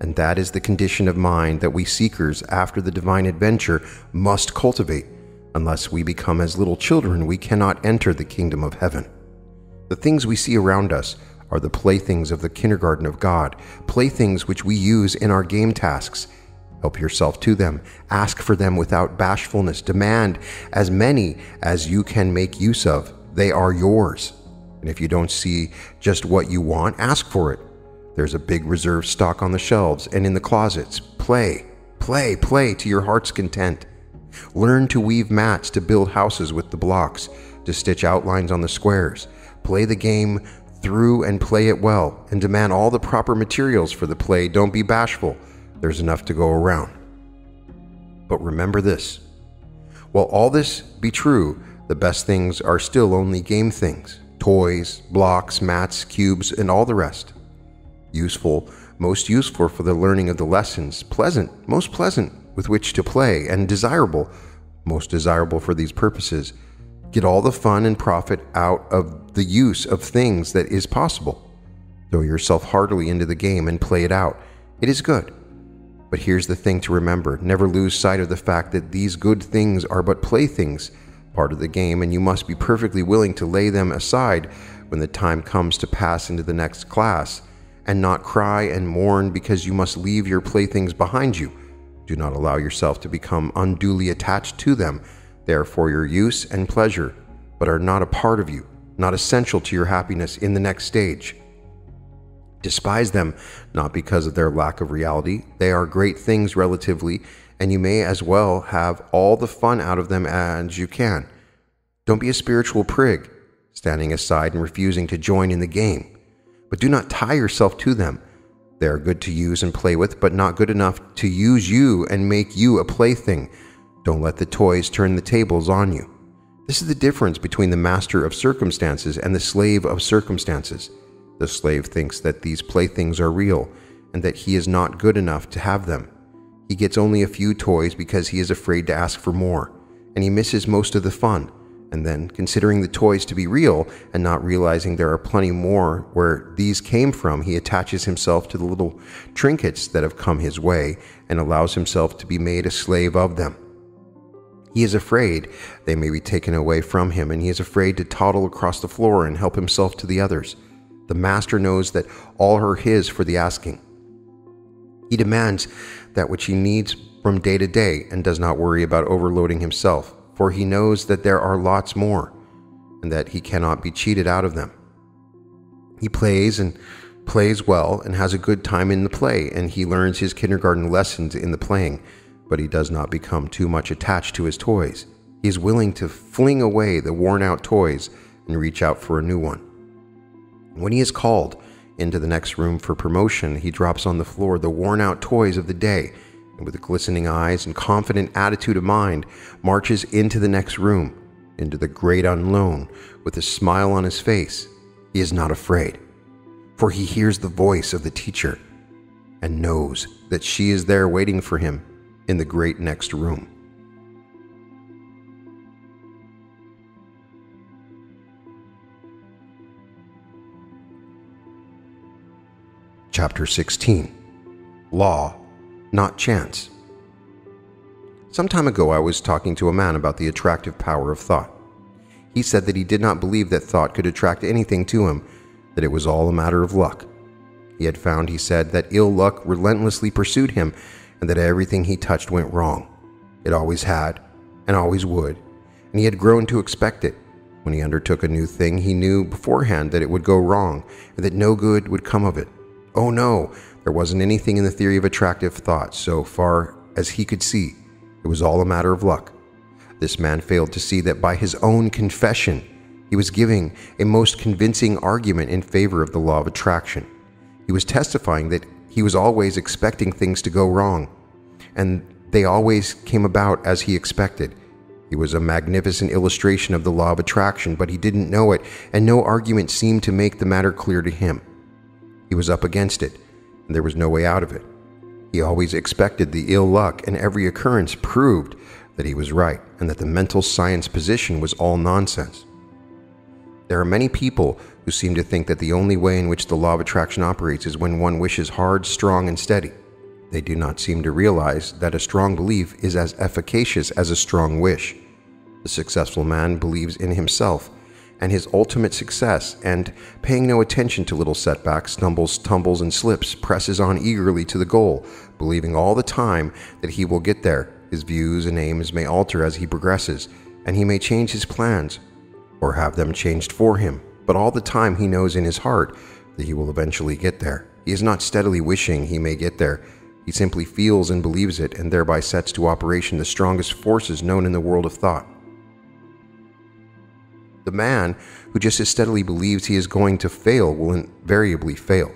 And that is the condition of mind that we seekers after the divine adventure must cultivate. Unless we become as little children, we cannot enter the kingdom of heaven. The things we see around us are the playthings of the kindergarten of God, playthings which we use in our game tasks. Help yourself to them. Ask for them without bashfulness. Demand as many as you can make use of. They are yours. And if you don't see just what you want, ask for it. There's a big reserve stock on the shelves and in the closets. Play, play, play to your heart's content. Learn to weave mats to build houses with the blocks, to stitch outlines on the squares. Play the game through and play it well, and demand all the proper materials for the play. Don't be bashful, there's enough to go around. But remember this while all this be true, the best things are still only game things toys, blocks, mats, cubes, and all the rest. Useful, most useful for the learning of the lessons, pleasant, most pleasant with which to play, and desirable, most desirable for these purposes Get all the fun and profit out of the use of things that is possible. Throw yourself heartily into the game and play it out. It is good. But here's the thing to remember never lose sight of the fact that these good things are but playthings, part of the game, and you must be perfectly willing to lay them aside when the time comes to pass into the next class, and not cry and mourn because you must leave your playthings behind you. Do not allow yourself to become unduly attached to them they are for your use and pleasure, but are not a part of you, not essential to your happiness in the next stage. Despise them not because of their lack of reality. They are great things relatively, and you may as well have all the fun out of them as you can. Don't be a spiritual prig, standing aside and refusing to join in the game. But do not tie yourself to them. They are good to use and play with, but not good enough to use you and make you a plaything don't let the toys turn the tables on you. This is the difference between the master of circumstances and the slave of circumstances. The slave thinks that these playthings are real and that he is not good enough to have them. He gets only a few toys because he is afraid to ask for more, and he misses most of the fun. And then, considering the toys to be real and not realizing there are plenty more where these came from, he attaches himself to the little trinkets that have come his way and allows himself to be made a slave of them. He is afraid they may be taken away from him, and he is afraid to toddle across the floor and help himself to the others. The master knows that all are his for the asking. He demands that which he needs from day to day and does not worry about overloading himself, for he knows that there are lots more and that he cannot be cheated out of them. He plays and plays well and has a good time in the play, and he learns his kindergarten lessons in the playing but he does not become too much attached to his toys. He is willing to fling away the worn out toys and reach out for a new one. When he is called into the next room for promotion, he drops on the floor the worn out toys of the day and, with glistening eyes and confident attitude of mind, marches into the next room, into the great unknown, with a smile on his face. He is not afraid. for he hears the voice of the teacher and knows that she is there waiting for him in the great next room. Chapter 16 Law, Not Chance. Some time ago, I was talking to a man about the attractive power of thought. He said that he did not believe that thought could attract anything to him, that it was all a matter of luck. He had found, he said, that ill luck relentlessly pursued him and that everything he touched went wrong. It always had, and always would, and he had grown to expect it. When he undertook a new thing, he knew beforehand that it would go wrong and that no good would come of it. Oh no, there wasn't anything in the theory of attractive thought so far as he could see. It was all a matter of luck. This man failed to see that by his own confession, he was giving a most convincing argument in favor of the law of attraction. He was testifying that he was always expecting things to go wrong, and they always came about as he expected. He was a magnificent illustration of the law of attraction, but he didn't know it, and no argument seemed to make the matter clear to him. He was up against it, and there was no way out of it. He always expected the ill luck, and every occurrence proved that he was right and that the mental science position was all nonsense. There are many people who seem to think that the only way in which the law of attraction operates is when one wishes hard, strong, and steady. They do not seem to realize that a strong belief is as efficacious as a strong wish. The successful man believes in himself and his ultimate success, and paying no attention to little setbacks, stumbles, tumbles, and slips, presses on eagerly to the goal, believing all the time that he will get there. His views and aims may alter as he progresses, and he may change his plans, or have them changed for him, but all the time he knows in his heart that he will eventually get there. He is not steadily wishing he may get there. He simply feels and believes it, and thereby sets to operation the strongest forces known in the world of thought. The man who just as steadily believes he is going to fail will invariably fail.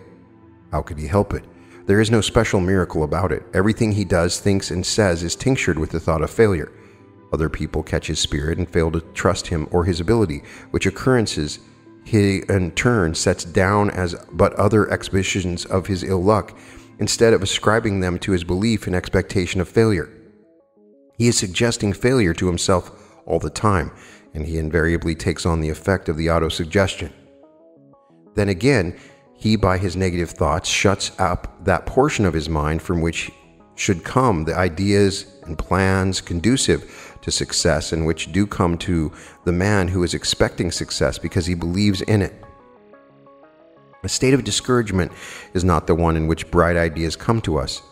How could he help it? There is no special miracle about it. Everything he does, thinks, and says is tinctured with the thought of failure. Other people catch his spirit and fail to trust him or his ability, which occurrences he in turn sets down as but other exhibitions of his ill luck, instead of ascribing them to his belief and expectation of failure. He is suggesting failure to himself all the time, and he invariably takes on the effect of the autosuggestion. Then again, he, by his negative thoughts, shuts up that portion of his mind from which should come the ideas and plans conducive to success and which do come to the man who is expecting success because he believes in it. A state of discouragement is not the one in which bright ideas come to us.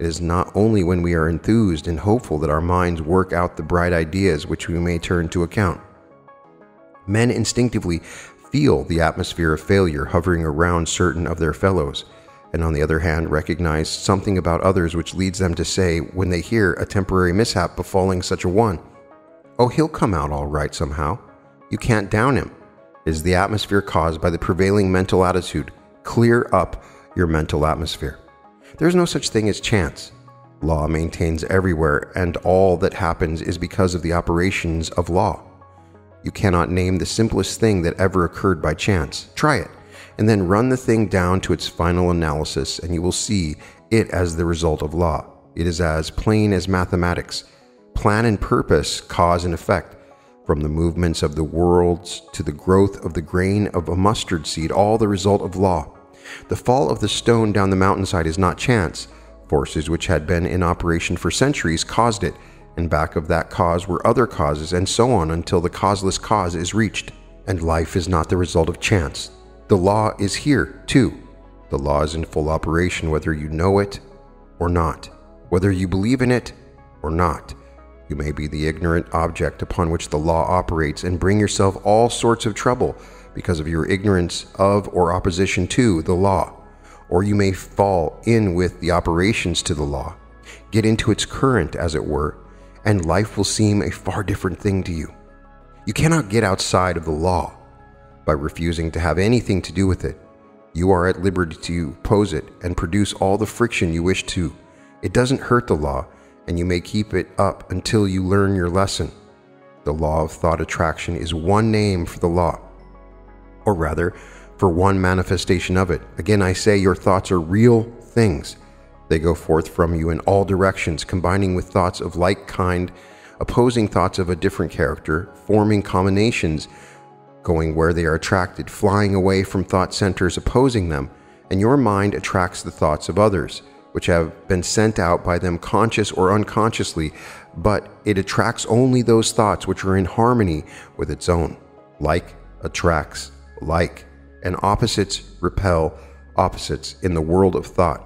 It is not only when we are enthused and hopeful that our minds work out the bright ideas which we may turn to account. Men instinctively feel the atmosphere of failure hovering around certain of their fellows, and on the other hand, recognize something about others which leads them to say, when they hear a temporary mishap befalling such a one, Oh, he'll come out all right somehow. You can't down him. Is the atmosphere caused by the prevailing mental attitude. Clear up your mental atmosphere. There is no such thing as chance. Law maintains everywhere, and all that happens is because of the operations of law. You cannot name the simplest thing that ever occurred by chance. Try it, and then run the thing down to its final analysis, and you will see it as the result of law. It is as plain as mathematics. Plan and purpose, cause and effect. From the movements of the worlds to the growth of the grain of a mustard seed, all the result of law. The fall of the stone down the mountainside is not chance. Forces which had been in operation for centuries caused it, and back of that cause were other causes, and so on until the causeless cause is reached. And life is not the result of chance. The law is here, too. The law is in full operation whether you know it or not, whether you believe in it or not. You may be the ignorant object upon which the law operates and bring yourself all sorts of trouble because of your ignorance of or opposition to the law. Or you may fall in with the operations to the law, get into its current, as it were, and life will seem a far different thing to you. You cannot get outside of the law by refusing to have anything to do with it. You are at liberty to oppose it and produce all the friction you wish to. It doesn't hurt the law, and you may keep it up until you learn your lesson. The law of thought attraction is one name for the law, or rather, for one manifestation of it. Again, I say your thoughts are real things. They go forth from you in all directions, combining with thoughts of like kind, opposing thoughts of a different character, forming combinations, going where they are attracted, flying away from thought centers opposing them, and your mind attracts the thoughts of others, which have been sent out by them conscious or unconsciously, but it attracts only those thoughts which are in harmony with its own. Like attracts like, and opposites repel opposites in the world of thought.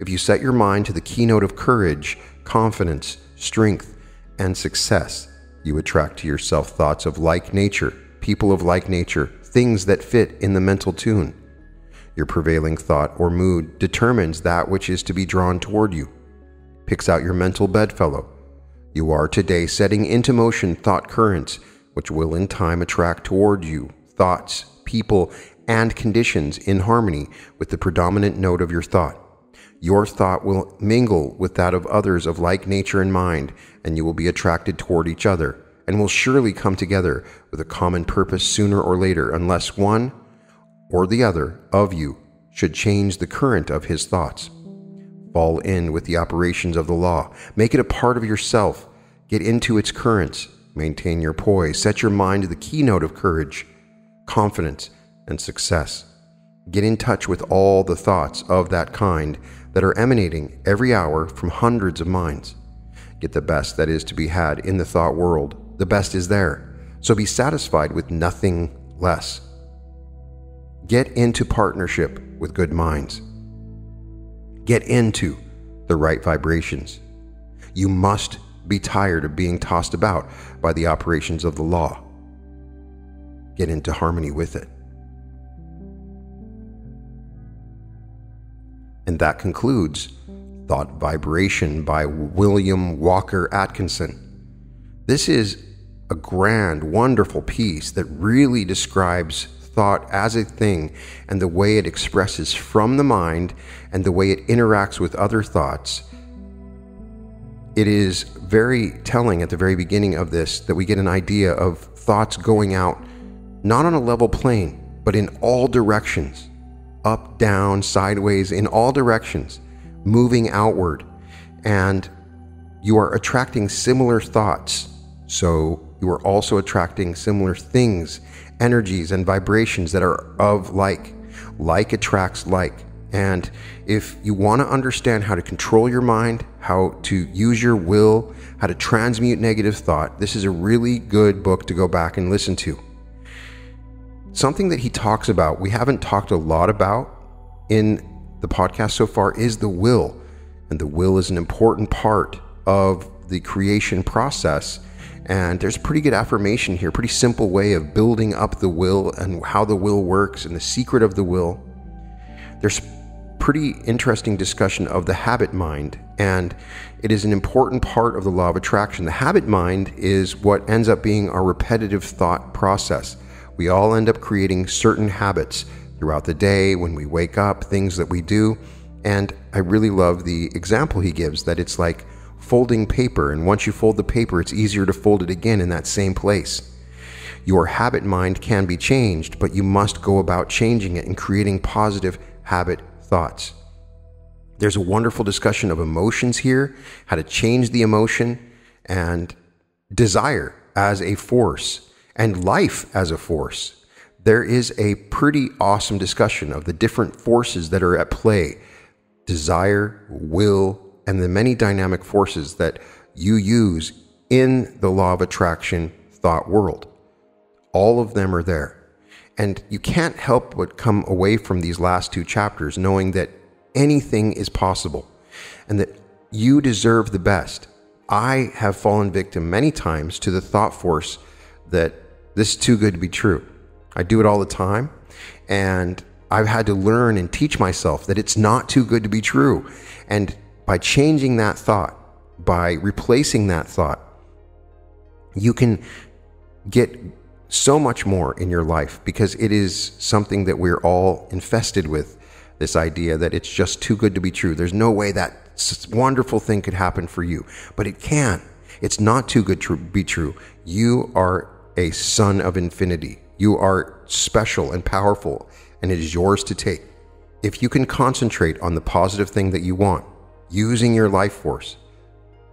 If you set your mind to the keynote of courage, confidence, strength, and success, you attract to yourself thoughts of like nature, people of like nature, things that fit in the mental tune. Your prevailing thought or mood determines that which is to be drawn toward you, picks out your mental bedfellow. You are today setting into motion thought currents which will in time attract toward you thoughts, people, and conditions in harmony with the predominant note of your thought. Your thought will mingle with that of others of like nature and mind, and you will be attracted toward each other, and will surely come together with a common purpose sooner or later, unless one or the other of you should change the current of his thoughts. Fall in with the operations of the law, make it a part of yourself, get into its currents, maintain your poise, set your mind to the keynote of courage, confidence, and success. Get in touch with all the thoughts of that kind that are emanating every hour from hundreds of minds. Get the best that is to be had in the thought world. The best is there. So be satisfied with nothing less. Get into partnership with good minds. Get into the right vibrations. You must be tired of being tossed about by the operations of the law. Get into harmony with it. And that concludes Thought Vibration by William Walker Atkinson. This is a grand, wonderful piece that really describes thought as a thing and the way it expresses from the mind and the way it interacts with other thoughts. It is very telling at the very beginning of this that we get an idea of thoughts going out not on a level plane, but in all directions up, down, sideways, in all directions, moving outward. And you are attracting similar thoughts. So you are also attracting similar things, energies, and vibrations that are of like. Like attracts like. And if you want to understand how to control your mind, how to use your will, how to transmute negative thought, this is a really good book to go back and listen to. Something that he talks about, we haven't talked a lot about in the podcast so far, is the will. And the will is an important part of the creation process. And there's a pretty good affirmation here, pretty simple way of building up the will and how the will works and the secret of the will. There's pretty interesting discussion of the habit mind, and it is an important part of the law of attraction. The habit mind is what ends up being our repetitive thought process we all end up creating certain habits throughout the day when we wake up, things that we do. And I really love the example he gives that it's like folding paper, and once you fold the paper, it's easier to fold it again in that same place. Your habit mind can be changed, but you must go about changing it and creating positive habit thoughts. There's a wonderful discussion of emotions here, how to change the emotion, and desire as a force and life as a force, there is a pretty awesome discussion of the different forces that are at play desire, will, and the many dynamic forces that you use in the law of attraction thought world. All of them are there. And you can't help but come away from these last two chapters knowing that anything is possible and that you deserve the best. I have fallen victim many times to the thought force that this is too good to be true. I do it all the time. And I've had to learn and teach myself that it's not too good to be true. And by changing that thought, by replacing that thought, you can get so much more in your life because it is something that we're all infested with this idea that it's just too good to be true. There's no way that wonderful thing could happen for you, but it can. It's not too good to be true. You are a son of infinity. You are special and powerful, and it is yours to take. If you can concentrate on the positive thing that you want, using your life force,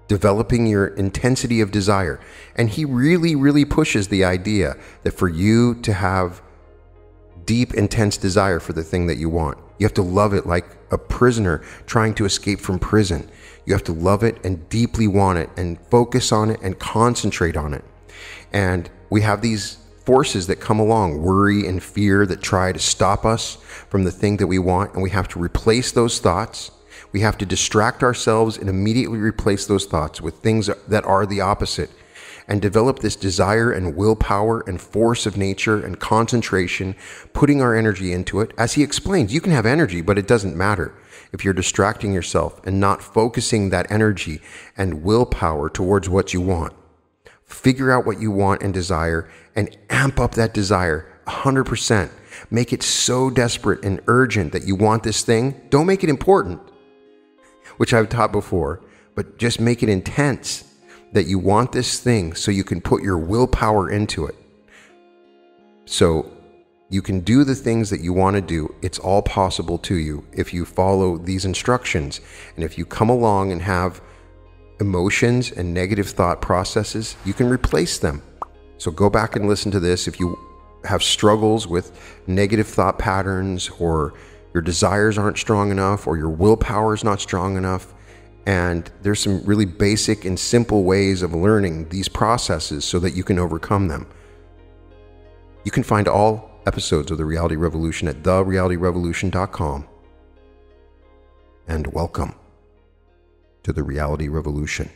developing your intensity of desire, and he really, really pushes the idea that for you to have deep, intense desire for the thing that you want, you have to love it like a prisoner trying to escape from prison. You have to love it and deeply want it and focus on it and concentrate on it. And we have these forces that come along worry and fear that try to stop us from the thing that we want. And we have to replace those thoughts. We have to distract ourselves and immediately replace those thoughts with things that are the opposite and develop this desire and willpower and force of nature and concentration, putting our energy into it. As he explains, you can have energy, but it doesn't matter if you're distracting yourself and not focusing that energy and willpower towards what you want. Figure out what you want and desire and amp up that desire 100%. Make it so desperate and urgent that you want this thing. Don't make it important, which I've taught before, but just make it intense that you want this thing so you can put your willpower into it. So you can do the things that you want to do. It's all possible to you if you follow these instructions. And if you come along and have emotions and negative thought processes, you can replace them. So go back and listen to this. If you have struggles with negative thought patterns or your desires aren't strong enough or your willpower is not strong enough, and there's some really basic and simple ways of learning these processes so that you can overcome them. You can find all episodes of The Reality Revolution at therealityrevolution.com. And welcome to the Reality Revolution.